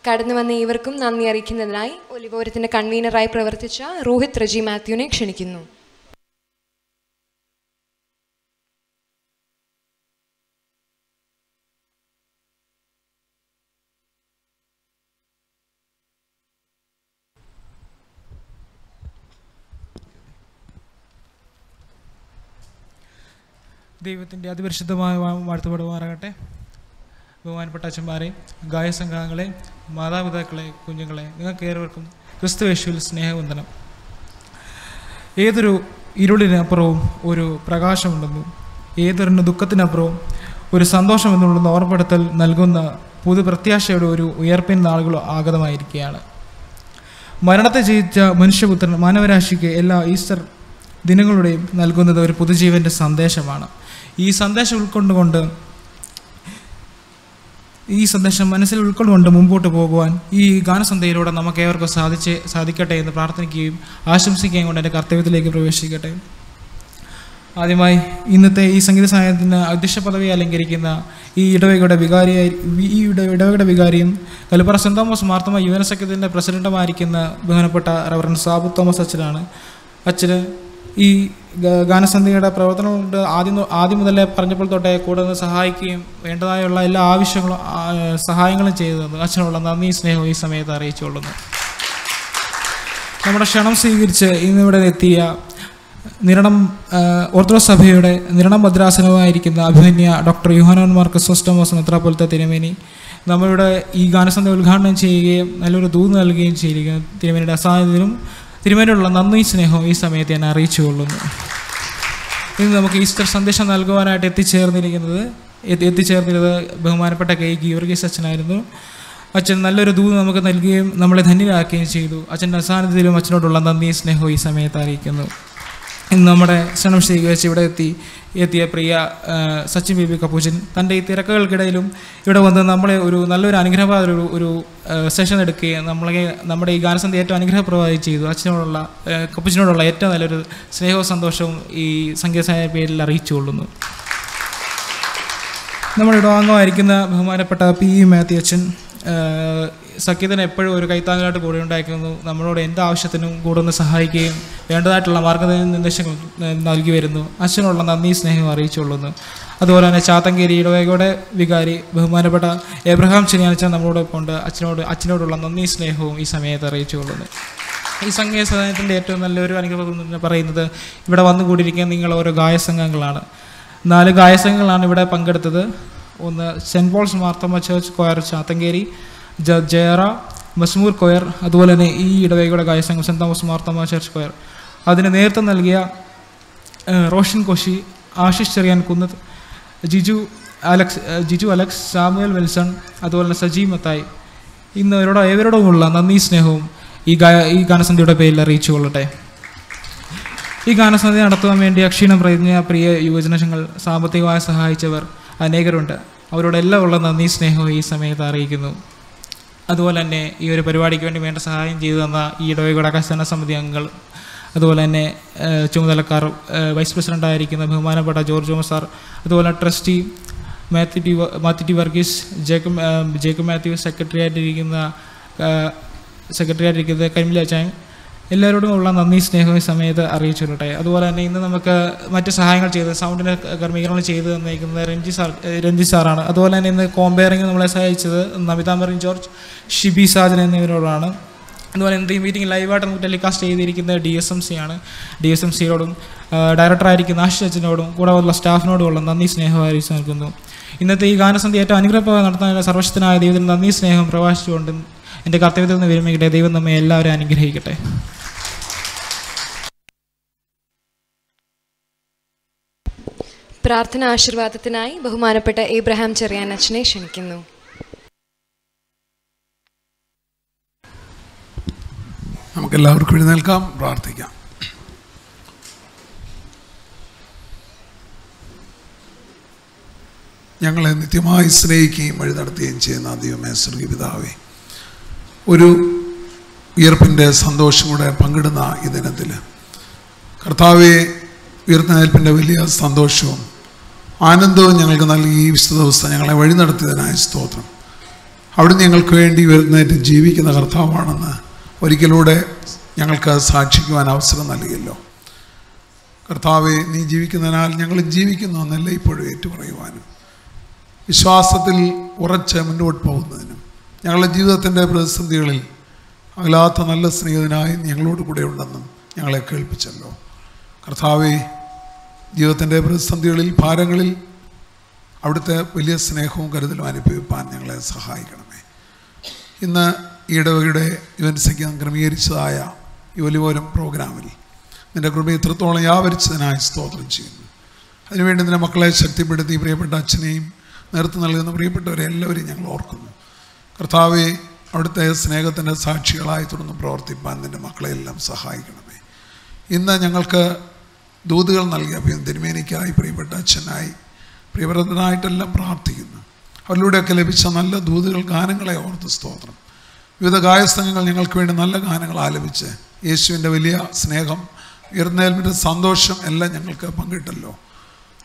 കടന്നു വന്ന ഇവർക്കും നന്ദി അറിയിക്കുന്നതിനായി ഒലിവോരത്തിന്റെ കൺവീനറായി പ്രവർത്തിച്ച രോഹിത് റജി മാത്യുവിനെ ക്ഷണിക്കുന്നു. ദൈവത്തിന്റെ അതിപരിശുദ്ധമായ വാഴ്ത്തുപാട് വാഴ്ത്തപ്പെടുമാറാകട്ടെ ബഹുമാനപ്പെട്ട അച്ഛന്മാരെ ഗായസംഘാംഗങ്ങളെ മാതാപിതാക്കളെ കുഞ്ഞുങ്ങളെ നിങ്ങൾക്ക് ഏവർക്കും ക്രിസ്തു യേശുവിൽ സ്നേഹവന്ദനം. ഏതൊരു ഇരുളിനപ്പുറവും ഒരു പ്രകാശമുണ്ടെന്നും ഏതൊരു ദുഃഖത്തിനപ്പുറവും ഒരു സന്തോഷം എന്നുള്ള ഓർമ്മപ്പെടുത്തൽ നൽകുന്ന പുതു പ്രത്യാശയുടെ ഒരു ഉയർപ്പിൻ നാളുകൾ ആഗതമായിരിക്കുകയാണ്. മരണത്തെ ജയിച്ച മനുഷ്യപുത്രൻ മാനവരാശിക്ക് എല്ലാ ഈസ്റ്റർ ദിനങ്ങളുടെയും നൽകുന്നത് ഒരു പുതുജീവന്റെ സന്ദേശമാണ്. ഈ സന്ദേശം ഉൾക്കൊണ്ടുകൊണ്ട് ഈ സന്ദേശം മനസ്സിൽ ഉൾക്കൊണ്ടുകൊണ്ട് മുമ്പോട്ട് പോകുവാൻ ഈ ഗാനസന്ധ്യയിലൂടെ നമുക്ക് ഏവർക്കും സാധിച്ച് സാധിക്കട്ടെ എന്ന് പ്രാർത്ഥിക്കുകയും ആശംസിക്കുകയും കൊണ്ട് എന്റെ കർത്തവ്യത്തിലേക്ക് പ്രവേശിക്കട്ടെ. ആദ്യമായി ഇന്നത്തെ ഈ സംഗീത സഹായത്തിന് അധ്യക്ഷ പദവി അലങ്കരിക്കുന്ന ഈ ഇടവകയുടെ വികാരിയായി ഈ ഇട- ഇടവകയുടെ വികാരിയും കലപ്പുറ സെന്റ് തോമസ് മാർത്തമ യുവന സഖ്യത്തിന്റെ പ്രസിഡന്റുമായിരിക്കുന്ന ബഹുമാനപ്പെട്ട റവറൻ സാബു തോമസ് അച്ഛനാണ്. അച്ഛന് ഈ ഗ- ഗാനസന്ധ്യയുടെ പ്രവർത്തനം കൊണ്ട് ആദ്യം ആദ്യം മുതലേ പറഞ്ഞപ്പോൾ തൊട്ടേ കൂടെ നിന്ന് സഹായിക്കുകയും വേണ്ടതായുള്ള എല്ലാ ആവശ്യങ്ങളും സഹായങ്ങളും ചെയ്തു തന്നു അച്ഛനുള്ള നന്ദി സ്നേഹവും ഈ സമയത്ത് അറിയിച്ചുകൊള്ളുന്നു. നമ്മുടെ ക്ഷണം സ്വീകരിച്ച് ഇന്നിവിടെ എത്തിയ നിരണം ഓർത്തഡോക്സ് സഭയുടെ നിരണം ഭദ്രാസനവുമായിരിക്കുന്ന അഭിമന്യ ഡോക്ടർ യുഹാനോൻ മാർക്ക് സോസ്റ്റമോസ് മെത്രാപോലത്തെ തിരുമേനി നമ്മളുടെ ഈ ഗാനസന്ധ്യ ഉദ്ഘാടനം ചെയ്യുകയും നല്ലൊരു ദൂത് നൽകുകയും ചെയ്തിരിക്കുന്നു തിരുമേനിയുടെ അസാധ്യതയിലും തിരുമേനിയുള്ള നന്ദി സ്നേഹവും ഈ സമയത്ത് ഞാൻ അറിയിച്ചു കൊള്ളുന്നു ഇന്ന് നമുക്ക് ഈസ്റ്റർ സന്ദേശം നൽകുവാനായിട്ട് എത്തിച്ചേർന്നിരിക്കുന്നത് എത്തി- എത്തിച്ചേർന്നിരുന്നത് ബഹുമാനപ്പെട്ട കെ ഗീവർഗീസ് അച്ഛനായിരുന്നു. അച്ഛൻ നല്ലൊരു ദൂത് നമുക്ക് നൽകുകയും നമ്മളെ ധന്യരാക്കുകയും ചെയ്തു. അച്ഛന്റെ അസാന്നിധ്യത്തിലും അച്ഛനോടുള്ള നന്ദി സ്നേഹവും ഈ സമയത്ത് അറിയിക്കുന്നു. ഇന്ന് നമ്മുടെ ക്ഷണം സ്വീകരിച്ച് ഇവിടെ എത്തി എത്തിയ പ്രിയ സച്ചിൻ ബേബി കപൂജൻ തന്റെ ഈ തിരക്കുകൾക്കിടയിലും ഇവിടെ വന്ന് നമ്മളെ ഒരു നല്ലൊരു അനുഗ്രഹപാത ഒരു ഒരു സെഷൻ എടുക്കുകയും നമ്മളെ നമ്മുടെ ഈ ഗാനസന്ധി ഏറ്റവും അനുഗ്രഹപ്രവാദം ചെയ്തു. അച്ഛനോടുള്ള കപ്പൂജിനോടുള്ള ഏറ്റവും നല്ലൊരു സ്നേഹവും സന്തോഷവും ഈ സംഗീതസായ പേരിൽ അറിയിച്ചുകൊള്ളുന്നു നമ്മുടെ ഇടവാംഗമായിരിക്കുന്ന ബഹുമാനപ്പെട്ട പി ഇ മാത്യു അച്ഛൻ സഖ്യത്തിന് എപ്പോഴും ഒരു കൈത്താങ്ങലായിട്ട് കൂടെ ഉണ്ടായിരിക്കുന്നു. നമ്മളോട് എന്ത് ആവശ്യത്തിനും കൂടെ ഒന്ന് സഹായിക്കുകയും വേണ്ടതായിട്ടുള്ള മാർഗനിർദ്ദേശങ്ങൾ നൽകി വരുന്നു. അച്ഛനുള്ള നന്ദി സ്നേഹം അറിയിച്ചുകൊള്ളുന്നു. അതുപോലെ തന്നെ ചാത്തങ്കേരി ഇടവകയുടെ വികാരി ബഹുമാനപ്പെട്ട എബ്രഹാം ശനിയാഴ്ച നമ്മളോട് കൊണ്ട് അച്ഛനോട് അച്ഛനോടുള്ള നന്ദി സ്നേഹവും ഈ സമയത്ത് അറിയിച്ചുകൊള്ളുന്നു. ഈ സംഗീത സദനത്തിന്റെ ഏറ്റവും നല്ലൊരു അനുഗ്രഹം പറയുന്നത് ഇവിടെ വന്നു കൂടിയിരിക്കുന്ന നിങ്ങൾ ഓരോ ഗായസംഘങ്ങളാണ്. നാല് ഗായസംഘങ്ങളാണ് ഇവിടെ പങ്കെടുത്തത്. ഒന്ന് Saint Paul's Marthoma Church choir Chathangery ജയറ മസ്മൂർ കൊയർ അതുപോലെ തന്നെ ഈ ഇടവകയുടെ ഗായസംഘം Saint Thomas Marthoma Church choir. അതിന് നേതൃത്വം നൽകിയ Roshan Koshy Ashish Cherian Kunnath Jiju Alex Jiju Alex Samuel Welson അതുപോലെ തന്നെ സജീവ് മത്തായി. ഇന്ന് ഇവരോട് ഇവരോടുമുള്ള നന്ദി സ്നേഹവും ഈ ഗായ ഈ ഗാനസന്ധ്യയുടെ പേരിൽ അറിയിച്ചു കൊള്ളട്ടെ. ഈ ഗാനസന്ധ്യ നടത്തുവാൻ വേണ്ടി അക്ഷീണം പ്രയത്ന പ്രിയ യുവജനങ്ങൾ സാമ്പത്തികമായി സഹായിച്ചവർ അനേകരുണ്ട്. അവരോടെല്ലാം ഉള്ള നന്ദി സ്നേഹവും ഈ സമയത്ത് അറിയിക്കുന്നു. അതുപോലെ തന്നെ ഈ ഒരു പരിപാടിക്ക് വേണ്ടി വേണ്ട സഹായം ചെയ്തു തന്ന ഈ ഇടവകയുടെ കർശന സമിതി അംഗങ്ങൾ അതുപോലെ തന്നെ ചുമതലക്കാർ വൈസ് പ്രസിഡന്റായിരിക്കുന്ന ബഹുമാനപ്പെട്ട ജോർജ് ജോമസ് സാർ അതുപോലെ trustee Mathew T Mathew T Varghese Jacob Jacob Mathew secretary ആയിട്ടിരിക്കുന്ന സെക്രട്ടറി ആയിട്ടിരിക്കുന്നത് കരിമില ചായം എല്ലാവരോടും ഉള്ള നന്ദി സ്നേഹവും സമയത്ത് അറിയിച്ചു കൊള്ളട്ടെ അതുപോലെ തന്നെ ഇന്ന് നമുക്ക് മറ്റ് സഹായങ്ങൾ ചെയ്ത് സൗണ്ടിന് ക്രമീകരണം ചെയ്ത് തന്നിരിക്കുന്നത് രഞ്ജി സാർ രഞ്ജി സാറാണ്. അതുപോലെ തന്നെ ഇന്ന് കോമ്പയറിംഗ് നമ്മളെ സഹായിച്ചത് നമിതാമറിൻ ജോർജ് ഷിബി സാജൻ എന്നിവരോടാണ്. അതുപോലെ ഇന്നത്തെ ഈ മീറ്റിംഗ് ലൈവായിട്ട് നമുക്ക് ടെലികാസ്റ്റ് ചെയ്തിരിക്കുന്നത് ഡി എസ് എം സി ആണ് ഡി എസ് എം സിയോടും ഡയറക്ടറായിരിക്കുന്ന ആഷ് അച്ഛനോടും കൂടെ ഉള്ള സ്റ്റാഫിനോടുമുള്ള നന്ദി സ്നേഹം അറിയിച്ചു നൽകുന്നു. ഇന്നത്തെ ഈ ഗാനസന്ധി ഏറ്റവും അനുഗ്രഹപ്രദം നടത്താനുള്ള സർവശക്തനായ ദൈവത്തിന് നന്ദി സ്നേഹം പ്രവാസിച്ചുകൊണ്ട് എന്റെ കർത്തവ്യത്തിൽ നിന്ന് വിരമിക്കട്ടെ. ദൈവം നമ്മെ എല്ലാവരും അനുഗ്രഹിക്കട്ടെ. പ്രാർത്ഥന ആശീർവാദത്തിനായി ബഹുമാനപ്പെട്ട ഏബ്രഹാം ചെറിയാൻ അച്ഛനെ ക്ഷണിക്കുന്നു. നമുക്കെല്ലാവർക്കും എഴുന്നേൽക്കാം. പ്രാർത്ഥിക്കാം. ഞങ്ങളെ നിത്യമായി സ്നേഹിക്കുകയും വഴി നടത്തുകയും ചെയ്യുന്ന ദൈവമേ സ്വർഗീയ പിതാവേ ഒരു ഉയർപ്പിന്റെ സന്തോഷം കൂടെ പങ്കിടുന്ന ഈ ദിനത്തിൽ. കർത്താവെ ഉയർത്തുന്നേൽപ്പിന്റെ വലിയ സന്തോഷവും ആനന്ദവും ഞങ്ങൾക്ക് നൽകി ഈ വിശുദ്ധ ദിവസം ഞങ്ങളെ വഴി നടത്തിയതിനായ സ്തോത്രം. അവിടുന്ന് ഞങ്ങൾക്ക് വേണ്ടി ഉയർന്നേറ്റ് ജീവിക്കുന്ന കർത്താവാണെന്ന് ഒരിക്കലൂടെ ഞങ്ങൾക്ക് സാക്ഷിക്കുവാൻ അവസരം നൽകിയല്ലോ. കർത്താവെ നീ ജീവിക്കുന്നതിനാൽ ഞങ്ങൾ ജീവിക്കുന്നു എന്നല്ല ഇപ്പോഴും ഏറ്റുപറയുവാനും. വിശ്വാസത്തിൽ ഉറച്ച് മുന്നോട്ട് പോകുന്നതിനും ഞങ്ങളുടെ ജീവിതത്തിന്റെ പ്രതിസന്ധികളിൽ അകലാത്ത നല്ല സ്നേഹിതനായി ഞങ്ങളോട് കൂടെ ഉണ്ടെന്നും ഞങ്ങളെ കേൾപ്പിച്ചല്ലോ. കർത്താവെ ജീവിതത്തിന്റെ പ്രതിസന്ധികളിൽ ഭാരങ്ങളിൽ അവിടുത്തെ വലിയ സ്നേഹവും കരുതലും അനുഭവിപ്പാൻ ഞങ്ങളെ സഹായിക്കണമേ. ഇന്ന് ഇടവകയുടെ ഇവൻസയ്ക്ക് ക്രമീകരിച്ചതായ ഈ വലിയോരം പ്രോഗ്രാമിൽ നിന്റെ കൃപ ഇത്രത്തോളം യാവരിച്ചതിനായി സ്തോത്രം ചെയ്യുന്നു. അതിനുവേണ്ടി നിന്റെ മക്കളെ ശക്തിപ്പെടുത്തി പ്രിയപ്പെട്ട അച്ഛനെയും നേരത്തെ നൽകുന്ന പ്രിയപ്പെട്ടവരെ എല്ലാവരെയും ഞങ്ങൾ ഓർക്കുന്നു. കർത്താവെ അവിടുത്തെ സ്നേഹത്തിന്റെ സാക്ഷികളായി തുടർന്ന് പ്രവർത്തിപ്പാൻ നിന്റെ മക്കളെ എല്ലാം സഹായിക്കണമേ. ഇന്ന് ഞങ്ങൾക്ക് ദൂതുകൾ നൽകിയ അഭയം തിരുമേനിക്കായി പ്രിയപ്പെട്ട അച്ഛനായി പ്രിയവ്രതനായിട്ടെല്ലാം പ്രാർത്ഥിക്കുന്നു. അവരിലൂടെയൊക്കെ ലഭിച്ച നല്ല ദൂതുകൾ ഗാനങ്ങളെ ഓർത്ത് സ്തോത്രം. വിവിധ ഗായസംഘങ്ങൾ ഞങ്ങൾക്ക് വേണ്ടി നല്ല ഗാനങ്ങൾ ആലപിച്ച് യേശുവിന്റെ വലിയ സ്നേഹം ഉയർന്നേൽമിന്റെ സന്തോഷം എല്ലാം ഞങ്ങൾക്ക് പങ്കിട്ടല്ലോ.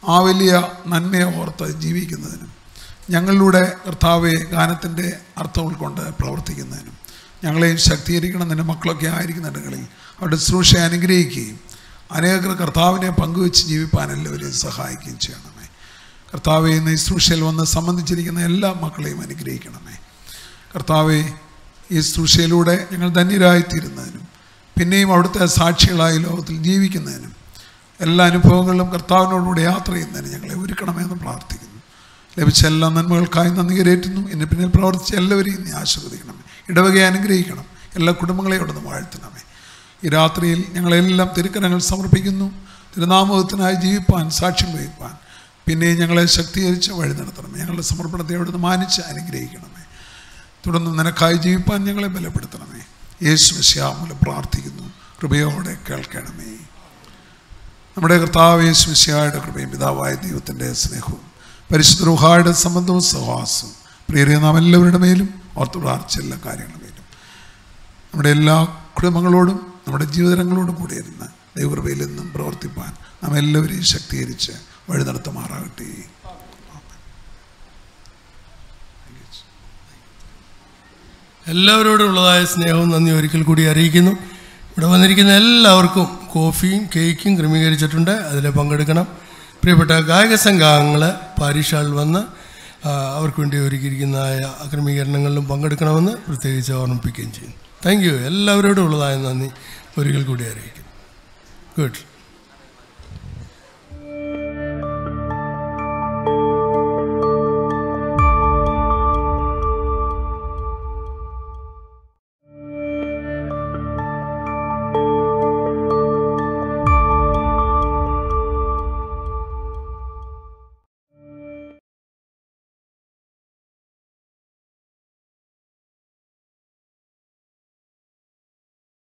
ആ വലിയ നന്മയെ ഓർത്ത് ജീവിക്കുന്നതിനും ഞങ്ങളിലൂടെ കർത്താവ് ഗാനത്തിന്റെ അർത്ഥം ഉൾക്കൊണ്ട് പ്രവർത്തിക്കുന്നതിനും ഞങ്ങളെയും ശക്തീകരിക്കണം നിന്റെ മക്കളൊക്കെ ആയിരിക്കുന്ന ഇടങ്ങളിൽ അവരുടെ ശുശ്രൂഷയെ അനുഗ്രഹിക്കുകയും അനേകർ കർത്താവിനെ പങ്കുവെച്ച് ജീവിപ്പാൻ എല്ലാവരെയും സഹായിക്കുകയും ചെയ്യണമേ. കർത്താവെ ഇന്ന് ഈ ശുശ്രൂഷയിൽ വന്ന് സംബന്ധിച്ചിരിക്കുന്ന എല്ലാ മക്കളെയും അനുഗ്രഹിക്കണമേ. കർത്താവെ ഈ ശുശ്രൂഷയിലൂടെ ഞങ്ങൾ ധന്യരായിത്തീരുന്നതിനും പിന്നെയും അവിടുത്തെ സാക്ഷികളായി ലോകത്തിൽ ജീവിക്കുന്നതിനും എല്ലാ അനുഭവങ്ങളിലും കർത്താവിനോടുകൂടി യാത്ര ചെയ്യുന്നതിന് ഞങ്ങളെ ഒരുക്കണമെന്ന് പ്രാർത്ഥിക്കുന്നു. ലഭിച്ച എല്ലാ നന്മകൾക്കായി നന്ദി കരേറ്റുന്നു എന്നെ പിന്നിൽ പ്രവർത്തിച്ച എല്ലാവരെയും നീ ആശീർവദിക്കണമേ ഇടവകയെ അനുഗ്രഹിക്കണം. എല്ലാ കുടുംബങ്ങളെയും അവിടുന്ന് വാഴ്ത്തണമേ. ഈ രാത്രിയിൽ ഞങ്ങളെല്ലാം തിരുക്കരങ്ങൾ സമർപ്പിക്കുന്നു. തിരുനാമത്തിനായി ജീവിപ്പാൻ സാക്ഷ്യം വഹിപ്പാൻ. പിന്നെയും ഞങ്ങളെ ശക്തീകരിച്ച് വഴി നടത്തണമേ. ഞങ്ങളുടെ സമർപ്പണത്തെ അവിടുന്ന് മാനിച്ച് അനുഗ്രഹിക്കണമേ. തുടർന്ന് നിനക്കായി ജീവിപ്പാൻ ഞങ്ങളെ ബലപ്പെടുത്തണമേ. യേശു ശ്യാമൂലം പ്രാർത്ഥിക്കുന്നു. കൃപയോടെ കേൾക്കണമേ. നമ്മുടെ കർത്താവ് യേശു ശ്യായുടെ കൃപയും പിതാവായ ദൈവത്തിന്റെ സ്നേഹവും പരിശുദ്ധ റുഹായുടെ സംബന്ധവും സഹവാസവും. പ്രിയരെ നാം എല്ലാവരുടെ മേലും ഓർത്തു പ്രാർത്ഥിച്ച എല്ലാ കാര്യങ്ങളുടെ മേലും. നമ്മുടെ എല്ലാ കുടുംബങ്ങളോടും നമ്മുടെ ജീവിതങ്ങളോടും കൂടി ഇരുന്ന് ദൈവകൃപയിൽ നിന്നും പ്രവർത്തിപ്പാൻ നാം എല്ലാവരെയും ശക്തീകരിച്ച് വഴി നടത്തുമാറാകട്ടെ. എല്ലാവരോടും ഉള്ളതായ സ്നേഹവും നന്ദി ഒരിക്കൽ കൂടി അറിയിക്കുന്നു. ഇവിടെ വന്നിരിക്കുന്ന എല്ലാവർക്കും കോഫിയും കേക്കും ക്രമീകരിച്ചിട്ടുണ്ട്. അതിൽ പങ്കെടുക്കണം. പ്രിയപ്പെട്ട ഗായക സംഘാംഗങ്ങൾ പാരീഷാൾ വന്ന് അവർക്ക് വേണ്ടി ഒരുക്കിയിരിക്കുന്ന ക്രമീകരണങ്ങളിലും പങ്കെടുക്കണമെന്ന് പ്രത്യേകിച്ച് ഓർമ്മിപ്പിക്കുകയും ചെയ്യുന്നു. Thank you. എല്ലാവരോടും ഉള്ളതായ നന്ദി. ഒരിക്കൽ കൂടി അറിയിക്കുന്നു. ഗുഡ്.